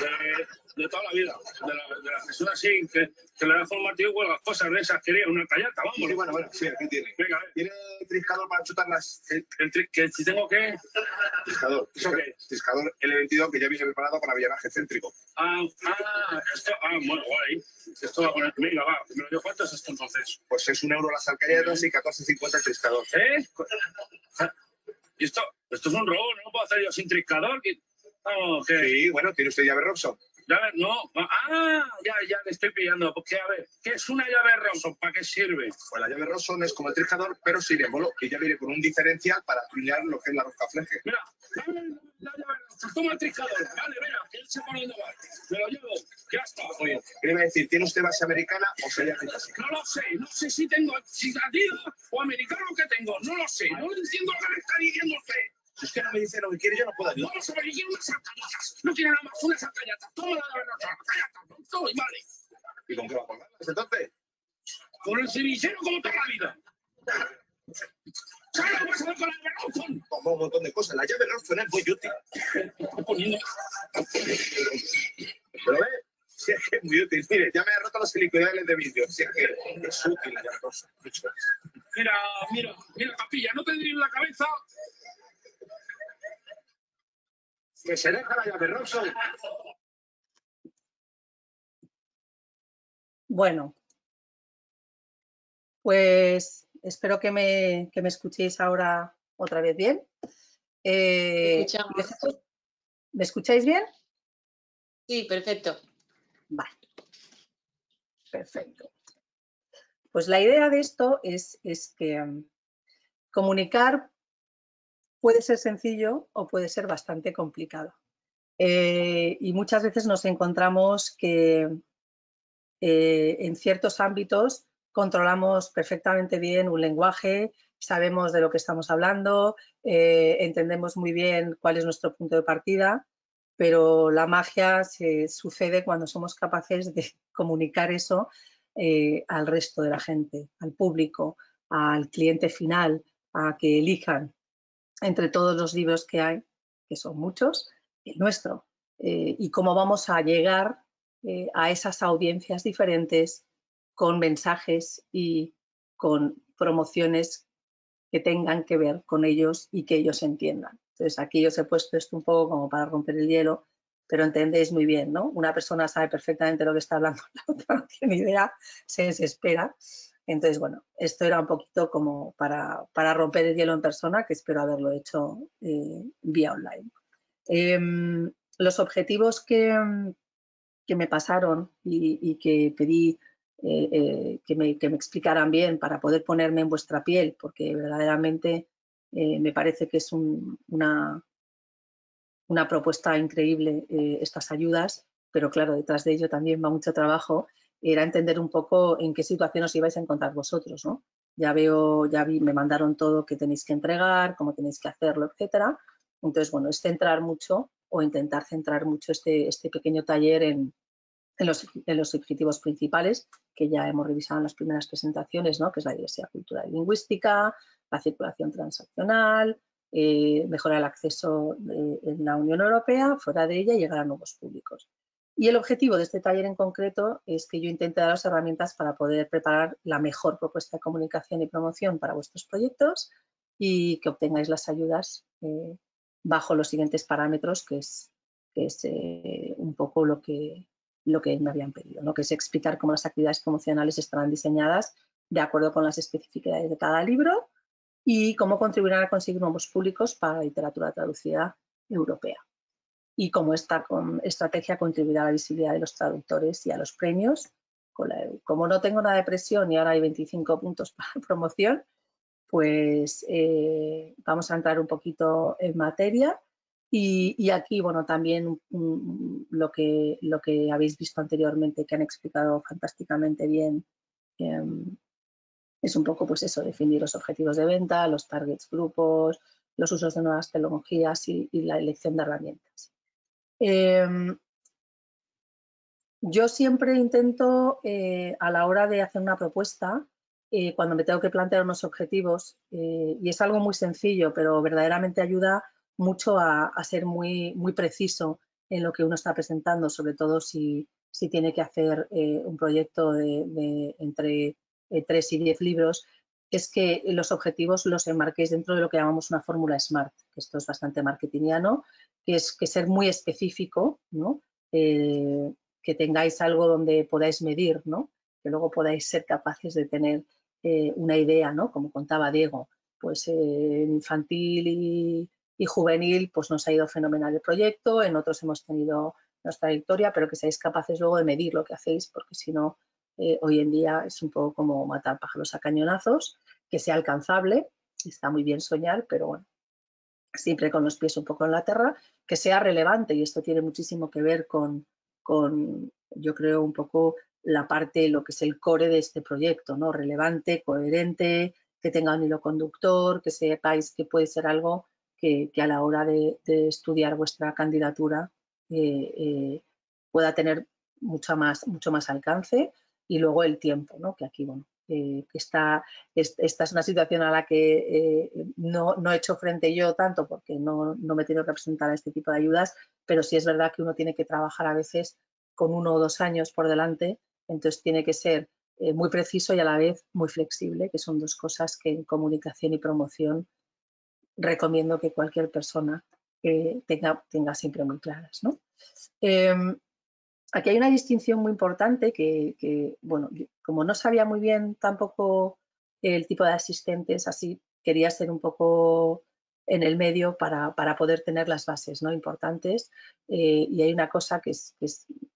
De, de toda la vida. De la, de la así, que, que le dejo el martillo con las cosas de esas. Quería una callata, vamos. Sí, bueno, bueno, sí, aquí tiene. Venga, eh. ¿Tiene triscador para? El, el tri- que si tengo que... Triscador. ¿Eso qué? Triscador L22 que ya viene preparado para avillanaje céntrico. Ah, ah, esto... Ah, bueno, guay. Esto va a poner... Venga, va. ¿Me lo dio cuánto es esto entonces? Pues es un euro las alcayatas y 14.50 el triscador. ¿Eh? ¿Y esto? Esto es un robo, no puedo hacer yo sin triscador. que- que... Sí, bueno, tiene usted llave Robson. Llave, no. Ah, ya, ya le estoy pillando. Porque, a ver, ¿qué es una llave Rawson? ¿Para qué sirve? Pues la llave Robson es como el triscador, pero sin émbolo, y ya viene con un diferencial para truñar lo que es la rosca fleje. Mira, la llave Rawson. Toma el triscador. Vale, mira, que él sepa dónde va. Me lo llevo. Ya está. ¿Qué le decir? ¿Tiene usted base americana o sería? No lo sé, no sé si tengo si latino o americano que tengo, no lo sé, no entiendo lo que me está diciendo usted. Si usted no me dice lo que quiere, yo no puedo ayudar. Vamos a ver, yo quiero unas alcayatas, no quiero nada más, unas alcayatas, toma la llave Rawson, alcayatas, todo y vale. ¿Y con qué va a colgarlas entonces? Con el cenicero como toda la vida. ¿Sabes lo que pasa con la llave Rawson? Como un montón de cosas. La llave Robson es muy útil. Poniendo... ¿Pero ve? Si es que es muy útil. Mire, ya me he roto los helicoidales de vídeo. Si es que es útil la llave. Mucho. Mira, mira, mira, capilla, no te en la cabeza. Que se deja la llave Robson. Bueno, pues espero que me, que me escuchéis ahora otra vez bien. Eh, Escuchamos. ¿vosotros ¿Me escucháis bien? Sí, perfecto. Vale. Perfecto. Pues la idea de esto es, es que mm, comunicar puede ser sencillo o puede ser bastante complicado. Eh, y muchas veces nos encontramos que eh, en ciertos ámbitos controlamos perfectamente bien un lenguaje, sabemos de lo que estamos hablando, eh, entendemos muy bien cuál es nuestro punto de partida, pero la magia se sucede cuando somos capaces de [laughs] comunicar eso eh, al resto de la gente, al público, al cliente final, a que elijan entre todos los libros que hay, que son muchos, el nuestro, eh, y cómo vamos a llegar a esas audiencias diferentes con mensajes y con promociones que tengan que ver con ellos y que ellos entiendan. Entonces aquí os he puesto esto un poco como para romper el hielo, pero entendéis muy bien, ¿no? Una persona sabe perfectamente lo que está hablando, [laughs] la otra no tiene idea, se desespera. Entonces, bueno, esto era un poquito como para, para romper el hielo en persona, que espero haberlo hecho eh, vía online. Em, los objetivos que, que me pasaron y, y que pedí eh, eh, que, me, explicaran bien para poder ponerme en vuestra piel, porque verdaderamente eh, me parece que es un, una, una, propuesta increíble estas ayudas, pero claro, detrás de ello también va mucho trabajo, era entender un poco en qué situación os ibais a encontrar vosotros, ¿no? Ya veo, ya vi, me mandaron todo que tenéis que entregar, cómo tenéis que hacerlo, etcétera. Entonces, bueno, es centrar mucho o intentar centrar mucho este, este pequeño taller en, en los, los, objetivos principales que ya hemos revisado en las primeras presentaciones, ¿no? que es la diversidad cultural y lingüística, la circulación transaccional, eh, mejorar el acceso de, en la Unión Europea, fuera de ella y llegar a nuevos públicos. Y el objetivo de este taller en concreto es que yo intente daros herramientas para poder preparar la mejor propuesta de comunicación y promoción para vuestros proyectos y que obtengáis las ayudas eh, bajo los siguientes parámetros, que es, que es eh, un poco lo que, lo que me habían pedido, ¿no? que es explicar cómo las actividades promocionales estarán diseñadas de acuerdo con las especificidades de cada libro y cómo contribuirán a conseguir nuevos públicos para la literatura traducida europea. Y cómo esta estrategia contribuirá a la visibilidad de los traductores y a los premios como no tengo nada de presión y ahora hay 25 puntos [laughs] para promoción, pues eh, vamos a entrar un poquito en materia. Y, aquí, bueno, también lo, que, lo que habéis visto anteriormente, que han explicado fantásticamente bien, em, es un poco, pues eso, definir los objetivos de venta, los targets grupos, los usos de nuevas tecnologías y, la elección de herramientas. Em, yo siempre intento, eh, a la hora de hacer una propuesta, eh, cuando me tengo que plantear unos objetivos, eh, y es algo muy sencillo, pero verdaderamente ayuda mucho a, ser muy, muy preciso en lo que uno está presentando, sobre todo si, tiene que hacer eh, un proyecto de, entre tres y diez libros, es que los objetivos los enmarquéis dentro de lo que llamamos una fórmula SMART, que esto es bastante marketingiano, que es que ser muy específico, que tengáis algo donde podáis medir, ¿no? que luego podáis ser capaces de tener eh, una idea, ¿no? Como contaba Diego, pues en infantil y, juvenil pues nos ha ido fenomenal el proyecto, en otros hemos tenido nuestra victoria, pero que seáis capaces luego de medir lo que hacéis, porque si no, eh, hoy en día es un poco como matar pájaros a cañonazos, que sea alcanzable, está muy bien soñar, pero bueno, siempre con los pies un poco en la tierra, que sea relevante, y esto tiene muchísimo que ver con, con yo creo, un poco la parte, lo que es el core de este proyecto, ¿no? Relevante, coherente, que tenga un hilo conductor, que sepáis que puede ser algo que, a la hora de, estudiar vuestra candidatura eh, eh, pueda tener mucho más, mucho más alcance y luego el tiempo, ¿no? Que aquí, bueno, eh, está, esta es una situación a la que no, no, he hecho frente yo tanto porque no, no me he tenido que presentar a este tipo de ayudas, pero sí es verdad que uno tiene que trabajar a veces con uno o dos años por delante entonces tiene que ser muy preciso y a la vez muy flexible, que son dos cosas que en comunicación y promoción recomiendo que cualquier persona eh, tenga, tenga, siempre muy claras. Em, aquí hay una distinción muy importante que, bueno, como no sabía muy bien tampoco el tipo de asistentes, así quería ser un poco en el medio para, poder tener las bases ¿no? importantes. Eh, y hay una cosa que es,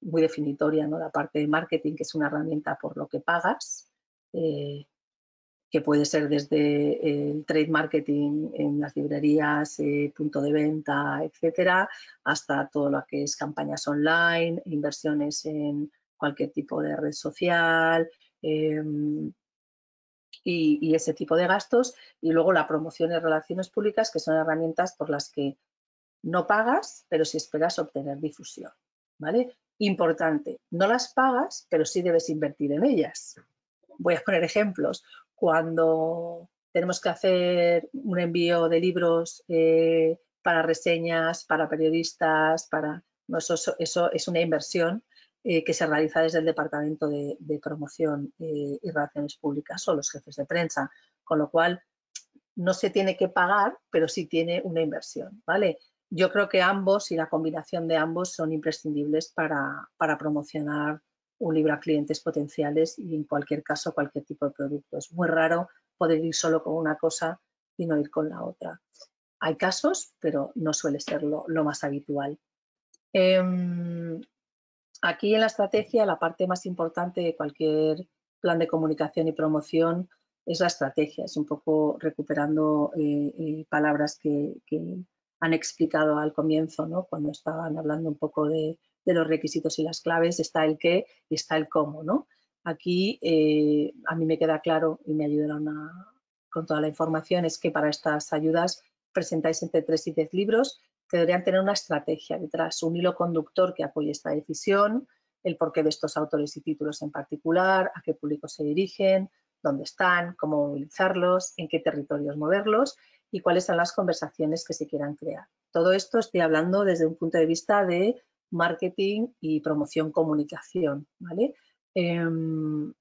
muy definitoria, ¿no? la parte de marketing, que es una herramienta por lo que pagas, eh, que puede ser desde el trade marketing en las librerías, eh, punto de venta, etcétera, hasta todo lo que es campañas online, inversiones en cualquier tipo de red social, em, y, ese tipo de gastos. Y luego la promoción y relaciones públicas, que son herramientas por las que no pagas, pero si esperas obtener difusión. ¿vale? Importante, no las pagas, pero sí debes invertir en ellas. Voy a poner ejemplos. Cuando tenemos que hacer un envío de libros eh, para reseñas, para periodistas, para eso, eso es una inversión eh, que se realiza desde el Departamento de, Promoción eh, y Relaciones Públicas o los jefes de prensa, con lo cual no se tiene que pagar, pero sí tiene una inversión, ¿vale? Yo creo que ambos y la combinación de ambos son imprescindibles para, promocionar un libro a clientes potenciales y en cualquier caso cualquier tipo de producto. Es muy raro poder ir solo con una cosa y no ir con la otra. Hay casos, pero no suele ser lo, más habitual. Em, Aquí en la estrategia la parte más importante de cualquier plan de comunicación y promoción es la estrategia, es un poco recuperando eh, eh, palabras que, han explicado al comienzo, ¿no? cuando estaban hablando un poco de, los requisitos y las claves, está el qué y está el cómo. ¿no? Aquí eh, a mí me queda claro y me ayudaron con toda la información, es que para estas ayudas presentáis entre 3 y 10 libros que deberían tener una estrategia detrás, un hilo conductor que apoye esta decisión, el porqué de estos autores y títulos en particular, a qué público se dirigen, dónde están, cómo movilizarlos, en qué territorios moverlos y cuáles son las conversaciones que se quieran crear. Todo esto estoy hablando desde un punto de vista de marketing y promoción comunicación. ¿vale? Em,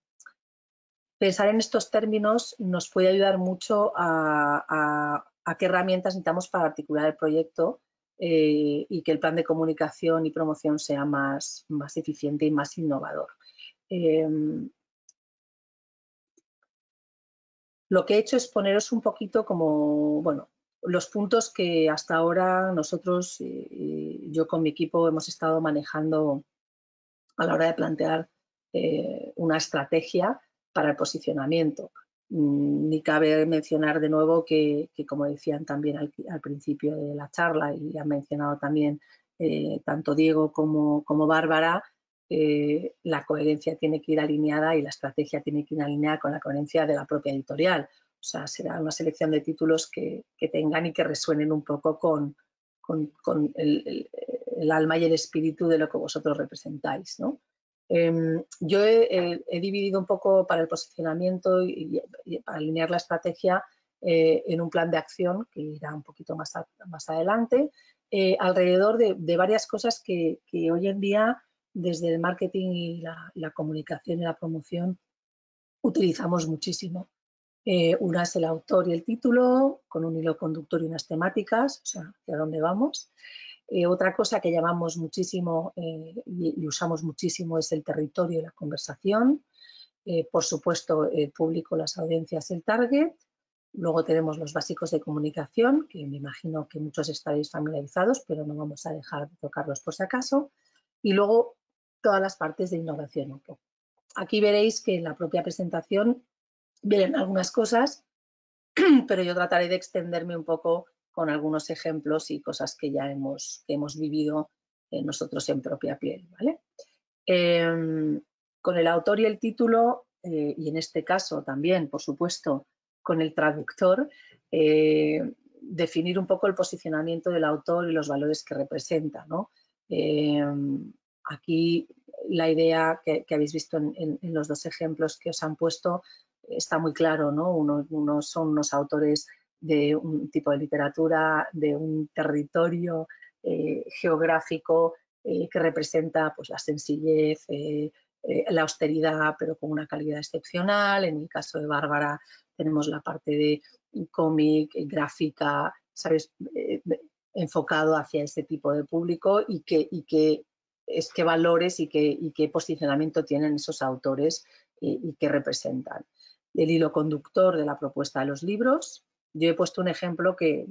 pensar en estos términos nos puede ayudar mucho a, a qué herramientas necesitamos para articular el proyecto eh, y que el plan de comunicación y promoción sea más, más eficiente y más innovador. Em, lo que he hecho es poneros un poquito como, bueno, los puntos que hasta ahora nosotros, yo con mi equipo, hemos estado manejando a la hora de plantear una estrategia para el posicionamiento. Mm, ni cabe mencionar de nuevo que, como decían también al, principio de la charla y han mencionado también tanto Diego como, como Bárbara, la coherencia tiene que ir alineada y la estrategia tiene que ir alineada con la coherencia de la propia editorial. O sea, será una selección de títulos que, tengan y que resuenen un poco con, el, alma y el espíritu de lo que vosotros representáis. Em, yo he, dividido un poco para el posicionamiento y, para alinear la estrategia eh, en un plan de acción que irá un poquito más, más adelante, eh, alrededor de, varias cosas que, hoy en día desde el marketing y la, comunicación y la promoción utilizamos muchísimo. Eh, una es el autor y el título, con un hilo conductor y unas temáticas, o sea, hacia dónde vamos. Eh, otra cosa que llamamos muchísimo eh, y, usamos muchísimo es el territorio y la conversación. por supuesto, el público, las audiencias, el target. Luego tenemos los básicos de comunicación, que me imagino que muchos estaréis familiarizados, pero no vamos a dejar de tocarlos por si acaso. Y luego todas las partes de innovación. Aquí veréis que en la propia presentación vienen algunas cosas, [clears throat] pero yo trataré de extenderme un poco con algunos ejemplos y cosas que ya hemos, hemos vivido nosotros en propia piel. ¿vale? Em, con el autor y el título, eh, y en este caso también, por supuesto, con el traductor, eh, definir un poco el posicionamiento del autor y los valores que representa. ¿no? Em, Aquí la idea que, habéis visto en, los dos ejemplos que os han puesto está muy claro, ¿no? Uno, son unos autores de un tipo de literatura, de un territorio eh, geográfico eh, que representa pues, la sencillez, eh, la austeridad, pero con una calidad excepcional. En el caso de Bárbara tenemos la parte de cómic, gráfica, ¿sabes? enfocado hacia ese tipo de público y que, y que qué valores y qué, qué posicionamiento tienen esos autores y, qué representan. El hilo conductor de la propuesta de los libros. Yo he puesto un ejemplo que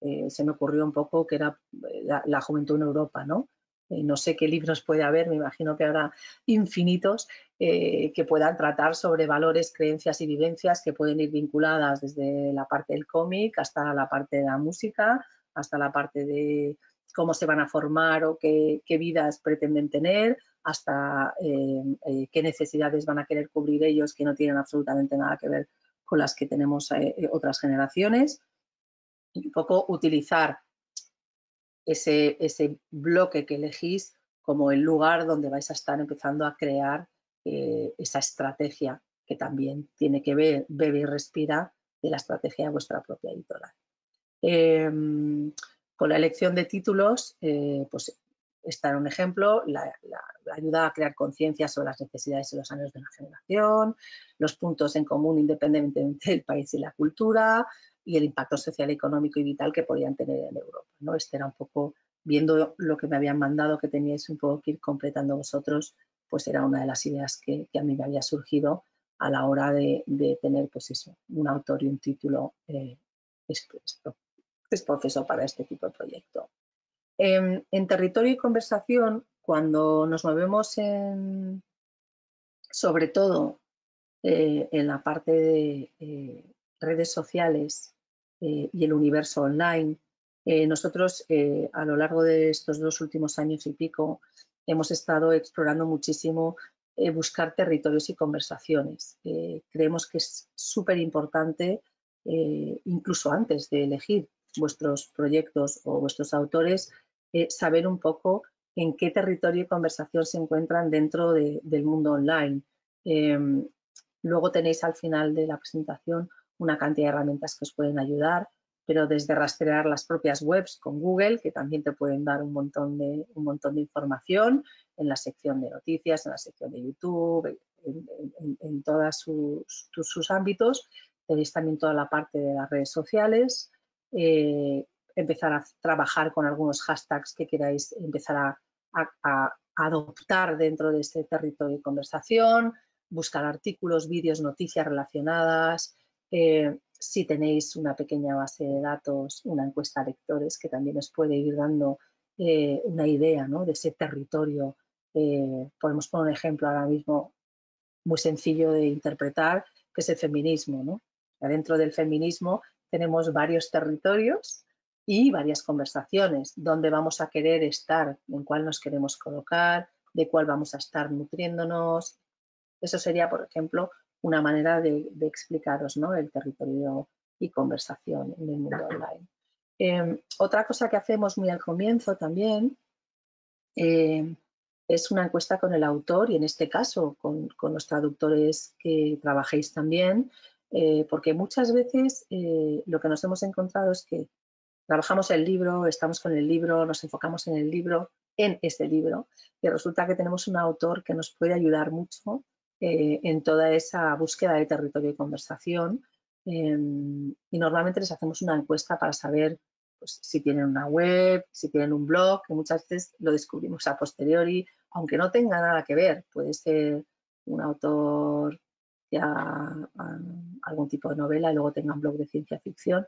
eh, se me ocurrió un poco, que era eh, la, juventud en Europa, ¿no? Eh, no sé qué libros puede haber, me imagino que habrá infinitos que puedan tratar sobre valores, creencias y vivencias que pueden ir vinculadas desde la parte del cómic hasta la parte de la música, hasta la parte de, cómo se van a formar o qué, vidas pretenden tener, hasta eh, eh, qué necesidades van a querer cubrir ellos que no tienen absolutamente nada que ver con las que tenemos eh, otras generaciones. Y un poco utilizar ese, ese, bloque que elegís como el lugar donde vais a estar empezando a crear esa estrategia que también tiene que ver, bebe y respira de la estrategia de vuestra propia editorial. Con la elección de títulos, eh, pues está un ejemplo, la, ayuda a crear conciencia sobre las necesidades y los años de una generación, los puntos en común independientemente del país y la cultura y el impacto social, económico y vital que podían tener en Europa. ¿no? Este era un poco, viendo lo que me habían mandado, que teníais un poco que ir completando vosotros, pues era una de las ideas que, a mí me había surgido a la hora de, tener pues eso, un autor y un título eh, expuesto es proceso para este tipo de proyecto. En, territorio y conversación, cuando nos movemos en, sobre todo eh, en la parte de eh, redes sociales eh, y el universo online, nosotros a lo largo de estos dos últimos años y pico hemos estado explorando muchísimo buscar territorios y conversaciones. creemos que es súper importante, incluso antes de elegir vuestros proyectos o vuestros autores, eh, saber un poco en qué territorio y conversación se encuentran dentro del mundo online. Em, luego tenéis al final de la presentación una cantidad de herramientas que os pueden ayudar, pero desde rastrear las propias webs con Google, que también te pueden dar un montón de, un montón de información en la sección de noticias, en la sección de YouTube, en, todos sus, sus ámbitos. Tenéis también toda la parte de las redes sociales, eh, empezar a trabajar con algunos hashtags que queráis empezar a, adoptar dentro de este territorio de conversación, buscar artículos, vídeos, noticias relacionadas. Eh, si tenéis una pequeña base de datos, una encuesta de lectores que también os puede ir dando eh, una idea de ese territorio. podemos poner un ejemplo ahora mismo muy sencillo de interpretar, que es el feminismo. ¿no? Dentro del feminismo tenemos varios territorios y varias conversaciones, dónde vamos a querer estar, en cuál nos queremos colocar, de cuál vamos a estar nutriéndonos. Eso sería, por ejemplo, una manera de, explicaros ¿no? el territorio y conversación en el mundo online. Em, otra cosa que hacemos muy al comienzo también em, es una encuesta con el autor y en este caso con, los traductores que trabajéis también, eh, porque muchas veces eh, lo que nos hemos encontrado es que trabajamos el libro, estamos con el libro, nos enfocamos en el libro, en ese libro, y resulta que tenemos un autor que nos puede ayudar mucho eh, en toda esa búsqueda de territorio y conversación. Em, y normalmente les hacemos una encuesta para saber pues, si tienen una web, si tienen un blog, que muchas veces lo descubrimos a posteriori, aunque no tenga nada que ver, puede ser un autor ya algún tipo de novela y luego tenga un blog de ciencia ficción.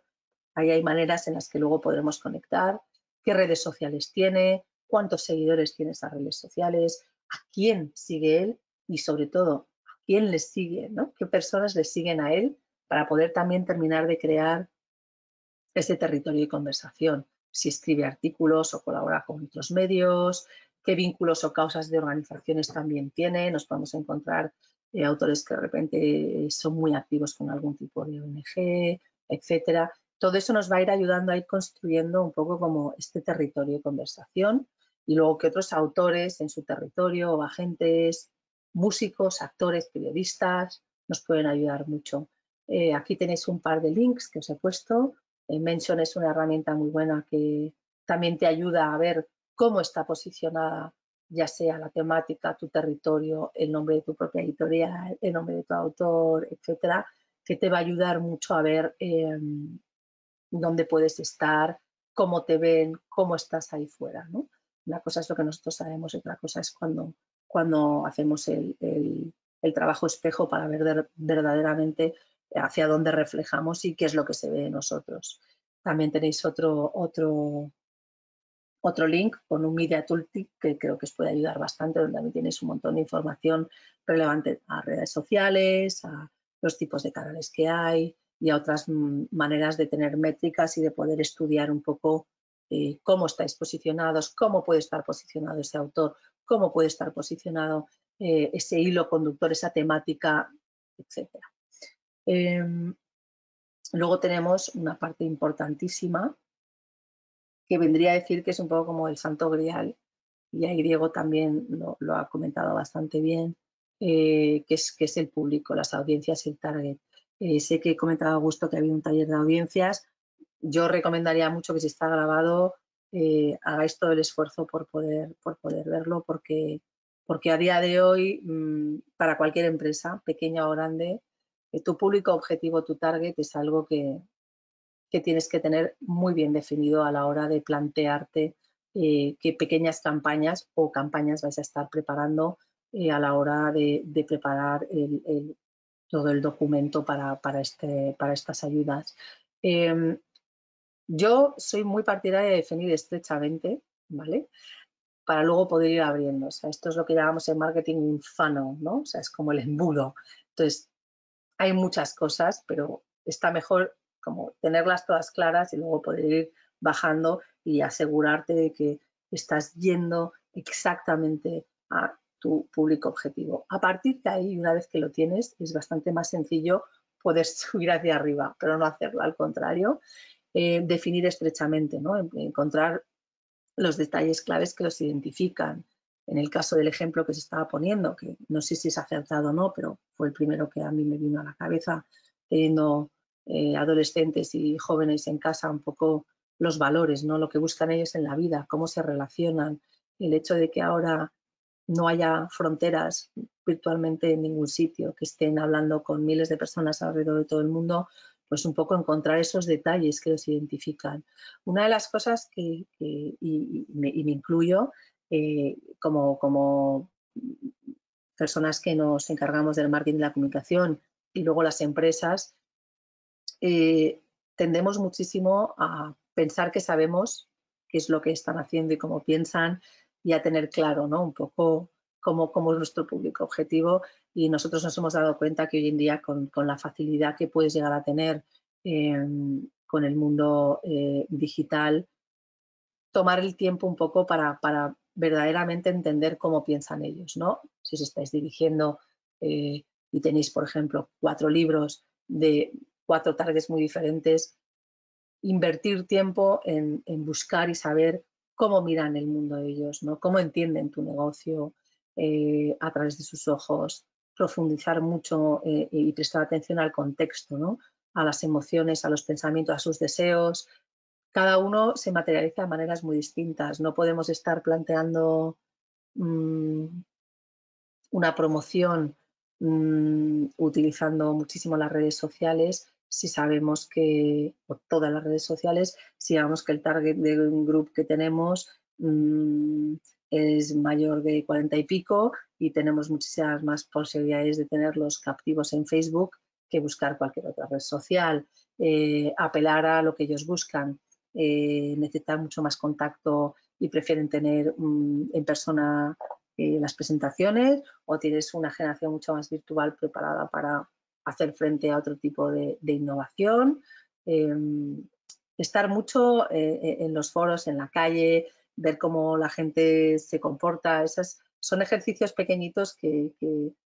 Ahí hay maneras en las que luego podremos conectar, qué redes sociales tiene, cuántos seguidores tiene esas redes sociales, a quién sigue él y sobre todo a quién le sigue, ¿no? qué personas le siguen a él para poder también terminar de crear ese territorio de conversación. Si escribe artículos o colabora con otros medios, qué vínculos o causas de organizaciones también tiene. Nos podemos encontrar eh, autores que de repente son muy activos con algún tipo de ONG, etcétera. Todo eso nos va a ir ayudando a ir construyendo un poco como este territorio de conversación y luego que otros autores en su territorio agentes, músicos, actores, periodistas nos pueden ayudar mucho. Eh, aquí tenéis un par de links que os he puesto eh, Mention es una herramienta muy buena que también te ayuda a ver cómo está posicionada, ya sea la temática, tu territorio, el nombre de tu propia editorial, el nombre de tu autor, etcétera, que te va a ayudar mucho a ver em, dónde puedes estar, cómo te ven, cómo estás ahí fuera. Una cosa es lo que nosotros sabemos, otra cosa es cuando, cuando hacemos el, el trabajo espejo para ver verdaderamente hacia dónde reflejamos y qué es lo que se ve en nosotros. También tenéis otro, otro, otro link con un Media Tooltip que creo que os puede ayudar bastante, donde también tenéis un montón de información relevante a redes sociales, a los tipos de canales que hay y a otras maneras de tener métricas y de poder estudiar un poco eh, cómo estáis posicionados, cómo puede estar posicionado ese autor, cómo puede estar posicionado eh, ese hilo conductor, esa temática, etcétera. Em, luego tenemos una parte importantísima que vendría a decir que es un poco como el santo grial, y ahí Diego también lo, ha comentado bastante bien, eh, que, es, que es el público, las audiencias el target. Eh, sé que he comentado a gusto que había un taller de audiencias. Yo recomendaría mucho que si está grabado eh, hagáis todo el esfuerzo por poder, por poder verlo, porque, porque a día de hoy, mm, para cualquier empresa, pequeña o grande, tu público objetivo, tu target, es algo que, tienes que tener muy bien definido a la hora de plantearte eh, qué pequeñas campañas o campañas vais a estar preparando eh, a la hora de, preparar todo el documento para, este, para estas ayudas. Em, yo soy muy partidaria de definir estrechamente, ¿vale? Para luego poder ir abriendo. O sea, esto es lo que llamamos en marketing un funnel, ¿no? O sea, es como el embudo. Entonces, hay muchas cosas, pero está mejor como tenerlas todas claras y luego poder ir bajando y asegurarte de que estás yendo exactamente a tu público objetivo. A partir de ahí, una vez que lo tienes, es bastante más sencillo poder [laughs] subir hacia arriba, pero no hacerlo, al contrario, eh, definir estrechamente, ¿no? encontrar los detalles claves que los identifican, en el caso del ejemplo que se estaba poniendo, que no sé si es acertado o no, pero fue el primero que a mí me vino a la cabeza, teniendo eh, adolescentes y jóvenes en casa, un poco los valores, ¿no? lo que buscan ellos en la vida, cómo se relacionan, el hecho de que ahora no haya fronteras virtualmente en ningún sitio, que estén hablando con miles de personas alrededor de todo el mundo, pues un poco encontrar esos detalles que los identifican. Una de las cosas que, y, me, incluyo, eh, como, como personas que nos encargamos del marketing y la comunicación y luego las empresas, eh, tendemos muchísimo a pensar que sabemos qué es lo que están haciendo y cómo piensan y a tener claro ¿no? un poco cómo, es nuestro público objetivo y nosotros nos hemos dado cuenta que hoy en día con, la facilidad que puedes llegar a tener em, con el mundo eh, digital, tomar el tiempo un poco para, verdaderamente entender cómo piensan ellos, ¿no? Si os estáis dirigiendo eh, y tenéis, por ejemplo, cuatro libros de cuatro targets muy diferentes, invertir tiempo en, buscar y saber cómo miran el mundo ellos, ¿no? cómo entienden tu negocio eh, a través de sus ojos, profundizar mucho eh, y prestar atención al contexto, ¿no? a las emociones, a los pensamientos, a sus deseos. Cada uno se materializa de maneras muy distintas. No podemos estar planteando mm, una promoción mm, utilizando muchísimo las redes sociales si sabemos que, o todas las redes sociales, si sabemos que el target de un grupo que tenemos mm, es mayor de 40 y pico y tenemos muchísimas más posibilidades de tenerlos captivos en Facebook que buscar cualquier otra red social. Eh, apelar a lo que ellos buscan, eh, necesitan mucho más contacto y prefieren tener mm, en persona eh, las presentaciones o tienes una generación mucho más virtual preparada para hacer frente a otro tipo de, innovación, em, estar mucho eh, eh, en los foros, en la calle, ver cómo la gente se comporta. Esas son ejercicios pequeñitos que,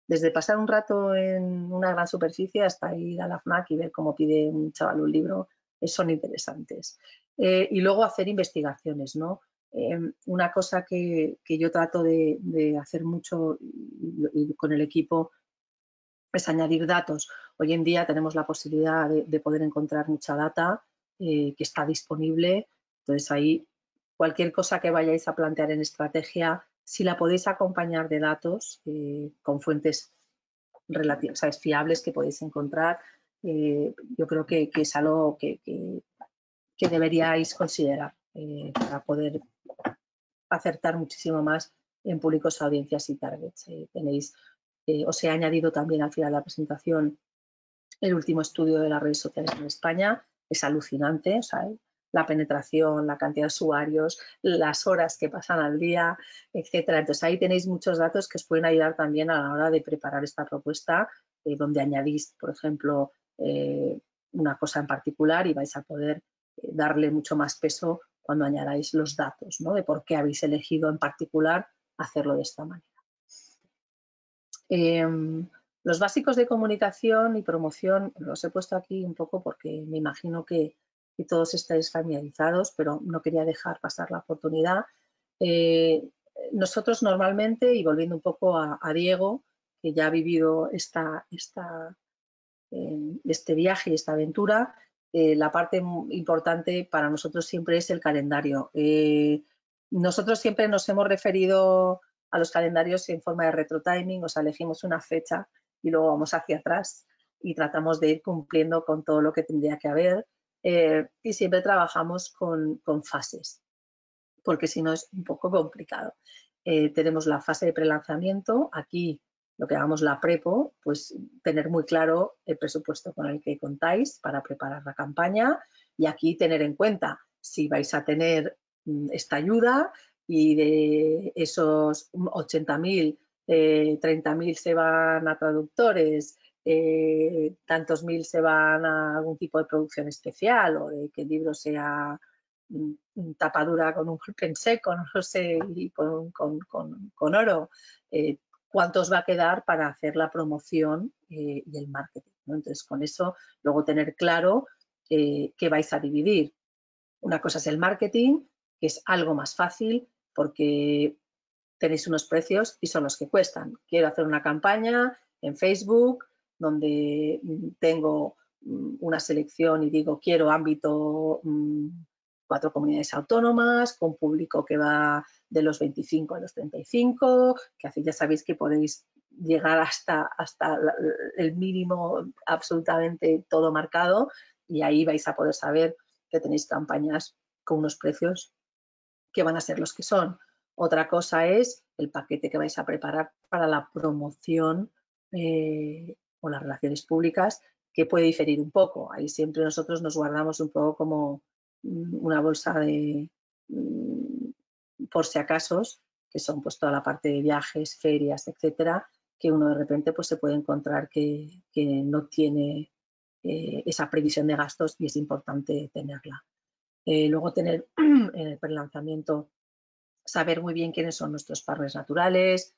desde pasar un rato en una gran superficie hasta ir a la FNAC y ver cómo pide un chaval un libro, son interesantes. y luego hacer investigaciones, ¿no? Em, una cosa que, yo trato de, hacer mucho con el equipo es añadir datos. Hoy en día tenemos la posibilidad de, poder encontrar mucha data eh, que está disponible. Entonces ahí cualquier cosa que vayáis a plantear en estrategia, si la podéis acompañar de datos eh, con fuentes relativas, fiables que podéis encontrar, eh, yo creo que, es algo que, que deberíais considerar para poder acertar muchísimo más en públicos, audiencias y targets. tenéis eh, os he añadido también al final de la presentación el último estudio de las redes sociales en España. Es alucinante, la penetración, la cantidad de usuarios, las horas que pasan al día, etcétera. Entonces ahí tenéis muchos datos que os pueden ayudar también a la hora de preparar esta propuesta, eh, donde añadís, por ejemplo, eh, una cosa en particular y vais a poder darle mucho más peso cuando añadáis los datos, ¿no? De por qué habéis elegido en particular hacerlo de esta manera. Em, los básicos de comunicación y promoción los he puesto aquí un poco porque me imagino que, todos estáis familiarizados, pero no quería dejar pasar la oportunidad. Eh, nosotros normalmente, y volviendo un poco a, Diego, que ya ha vivido esta, em, este viaje y esta aventura, eh, la parte importante para nosotros siempre es el calendario. Eh, nosotros siempre nos hemos referido a los calendarios en forma de retro timing, o sea, elegimos una fecha y luego vamos hacia atrás y tratamos de ir cumpliendo con todo lo que tendría que haber eh, y siempre trabajamos con, fases, porque si no es un poco complicado. Tenemos la fase de prelanzamiento, aquí lo que llamamos la prepo, pues tener muy claro el presupuesto con el que contáis para preparar la campaña y aquí tener en cuenta si vais a tener mm, esta ayuda, y de esos 80.000, eh, 30.000 se van a traductores, eh, tantos mil se van a algún tipo de producción especial o de que el libro sea mm, tapadura con un golpe seco, [laughs] no sé, y con, oro. Eh, ¿Cuántos va a quedar para hacer la promoción eh, y el marketing? Entonces, con eso, luego tener claro qué vais a dividir. Una cosa es el marketing, que es algo más fácil, porque tenéis unos precios y son los que cuestan. Quiero hacer una campaña en Facebook donde mm, tengo mm, una selección y digo quiero ámbito mm, cuatro comunidades autónomas con público que va de los 25 a los 35, que así ya sabéis que podéis llegar hasta, hasta el mínimo absolutamente todo marcado y ahí vais a poder saber que tenéis campañas con unos precios que van a ser los que son. Otra cosa es el paquete que vais a preparar para la promoción eh, o las relaciones públicas, que puede diferir un poco. Ahí siempre nosotros nos guardamos un poco como una bolsa de, mm, por si acaso, que son pues toda la parte de viajes, ferias, etcétera, que uno de repente pues se puede encontrar que, no tiene eh, esa previsión de gastos y es importante tenerla. Eh, luego tener [clears throat] en el prelanzamiento, saber muy bien quiénes son nuestros partners naturales,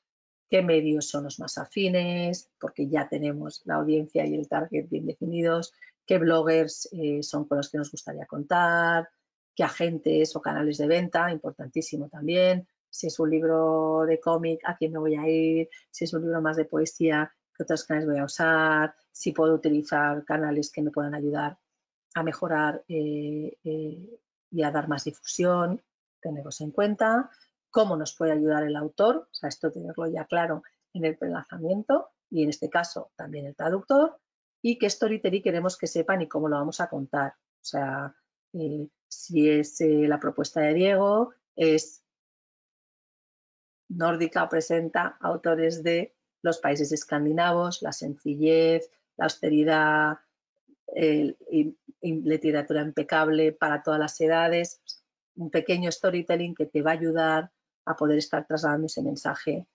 qué medios son los más afines, porque ya tenemos la audiencia y el target bien definidos, qué bloggers eh, son con los que nos gustaría contar, qué agentes o canales de venta, importantísimo también, si es un libro de cómic, a quién me voy a ir, si es un libro más de poesía, qué otros canales voy a usar, si puedo utilizar canales que me puedan ayudar a mejorar eh, eh, y a dar más difusión, tenerlos en cuenta, cómo nos puede ayudar el autor, o sea, esto tenerlo ya claro en el prelanzamiento y en este caso también el traductor, y qué storytelling queremos que sepan y cómo lo vamos a contar. O sea, eh, si es la propuesta de Diego, es nórdica presenta autores de los países escandinavos, la sencillez, la austeridad, literatura impecable para todas las edades, un pequeño storytelling que te va a ayudar a poder estar trasladando ese mensaje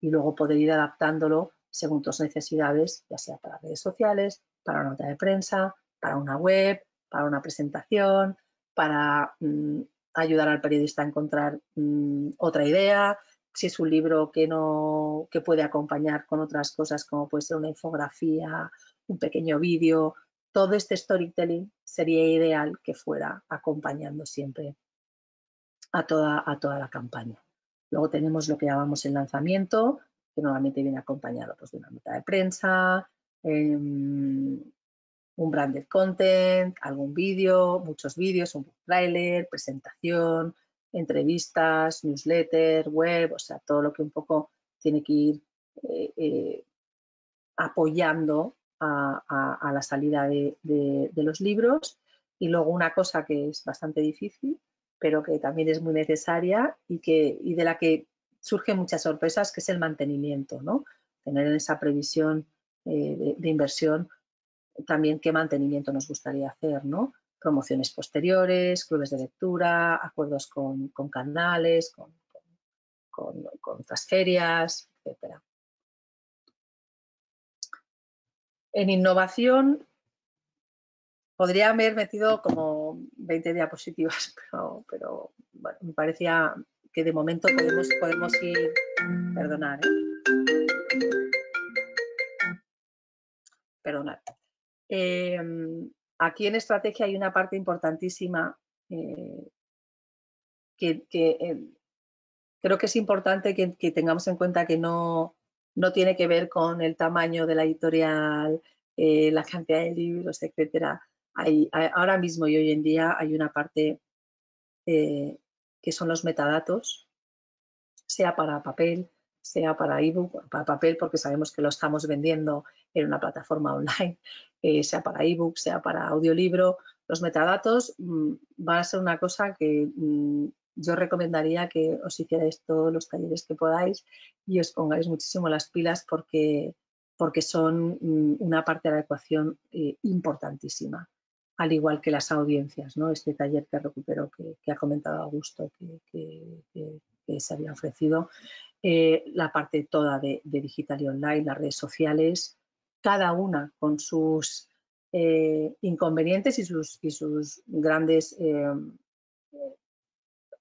y luego poder ir adaptándolo según tus necesidades, ya sea para redes sociales, para una nota de prensa, para una web, para una presentación, para mm, ayudar al periodista a encontrar mm, otra idea, si es un libro que no que puede acompañar con otras cosas como puede ser una infografía, un pequeño vídeo, todo este storytelling sería ideal que fuera acompañando siempre a toda, a toda la campaña. Luego tenemos lo que llamamos el lanzamiento, que normalmente viene acompañado pues, de una nota de prensa, em, un branded content, algún vídeo, muchos vídeos, un trailer, presentación, entrevistas, newsletter, web, o sea, todo lo que un poco tiene que ir eh, eh, apoyando a, la salida de, los libros. Y luego una cosa que es bastante difícil, pero que también es muy necesaria y, que, y de la que surgen muchas sorpresas, que es el mantenimiento, ¿no? Tener esa previsión eh, de, inversión también qué mantenimiento nos gustaría hacer, ¿no? promociones posteriores, clubes de lectura, acuerdos con, canales, con, otras ferias, etc. En innovación podría haber metido como 20 diapositivas, [laughs] pero, me parecía que de momento podemos, podemos ir, perdonar, ¿eh? perdonar. Em, aquí en estrategia hay una parte importantísima eh, que, eh, creo que es importante que, tengamos en cuenta que no, tiene que ver con el tamaño de la editorial, eh, la cantidad de libros, etcétera. ahora mismo y hoy en día hay una parte que son los metadatos, sea para papel, sea para ebook, para papel porque sabemos que lo estamos vendiendo en una plataforma online, [laughs] eh, sea para ebook, sea para audiolibro. Los metadatos mm, van a ser una cosa que mm, yo recomendaría que os hicierais todos los talleres que podáis y os pongáis muchísimo las pilas porque, porque son mm, una parte de la ecuación eh, importantísima, al igual que las audiencias, ¿no? este taller que recupero que, ha comentado Augusto que, que se había ofrecido, eh, la parte toda de, digital y online, las redes sociales, cada una con sus eh, inconvenientes y sus, y sus grandes eh,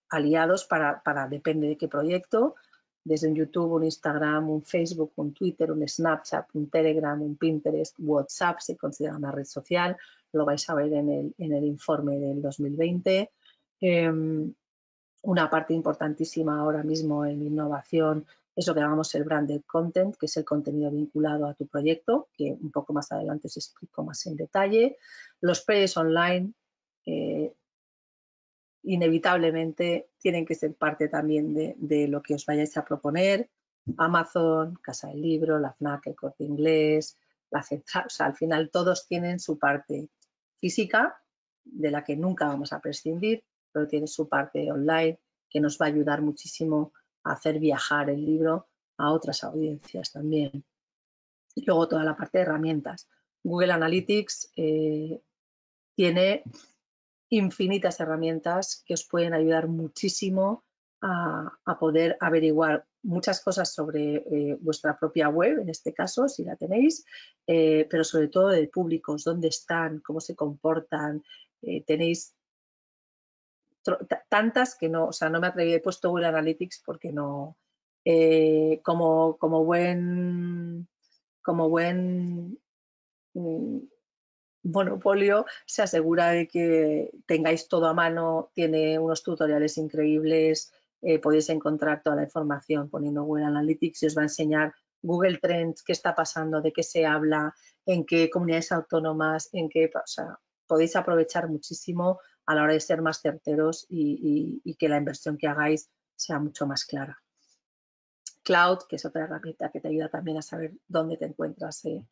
aliados para, para, depende de qué proyecto, desde un YouTube, un Instagram, un Facebook, un Twitter, un Snapchat, un Telegram, un Pinterest, WhatsApp se considera una red social, lo vais a ver en el, en el informe del 2020 una parte importantísima ahora mismo en innovación es lo que llamamos el branded content, que es el contenido vinculado a tu proyecto, que un poco más adelante os explico más en detalle. Los precios online eh, inevitablemente tienen que ser parte también de, lo que os vayáis a proponer. Amazon, Casa del Libro, la FNAC, el Corte Inglés, la Central, o sea, al final todos tienen su parte física, de la que nunca vamos a prescindir, pero tiene su parte online que nos va a ayudar muchísimo a hacer viajar el libro a otras audiencias también. Y luego toda la parte de herramientas. Google Analytics eh, tiene infinitas herramientas que os pueden ayudar muchísimo a, poder averiguar muchas cosas sobre eh, vuestra propia web, en este caso, si la tenéis, eh, pero sobre todo de públicos, dónde están, cómo se comportan. Eh, tenéis tantas que no, o sea, no me atreví, he puesto Google Analytics porque no, como, como buen, como buen mm, monopolio se asegura de que tengáis todo a mano, tiene unos tutoriales increíbles, eh, podéis encontrar toda la información poniendo Google Analytics y os va a enseñar Google Trends, qué está pasando, de qué se habla, en qué comunidades autónomas, en qué, o sea, podéis aprovechar muchísimo a la hora de ser más certeros y, que la inversión que hagáis sea mucho más clara. Cloud, que es otra herramienta que te ayuda también a saber dónde te encuentras eh,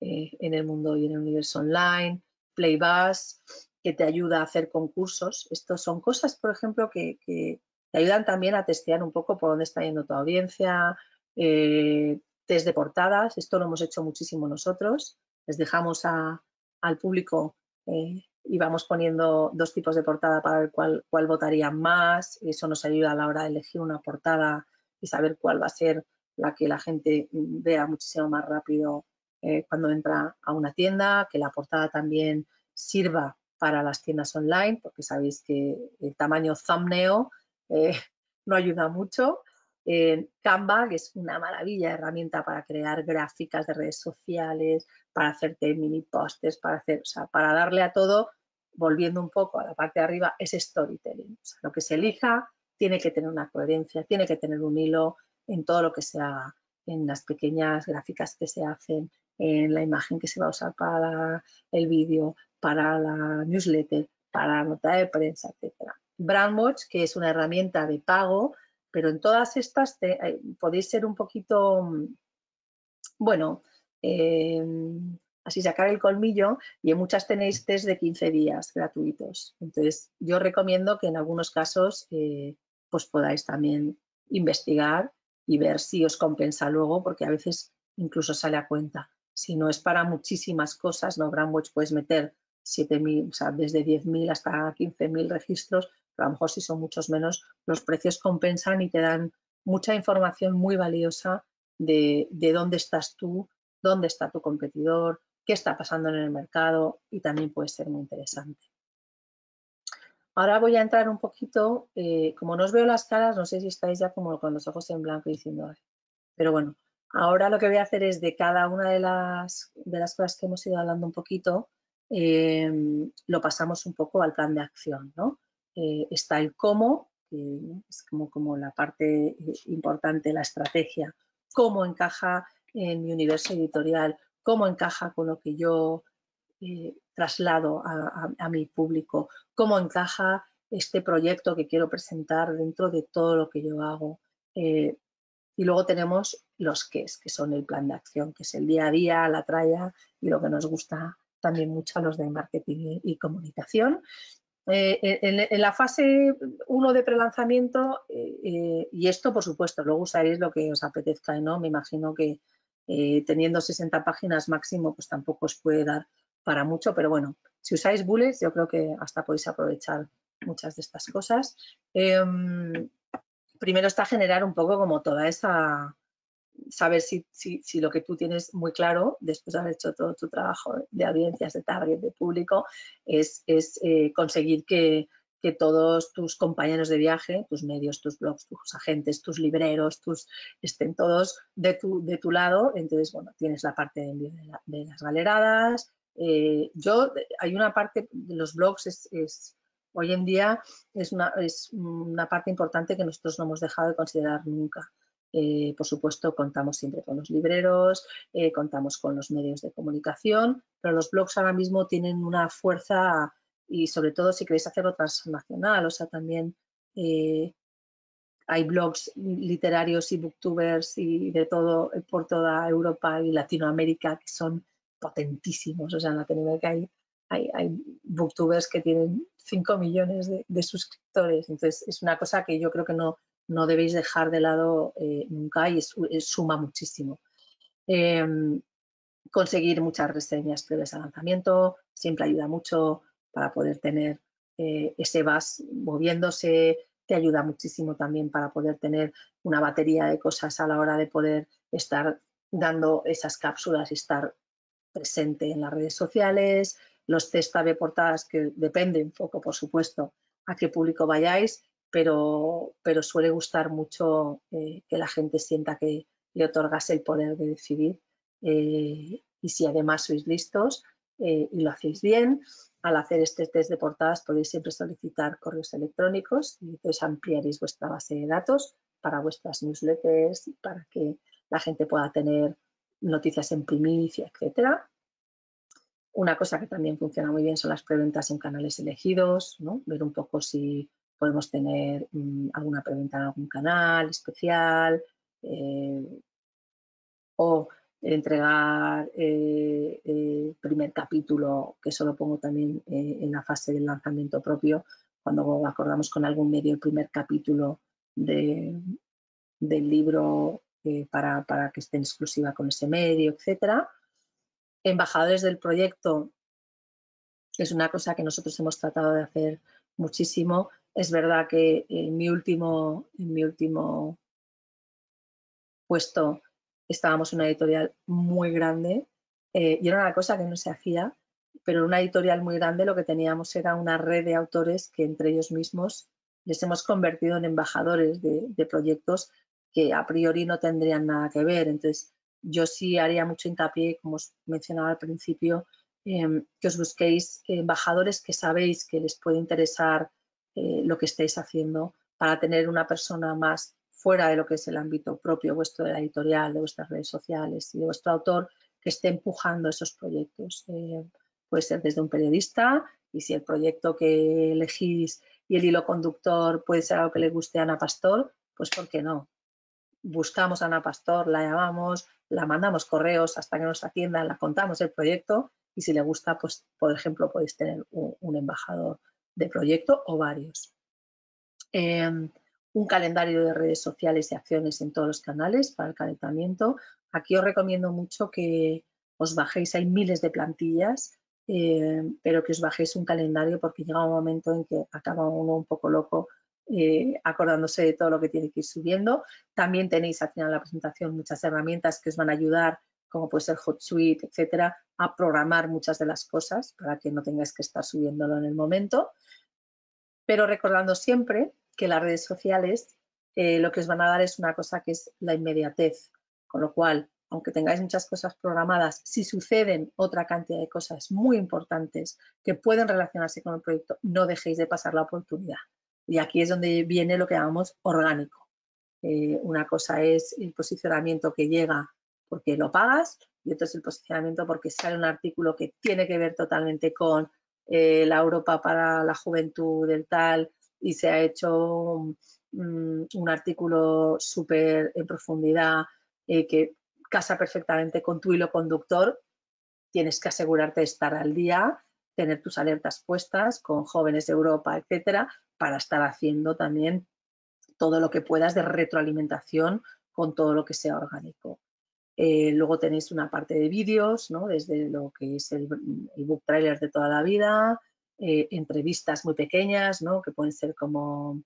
eh, en el mundo y en el universo online. Playbus, que te ayuda a hacer concursos. Estos son cosas, por ejemplo, que, te ayudan también a testear un poco por dónde está yendo tu audiencia, eh, test de portadas, esto lo hemos hecho muchísimo nosotros, les dejamos al público eh, y vamos poniendo dos tipos de portada para ver cuál, cuál votarían más, eso nos ayuda a la hora de elegir una portada y saber cuál va a ser la que la gente vea muchísimo más rápido eh, cuando entra a una tienda, que la portada también sirva para las tiendas online, porque sabéis que el tamaño thumbnail eh, [laughs] no ayuda mucho. Canva, que es una maravilla herramienta para crear gráficas de redes sociales, para hacerte mini posters, para hacer, o sea, para darle a todo, volviendo un poco a la parte de arriba, es storytelling. lo que se elija tiene que tener una coherencia, tiene que tener un hilo en todo lo que se haga, en las pequeñas gráficas que se hacen, en la imagen que se va a usar para el vídeo, para la newsletter, para la nota de prensa, etcétera. Brandwatch, que es una herramienta de pago, pero en todas estas eh, podéis ser un poquito, mm, bueno, em, así sacar el colmillo y en muchas tenéis test de 15 días gratuitos. Entonces, yo recomiendo que en algunos casos eh, pues podáis también investigar y ver si os compensa luego, porque a veces incluso sale a cuenta. Si no es para muchísimas cosas, ¿no? Brandwatch puedes meter 7.000, o sea, desde 10.000 hasta 15.000 registros, a lo mejor si son muchos menos, los precios compensan y te dan mucha información muy valiosa de, dónde estás tú, dónde está tu competidor, qué está pasando en el mercado y también puede ser muy interesante. Ahora voy a entrar un poquito, eh, como no os veo las caras, no sé si estáis ya como con los ojos en blanco diciendo, pero bueno, ahora lo que voy a hacer es de cada una de las, de las cosas que hemos ido hablando un poquito, eh, lo pasamos un poco al plan de acción, ¿no? Eh, está el cómo, que es como, como la parte eh, importante, la estrategia, cómo encaja en mi universo editorial, cómo encaja con lo que yo eh, traslado a, mi público, cómo encaja este proyecto que quiero presentar dentro de todo lo que yo hago. y luego tenemos los qué, que son el plan de acción, que es el día a día, la tralla y lo que nos gusta también mucho a los de marketing y comunicación. Eh, en, la fase 1 de prelanzamiento, eh, eh, y esto por supuesto, luego usaréis lo que os apetezca, ¿no? Me imagino que teniendo 60 páginas máximo, pues tampoco os puede dar para mucho, pero bueno, si usáis bullets, yo creo que hasta podéis aprovechar muchas de estas cosas. Em, primero está generar un poco como toda esa, saber si, si, lo que tú tienes muy claro, después de haber hecho todo tu trabajo de audiencias, de target, de público, es, es eh, conseguir que, que, todos tus compañeros de viaje, tus medios, tus blogs, tus agentes, tus libreros, tus, estén todos de tu, de tu lado. Entonces, bueno, tienes la parte de envío de, las galeradas. Eh, yo, hay una parte de los blogs, es, es hoy en día es una, es una parte importante que nosotros no hemos dejado de considerar nunca. Eh, por supuesto, contamos siempre con los libreros, eh, contamos con los medios de comunicación, pero los blogs ahora mismo tienen una fuerza y sobre todo si queréis hacerlo transnacional, o sea, también eh, hay blogs literarios y booktubers y de todo por toda Europa y Latinoamérica que son potentísimos, o sea, en Latinoamérica hay, hay, hay booktubers que tienen 5 millones de, de suscriptores, entonces es una cosa que yo creo que no, no debéis dejar de lado eh, nunca y suma muchísimo. Em, conseguir muchas reseñas previas al lanzamiento siempre ayuda mucho para poder tener eh, ese bus moviéndose, te ayuda muchísimo también para poder tener una batería de cosas a la hora de poder estar dando esas cápsulas y estar presente en las redes sociales, los test de portadas que depende un poco, por supuesto, a qué público vayáis, pero, pero suele gustar mucho eh, que la gente sienta que le otorgas el poder de decidir. Eh, y si además sois listos eh, y lo hacéis bien, al hacer este test de portadas podéis siempre solicitar correos electrónicos y entonces ampliaréis vuestra base de datos para vuestras newsletters para que la gente pueda tener noticias en primicia, etcétera. Una cosa que también funciona muy bien son las preventas en canales elegidos, ¿no? ver un poco si podemos tener mm, alguna preventa en algún canal especial eh, o entregar el eh, eh, primer capítulo, que eso lo pongo también en la fase del lanzamiento propio, cuando acordamos con algún medio el primer capítulo del libro para, para, que esté en exclusiva con ese medio, etcétera. Embajadores del proyecto es una cosa que nosotros hemos tratado de hacer muchísimo. Es verdad que en mi último, en mi último puesto estábamos en una editorial muy grande eh, y era una cosa que no se hacía, pero en una editorial muy grande lo que teníamos era una red de autores que entre ellos mismos les hemos convertido en embajadores de, proyectos que a priori no tendrían nada que ver. Entonces, yo sí haría mucho hincapié, como os mencionaba al principio, que os busquéis embajadores que sabéis que les puede interesar eh, lo que estáis haciendo para tener una persona más fuera de lo que es el ámbito propio vuestro de la editorial, de vuestras redes sociales y de vuestro autor que esté empujando esos proyectos. Eh, puede ser desde un periodista y si el proyecto que elegís y el hilo conductor puede ser algo que le guste a Ana Pastor, pues ¿por qué no? buscamos a Ana Pastor, la llamamos, la mandamos correos hasta que nos atiendan, la contamos el proyecto y si le gusta, pues por ejemplo, podéis tener un, embajador de proyecto o varios. Em, un calendario de redes sociales y acciones en todos los canales para el calentamiento. Aquí os recomiendo mucho que os bajéis, hay miles de plantillas, em, pero que os bajéis un calendario porque llega un momento en que acaba uno un poco loco eh, acordándose de todo lo que tiene que ir subiendo. También tenéis al final de la presentación muchas herramientas que os van a ayudar, como puede ser HotSuite, etcétera, a programar muchas de las cosas para que no tengáis que estar subiéndolo en el momento. Pero recordando siempre que las redes sociales eh, lo que os van a dar es una cosa que es la inmediatez, con lo cual, aunque tengáis muchas cosas programadas, si suceden otra cantidad de cosas muy importantes que pueden relacionarse con el proyecto, no dejéis de pasar la oportunidad. Y aquí es donde viene lo que llamamos orgánico. Eh, una cosa es el posicionamiento que llega porque lo pagas y otro es el posicionamiento porque sale un artículo que tiene que ver totalmente con eh, la Europa para la juventud del tal y se ha hecho un, artículo súper en profundidad eh, que casa perfectamente con tu hilo conductor. Tienes que asegurarte de estar al día, tener tus alertas puestas con jóvenes de Europa, etcétera, para estar haciendo también todo lo que puedas de retroalimentación con todo lo que sea orgánico. Eh, luego tenéis una parte de vídeos, ¿no? desde lo que es el, book trailer de toda la vida, eh, entrevistas muy pequeñas, ¿no? que pueden ser como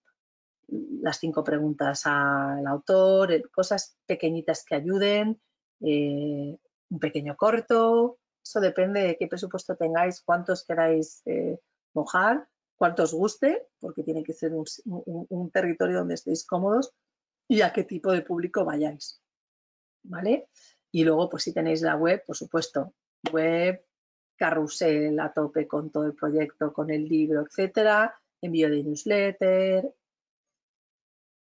las cinco preguntas al autor, eh, cosas pequeñitas que ayuden, un pequeño corto, eso depende de qué presupuesto tengáis, cuántos queráis mojar, cuánto os guste, porque tiene que ser un, territorio donde estéis cómodos y a qué tipo de público vayáis. ¿Vale? Y luego, pues si tenéis la web, por supuesto, web, carrusel a tope con todo el proyecto, con el libro, etcétera, envío de newsletter.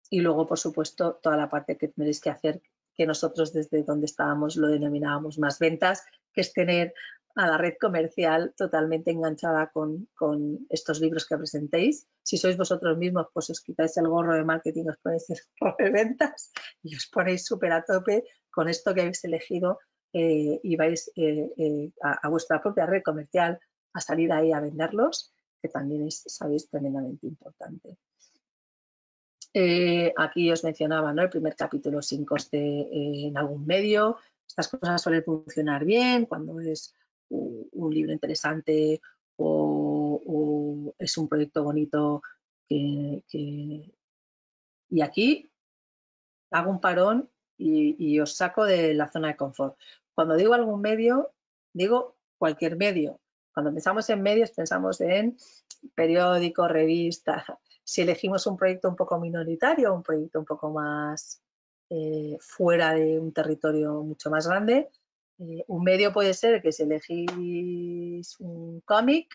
Y luego, por supuesto, toda la parte que tendréis que hacer, que nosotros desde donde estábamos lo denominábamos más ventas, que es tener a la red comercial totalmente enganchada con, estos libros que presentéis. Si sois vosotros mismos, pues os quitáis el gorro de marketing, os ponéis el [laughs] gorro de ventas y os ponéis súper a tope con esto que habéis elegido eh, y vais eh, eh, a, vuestra propia red comercial a salir ahí a venderlos, que también es, sabéis, tremendamente importante. aquí os mencionaba ¿no? el primer capítulo sin coste en algún medio. Estas cosas suelen funcionar bien cuando es un libro interesante o, es un proyecto bonito que, Y aquí hago un parón y, os saco de la zona de confort. Cuando digo algún medio, digo cualquier medio. Cuando pensamos en medios, pensamos en periódico, revista. [laughs] Si elegimos un proyecto un poco minoritario, un proyecto un poco más eh, fuera de un territorio mucho más grande, eh, un medio puede ser que si elegís un cómic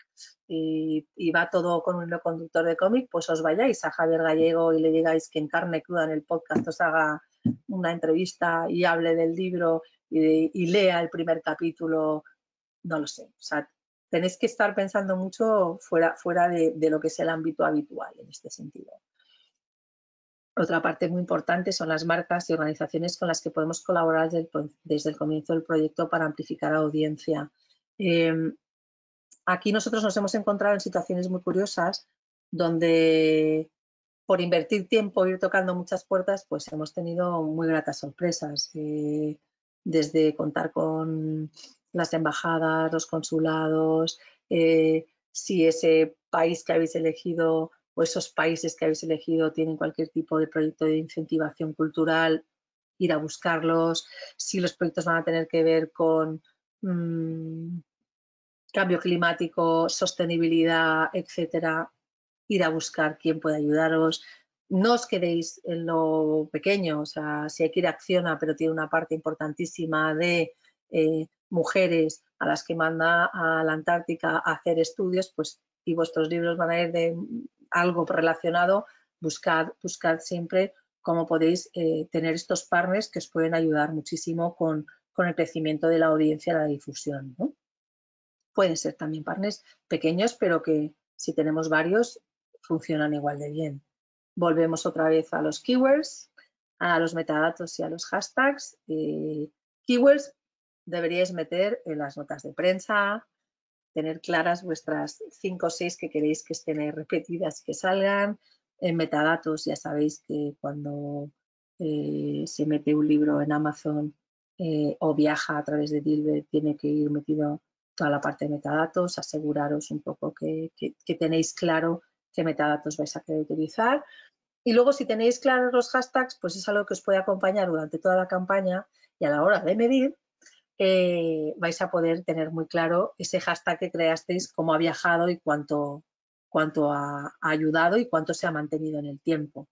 y, va todo con un conductor de cómic, pues os vayáis a Javier Gallego y le digáis que en carne cruda en el podcast os haga una entrevista y hable del libro y, lea el primer capítulo, no lo sé. O sea, tenéis que estar pensando mucho fuera, fuera de, de lo que es el ámbito habitual en este sentido. Otra parte muy importante son las marcas y organizaciones con las que podemos colaborar desde el, comienzo del proyecto para amplificar la audiencia. Em, aquí nosotros nos hemos encontrado en situaciones muy curiosas donde por invertir tiempo, ir tocando muchas puertas, pues hemos tenido muy gratas sorpresas. Eh, desde contar con las embajadas, los consulados, eh, si ese país que habéis elegido o esos países que habéis elegido tienen cualquier tipo de proyecto de incentivación cultural, ir a buscarlos, si los proyectos van a tener que ver con mm, cambio climático, sostenibilidad, etcétera, ir a buscar quién puede ayudaros. No os quedéis en lo pequeño, o sea, si hay que ir a Acciona, pero tiene una parte importantísima de eh, mujeres a las que manda a la Antártica a hacer estudios, pues y vuestros libros van a ir de algo relacionado, buscad, buscad siempre cómo podéis eh, tener estos partners que os pueden ayudar muchísimo con, el crecimiento de la audiencia, la difusión. Pueden ser también partners pequeños, pero que si tenemos varios, funcionan igual de bien. Volvemos otra vez a los keywords, a los metadatos y a los hashtags. Eh, keywords deberíais meter en las notas de prensa, tener claras vuestras cinco o seis que queréis que estén repetidas que salgan. En metadatos ya sabéis que cuando eh, se mete un libro en Amazon eh, o viaja a través de Dilbert tiene que ir metido toda la parte de metadatos, aseguraros un poco que, tenéis claro qué metadatos vais a querer utilizar. Y luego si tenéis claros los hashtags, pues es algo que os puede acompañar durante toda la campaña y a la hora de medir eh, vais a poder tener muy claro ese hashtag que creasteis, cómo ha viajado y cuánto, cuánto ha, ayudado y cuánto se ha mantenido en el tiempo.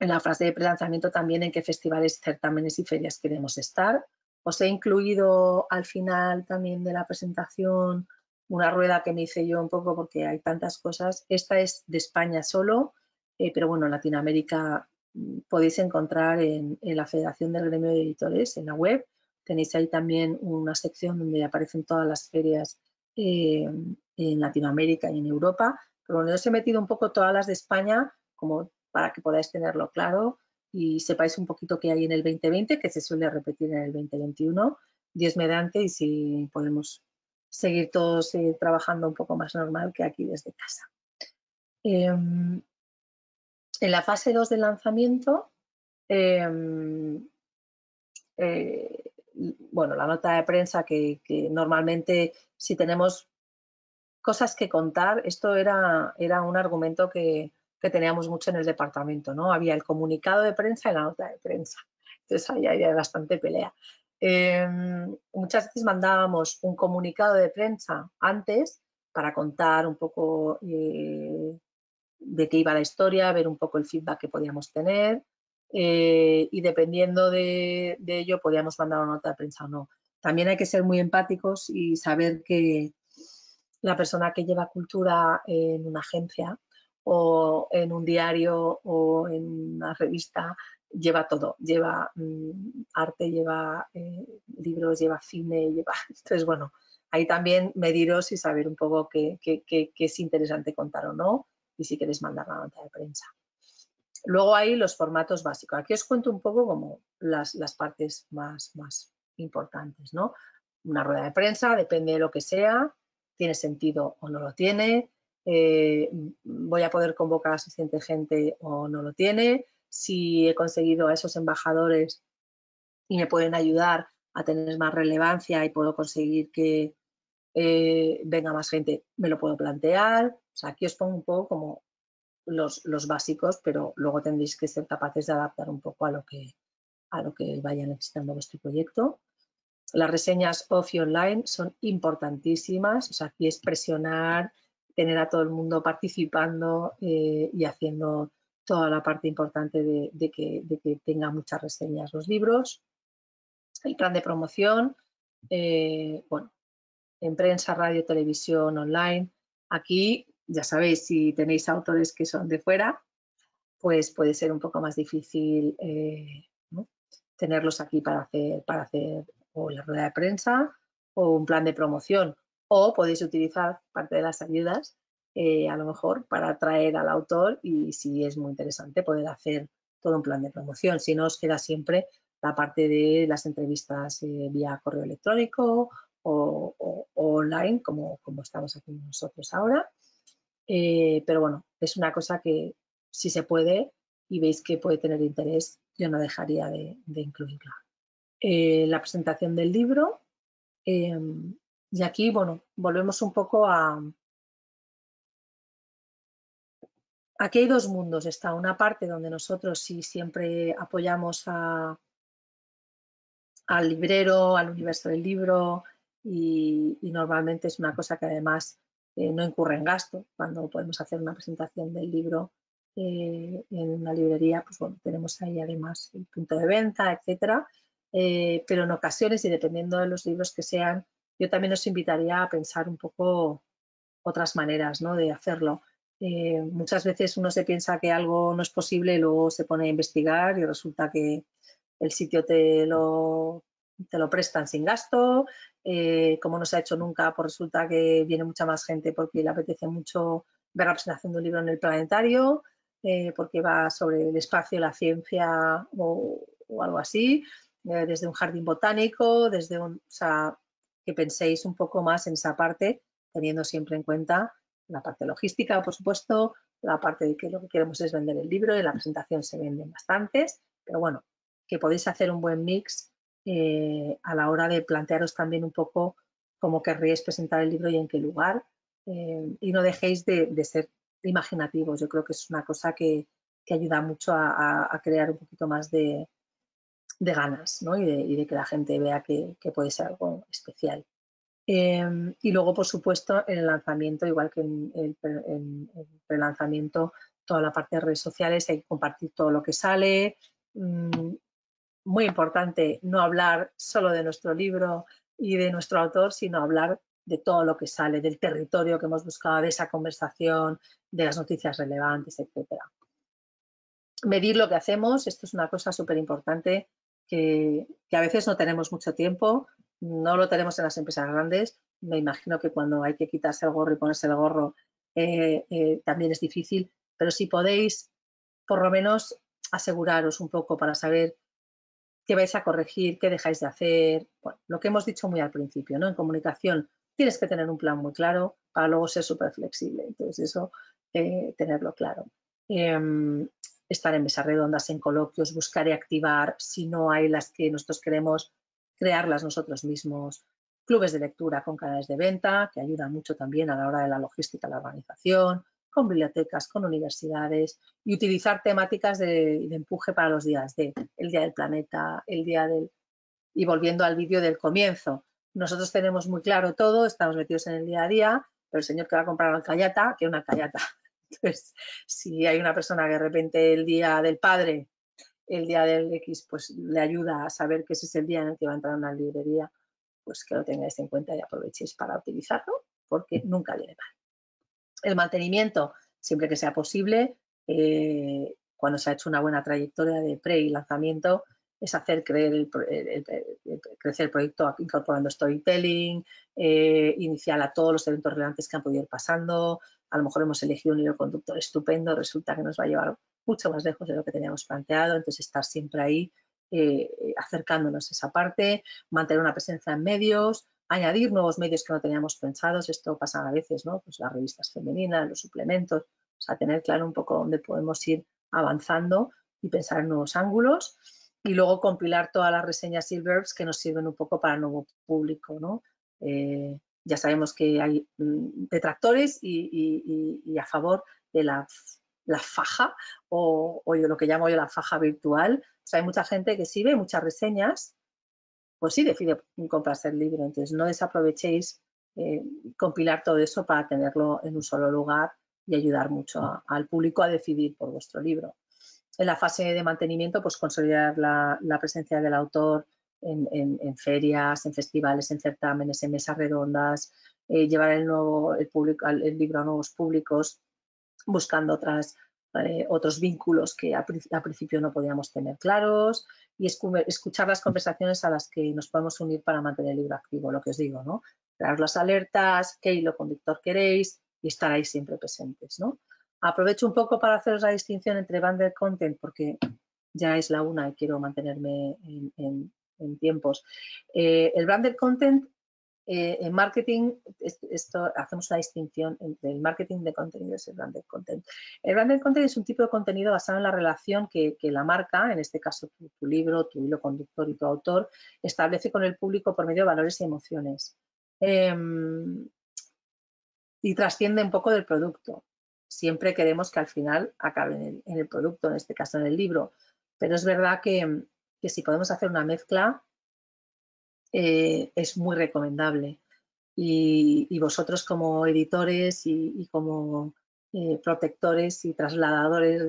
En la frase de prelanzamiento también en qué festivales, certámenes y ferias queremos estar. Os he incluido al final también de la presentación una rueda que me hice yo un poco porque hay tantas cosas. Esta es de España solo, eh, pero bueno, en Latinoamérica mm, podéis encontrar en, la Federación del Gremio de Editores, en la web, Tenéis ahí también una sección donde aparecen todas las ferias eh, en Latinoamérica y en Europa. Pero bueno, os he metido un poco todas las de España como para que podáis tenerlo claro y sepáis un poquito qué hay en el 2020, que se suele repetir en el 2021, Dios mediante, y si podemos seguir todos eh, trabajando un poco más normal que aquí desde casa. Em, en la fase 2 del lanzamiento, em, eh, bueno, la nota de prensa que, normalmente si tenemos cosas que contar, esto era, era un argumento que, teníamos mucho en el departamento, ¿no? Había el comunicado de prensa y la nota de prensa. Entonces ahí había bastante pelea. Em, muchas veces mandábamos un comunicado de prensa antes para contar un poco eh, de qué iba la historia, ver un poco el feedback que podíamos tener. Eh, y dependiendo de, ello podíamos mandar una nota de prensa o no. También hay que ser muy empáticos y saber que la persona que lleva cultura en una agencia o en un diario o en una revista lleva todo, lleva mm, arte, lleva eh, libros, lleva cine, lleva... [laughs] Entonces, bueno, ahí también mediros y saber un poco qué, qué es interesante contar o no y si queréis mandar la nota de prensa. Luego hay los formatos básicos. Aquí os cuento un poco como las, partes más, más importantes, ¿no? Una rueda de prensa, depende de lo que sea, tiene sentido o no lo tiene, eh, voy a poder convocar a suficiente gente o no lo tiene, si he conseguido a esos embajadores y me pueden ayudar a tener más relevancia y puedo conseguir que eh, venga más gente, me lo puedo plantear. O sea, aquí os pongo un poco como los, básicos, pero luego tendréis que ser capaces de adaptar un poco a lo que, a lo que vaya necesitando vuestro proyecto. Las reseñas off y online son importantísimas, o sea, aquí es presionar, tener a todo el mundo participando eh, y haciendo toda la parte importante de, que, de, que, tenga muchas reseñas los libros. El plan de promoción, eh, bueno, en prensa, radio, televisión, online. Aquí, ya sabéis, si tenéis autores que son de fuera, pues puede ser un poco más difícil eh, tenerlos aquí para hacer, para hacer o la rueda de prensa o un plan de promoción. O podéis utilizar parte de las ayudas, eh, a lo mejor, para atraer al autor y si es muy interesante poder hacer todo un plan de promoción. Si no, os queda siempre la parte de las entrevistas eh, vía correo electrónico o, online, como, como, estamos aquí nosotros ahora. Eh, pero bueno, es una cosa que si se puede y veis que puede tener interés, yo no dejaría de, incluirla. Eh, la presentación del libro. Em, y aquí, bueno, volvemos un poco a... Aquí hay dos mundos. Está una parte donde nosotros sí siempre apoyamos al librero, al universo del libro y, normalmente es una cosa que además eh, no incurre en gasto. Cuando podemos hacer una presentación del libro eh, en una librería, pues bueno, tenemos ahí además el punto de venta, etcétera. Eh, pero en ocasiones y dependiendo de los libros que sean, yo también os invitaría a pensar un poco otras maneras ¿no? de hacerlo. muchas veces uno se piensa que algo no es posible luego se pone a investigar y resulta que el sitio te lo, te lo prestan sin gasto, eh, como no se ha hecho nunca, pues resulta que viene mucha más gente porque le apetece mucho ver la presentación de un libro en el planetario, eh, porque va sobre el espacio, la ciencia o, algo así, eh, desde un jardín botánico, desde un, o sea, que penséis un poco más en esa parte, teniendo siempre en cuenta la parte logística, por supuesto, la parte de que lo que queremos es vender el libro, en la presentación se venden bastantes, pero bueno, que podéis hacer un buen mix eh, a la hora de plantearos también un poco cómo querríais presentar el libro y en qué lugar. Eh, y no dejéis de, ser imaginativos. Yo creo que es una cosa que, ayuda mucho a, crear un poquito más de, ganas y, de, que la gente vea que, puede ser algo especial. Em, y luego, por supuesto, en el lanzamiento, igual que en el, en el prelanzamiento, toda la parte de redes sociales, hay que compartir todo lo que sale, mm, muy importante no hablar solo de nuestro libro y de nuestro autor, sino hablar de todo lo que sale, del territorio que hemos buscado, de esa conversación, de las noticias relevantes, etcétera. Medir lo que hacemos, esto es una cosa súper importante que, a veces no tenemos mucho tiempo, no lo tenemos en las empresas grandes. Me imagino que cuando hay que quitarse el gorro y ponerse el gorro eh, eh, también es difícil, pero si podéis, por lo menos aseguraros un poco para saber qué vais a corregir, qué dejáis de hacer. Bueno, lo que hemos dicho muy al principio, ¿no? En comunicación tienes que tener un plan muy claro para luego ser súper flexible. Entonces, eso, eh, tenerlo claro. Em, estar en mesas redondas, en coloquios, buscar y activar, si no hay las que nosotros queremos, crearlas nosotros mismos. Clubes de lectura con canales de venta, que ayudan mucho también a la hora de la logística, la organización con bibliotecas, con universidades y utilizar temáticas de, empuje para los días de el Día del Planeta, el Día del... Y volviendo al vídeo del comienzo, nosotros tenemos muy claro todo, estamos metidos en el día a día, pero el señor que va a comprar una callata, que una callata. [laughs] Entonces, si hay una persona que de repente el Día del Padre, el Día del X, pues le ayuda a saber que ese es el día en el que va a entrar a una librería, pues que lo tengáis en cuenta y aprovechéis para utilizarlo, porque nunca viene mal. El mantenimiento, siempre que sea posible, eh, cuando se ha hecho una buena trayectoria de pre y lanzamiento, es hacer crecer el proyecto incorporando storytelling, eh, iniciar a todos los eventos relevantes que han podido ir pasando. A lo mejor hemos elegido un hilo conductor estupendo, resulta que nos va a llevar mucho más lejos de lo que teníamos planteado, entonces estar siempre ahí eh, acercándonos a esa parte, mantener una presencia en medios, añadir nuevos medios que no teníamos pensados, esto pasa a veces, ¿no? Pues las revistas femeninas, los suplementos, o sea, tener claro un poco dónde podemos ir avanzando y pensar en nuevos ángulos y luego compilar todas las reseñas Silverbs que nos sirven un poco para nuevo público, ¿no? Eh, ya sabemos que hay mm, detractores y, a favor de la la faja o, lo que llamo yo la faja virtual. O sea, hay mucha gente que si ve muchas reseñas, pues sí decide comprarse el libro. Entonces, no desaprovechéis eh, compilar todo eso para tenerlo en un solo lugar y ayudar mucho al público a decidir por vuestro libro. En la fase de mantenimiento, pues consolidar la, presencia del autor en, ferias, en festivales, en certámenes, en mesas redondas, eh, llevar el, nuevo, el, público, el libro a nuevos públicos, buscando otras, eh, otros vínculos que al principio no podíamos tener claros y escuchar las conversaciones a las que nos podemos unir para mantener el libro activo, lo que os digo, ¿no? Crear las alertas, qué hilo conductor queréis y estar ahí siempre presentes, ¿no? Aprovecho un poco para haceros la distinción entre banded content porque ya es la una y quiero mantenerme en, tiempos. Eh, el branded content eh, en marketing, esto, hacemos una distinción entre el marketing de contenidos y el branded content. El branded content es un tipo de contenido basado en la relación que, la marca, en este caso tu, libro, tu hilo conductor y tu autor, establece con el público por medio de valores y emociones. Em, y trasciende un poco del producto. Siempre queremos que al final acabe en el, producto, en este caso en el libro. Pero es verdad que, que si podemos hacer una mezcla, eh, es muy recomendable. Y, vosotros como editores y, como eh, protectores y trasladadores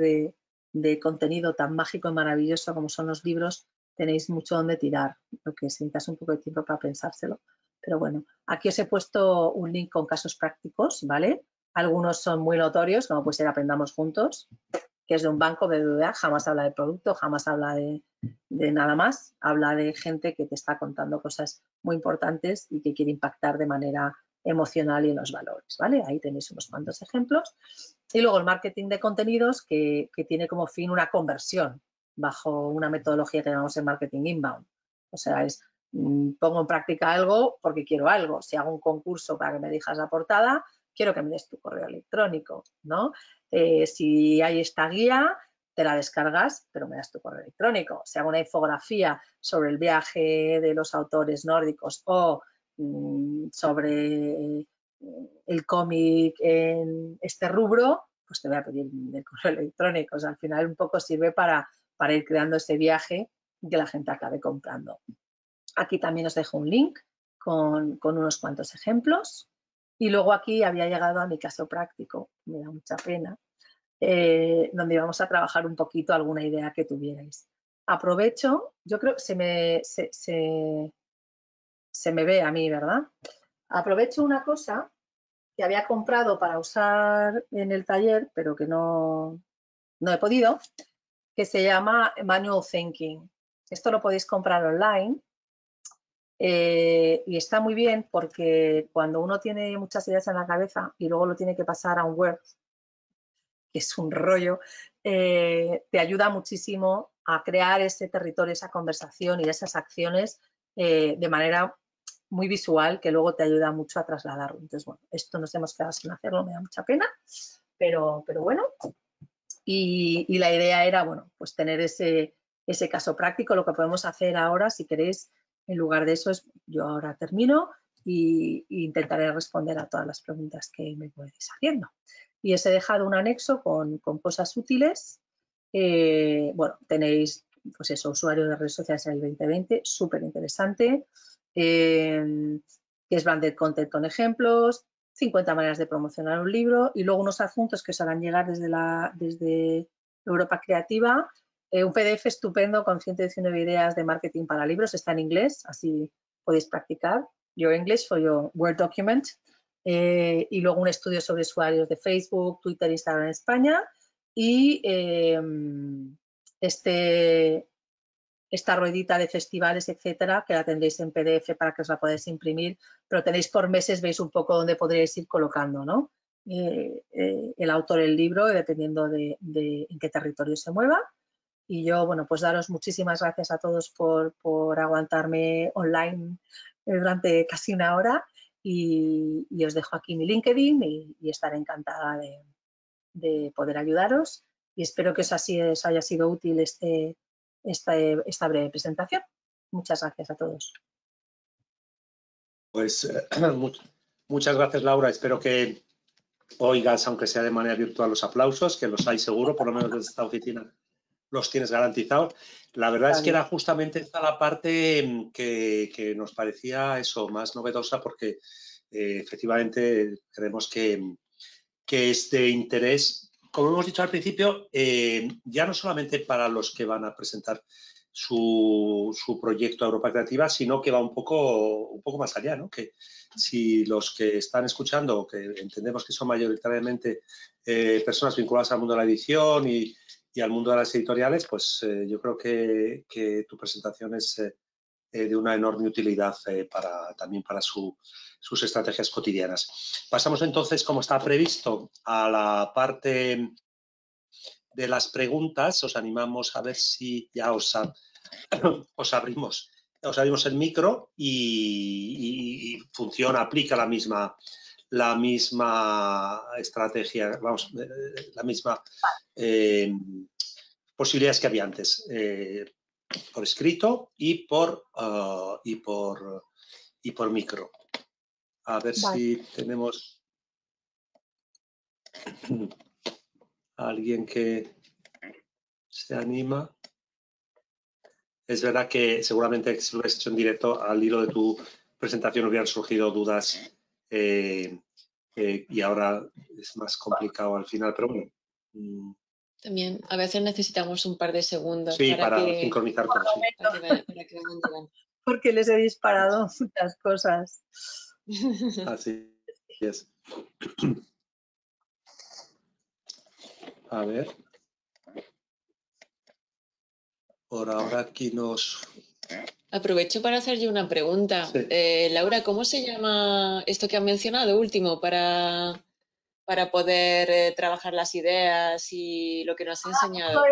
de, contenido tan mágico y maravilloso como son los libros, tenéis mucho donde tirar, lo que necesitas un poco de tiempo para pensárselo. Pero bueno, aquí os he puesto un link con casos prácticos, ¿vale? Algunos son muy notorios, como puede ser Aprendamos Juntos, que es de un banco BBVA, jamás habla de producto, jamás habla de, nada más, habla de gente que te está contando cosas muy importantes y que quiere impactar de manera emocional y en los valores, ¿vale? Ahí tenéis unos cuantos ejemplos. Y luego el marketing de contenidos que, tiene como fin una conversión bajo una metodología que llamamos el marketing inbound. O sea, es mm, pongo en práctica algo porque quiero algo. Si hago un concurso para que me dejas la portada, quiero que me des tu correo electrónico, ¿no? Eh, si hay esta guía, te la descargas, pero me das tu correo electrónico. Si hago una infografía sobre el viaje de los autores nórdicos o mm, sobre eh, el cómic en este rubro, pues te voy a pedir el correo electrónico. O sea, al final un poco sirve para, para ir creando ese viaje y que la gente acabe comprando. Aquí también os dejo un link con, con unos cuantos ejemplos. Y luego aquí había llegado a mi caso práctico, me da mucha pena, eh, donde íbamos a trabajar un poquito alguna idea que tuvierais. Aprovecho, yo creo que se me, se, me ve a mí, ¿verdad? Aprovecho una cosa que había comprado para usar en el taller, pero que no, no he podido, que se llama Manual Thinking. Esto lo podéis comprar online eh, y está muy bien porque cuando uno tiene muchas ideas en la cabeza y luego lo tiene que pasar a un Word, que es un rollo, eh, te ayuda muchísimo a crear ese territorio, esa conversación y esas acciones eh, de manera muy visual que luego te ayuda mucho a trasladarlo. Entonces, bueno, esto nos hemos quedado sin hacerlo, me da mucha pena, pero, pero bueno. Y, la idea era, bueno, pues tener ese, ese caso práctico. Lo que podemos hacer ahora, si queréis, en lugar de eso, es, yo ahora termino e intentaré responder a todas las preguntas que me podéis haciendo. Y os he dejado un anexo con, cosas útiles. Eh, bueno, tenéis, pues eso, usuario de redes sociales en el 2020, súper interesante. Eh, que es branded content con ejemplos, 50 maneras de promocionar un libro y luego unos adjuntos que os harán llegar desde, la, desde Europa Creativa eh, un PDF estupendo con 119 ideas de marketing para libros, está en inglés, así podéis practicar. Your English for your Word document. Eh, y luego un estudio sobre usuarios de Facebook, Twitter, Instagram en España. Y em, este, esta ruedita de festivales, etcétera, que la tendréis en PDF para que os la podáis imprimir, pero tenéis por meses, veis un poco dónde podréis ir colocando, ¿no? Eh, el autor el libro, dependiendo de, en qué territorio se mueva. Y yo, bueno, pues daros muchísimas gracias a todos por, aguantarme online durante casi una hora y, os dejo aquí mi LinkedIn y, estaré encantada de, poder ayudaros y espero que os, así, haya sido útil este, esta, breve presentación. Muchas gracias a todos. Pues [clears throat] muchas gracias Laura, espero que, oigas, aunque sea de manera virtual, los aplausos, que los hay seguro, por lo menos desde esta oficina los tienes garantizados. La verdad es que era justamente esta la parte mm, que, nos parecía eso, más novedosa, porque eh, efectivamente creemos que, que es de interés, como hemos dicho al principio, eh, ya no solamente para los que van a presentar su, su, proyecto Europa Creativa, sino que va un poco, un poco más allá, ¿no? Que si los que están escuchando, que entendemos que son mayoritariamente eh, personas vinculadas al mundo de la edición y, y al mundo de las editoriales, pues eh, yo creo que, tu presentación es eh, de una enorme utilidad para, también para su, sus estrategias cotidianas. Pasamos entonces, como está previsto, a la parte de las preguntas. Os animamos a ver si ya os, [coughs] os abrimos os abrimos el micro y, funciona, aplica la misma la misma estrategia, vamos, eh, la misma eh, posibilidades que había antes, eh, por escrito y por, uh, y por y por micro. A ver si tenemos [clears throat] alguien que se anima. Es verdad que seguramente si lo hubieras hecho en directo, al hilo de tu presentación hubieran surgido dudas eh, eh, y ahora es más complicado al final, pero bueno. Mm. También a veces necesitamos un par de segundos sí, para, sincronizar con Porque les he disparado muchas cosas. Así es. A ver. Por ahora aquí nos... Aprovecho para hacer yo una pregunta. Eh, Laura, ¿cómo se llama esto que han mencionado último para, para poder eh, trabajar las ideas y lo que nos ha enseñado?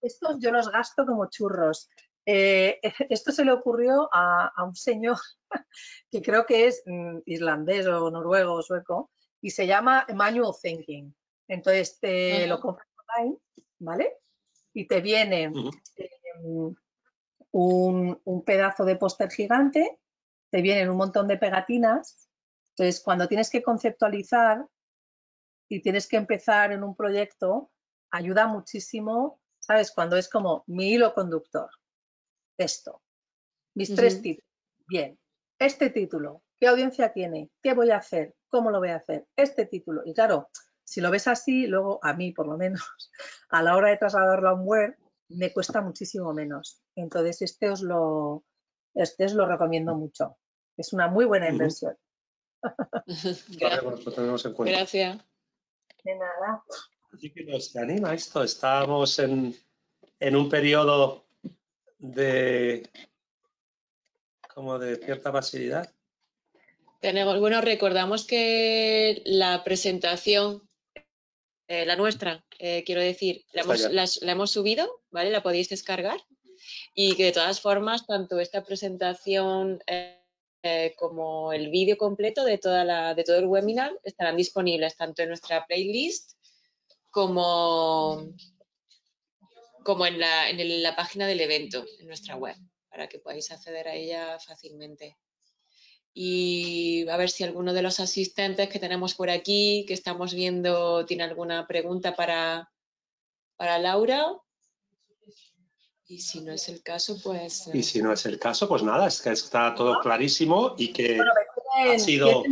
Estos yo los gasto como churros. Eh, [laughs] esto se le ocurrió a, un señor [laughs] que creo que es mm, irlandés o noruego o sueco y se llama Manual Thinking. Entonces te lo compras online, ¿vale? Y te viene un, pedazo de póster gigante, te vienen un montón de pegatinas. Entonces, cuando tienes que conceptualizar y tienes que empezar en un proyecto, ayuda muchísimo, ¿sabes? Cuando es como mi hilo conductor, esto, mis tres títulos, bien, este título, ¿qué audiencia tiene? ¿Qué voy a hacer? ¿Cómo lo voy a hacer? Este título. Y claro, si lo ves así, luego a mí por lo menos, [laughs] a la hora de trasladarlo a un web, me cuesta muchísimo menos. Entonces, este os lo, este os lo recomiendo mucho. Es una muy buena inversión. [laughs] Gracias. De nada. Así que nos anima esto. Estamos en, en un periodo de como de cierta facilidad. Tenemos, bueno, recordamos que la presentación eh, la nuestra, eh, quiero decir, la hemos, subido, ¿vale? La podéis descargar y que de todas formas, tanto esta presentación eh, como el vídeo completo de, toda la, de todo el webinar estarán disponibles tanto en nuestra playlist como, como en la, en la página del evento, en nuestra web, para que podáis acceder a ella fácilmente y a ver si alguno de los asistentes que tenemos por aquí, que estamos viendo, tiene alguna pregunta para, para Laura. Y si no es el caso, pues... Y si no es el caso, pues nada, es que está todo clarísimo y que ha sido...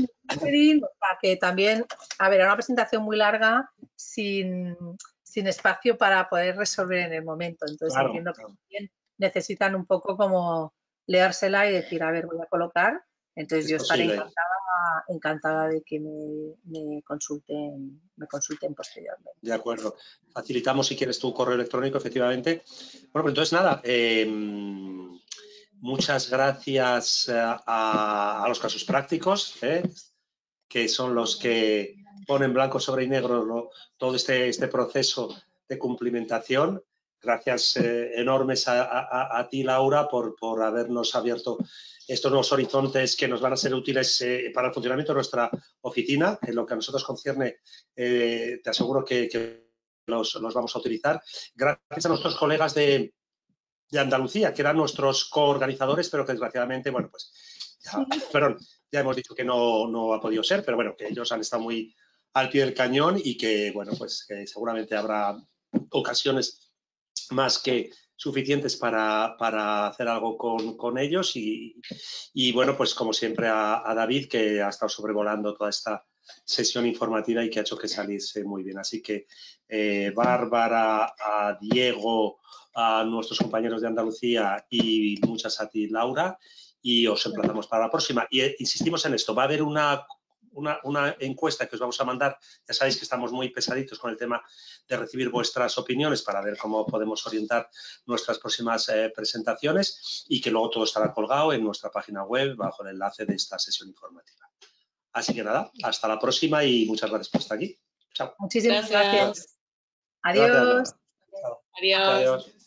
Para que también, a ver, era una presentación muy larga sin, sin espacio para poder resolver en el momento. Entonces entiendo que también necesitan un poco como leérsela y decir, a ver, voy a colocar entonces yo estaré encantada, de que me, consulten, me consulten posteriormente. De acuerdo. Facilitamos si quieres tu correo electrónico, efectivamente. Bueno, pues entonces nada, em, muchas gracias eh, a, los casos prácticos, ¿eh? que son los que ponen blanco sobre negro todo este, este proceso de cumplimentación. Gracias eh, enormes a, ti, Laura, por, por habernos abierto estos nuevos horizontes que nos van a ser útiles eh, para el funcionamiento de nuestra oficina. En lo que a nosotros concierne, eh, te aseguro que, los, vamos a utilizar. Gracias a nuestros colegas de, Andalucía, que eran nuestros coorganizadores, pero que desgraciadamente, bueno, pues ya, ya hemos dicho que no, ha podido ser, pero bueno, que ellos han estado muy al pie del cañón y que, bueno, pues seguramente habrá ocasiones más que suficientes para, hacer algo con, ellos y, bueno, pues como siempre a, David que ha estado sobrevolando toda esta sesión informativa y que ha hecho que saliese muy bien. Así que eh, Bárbara, a Diego, a nuestros compañeros de Andalucía y muchas a ti, Laura, y os emplazamos para la próxima. Y eh, insistimos en esto, va a haber una una, encuesta que os vamos a mandar. Ya sabéis que estamos muy pesaditos con el tema de recibir vuestras opiniones para ver cómo podemos orientar nuestras próximas eh, presentaciones y que luego todo estará colgado en nuestra página web bajo el enlace de esta sesión informativa. Así que nada, hasta la próxima y muchas gracias por estar aquí. Chao. Muchísimas gracias. Adiós. Adiós.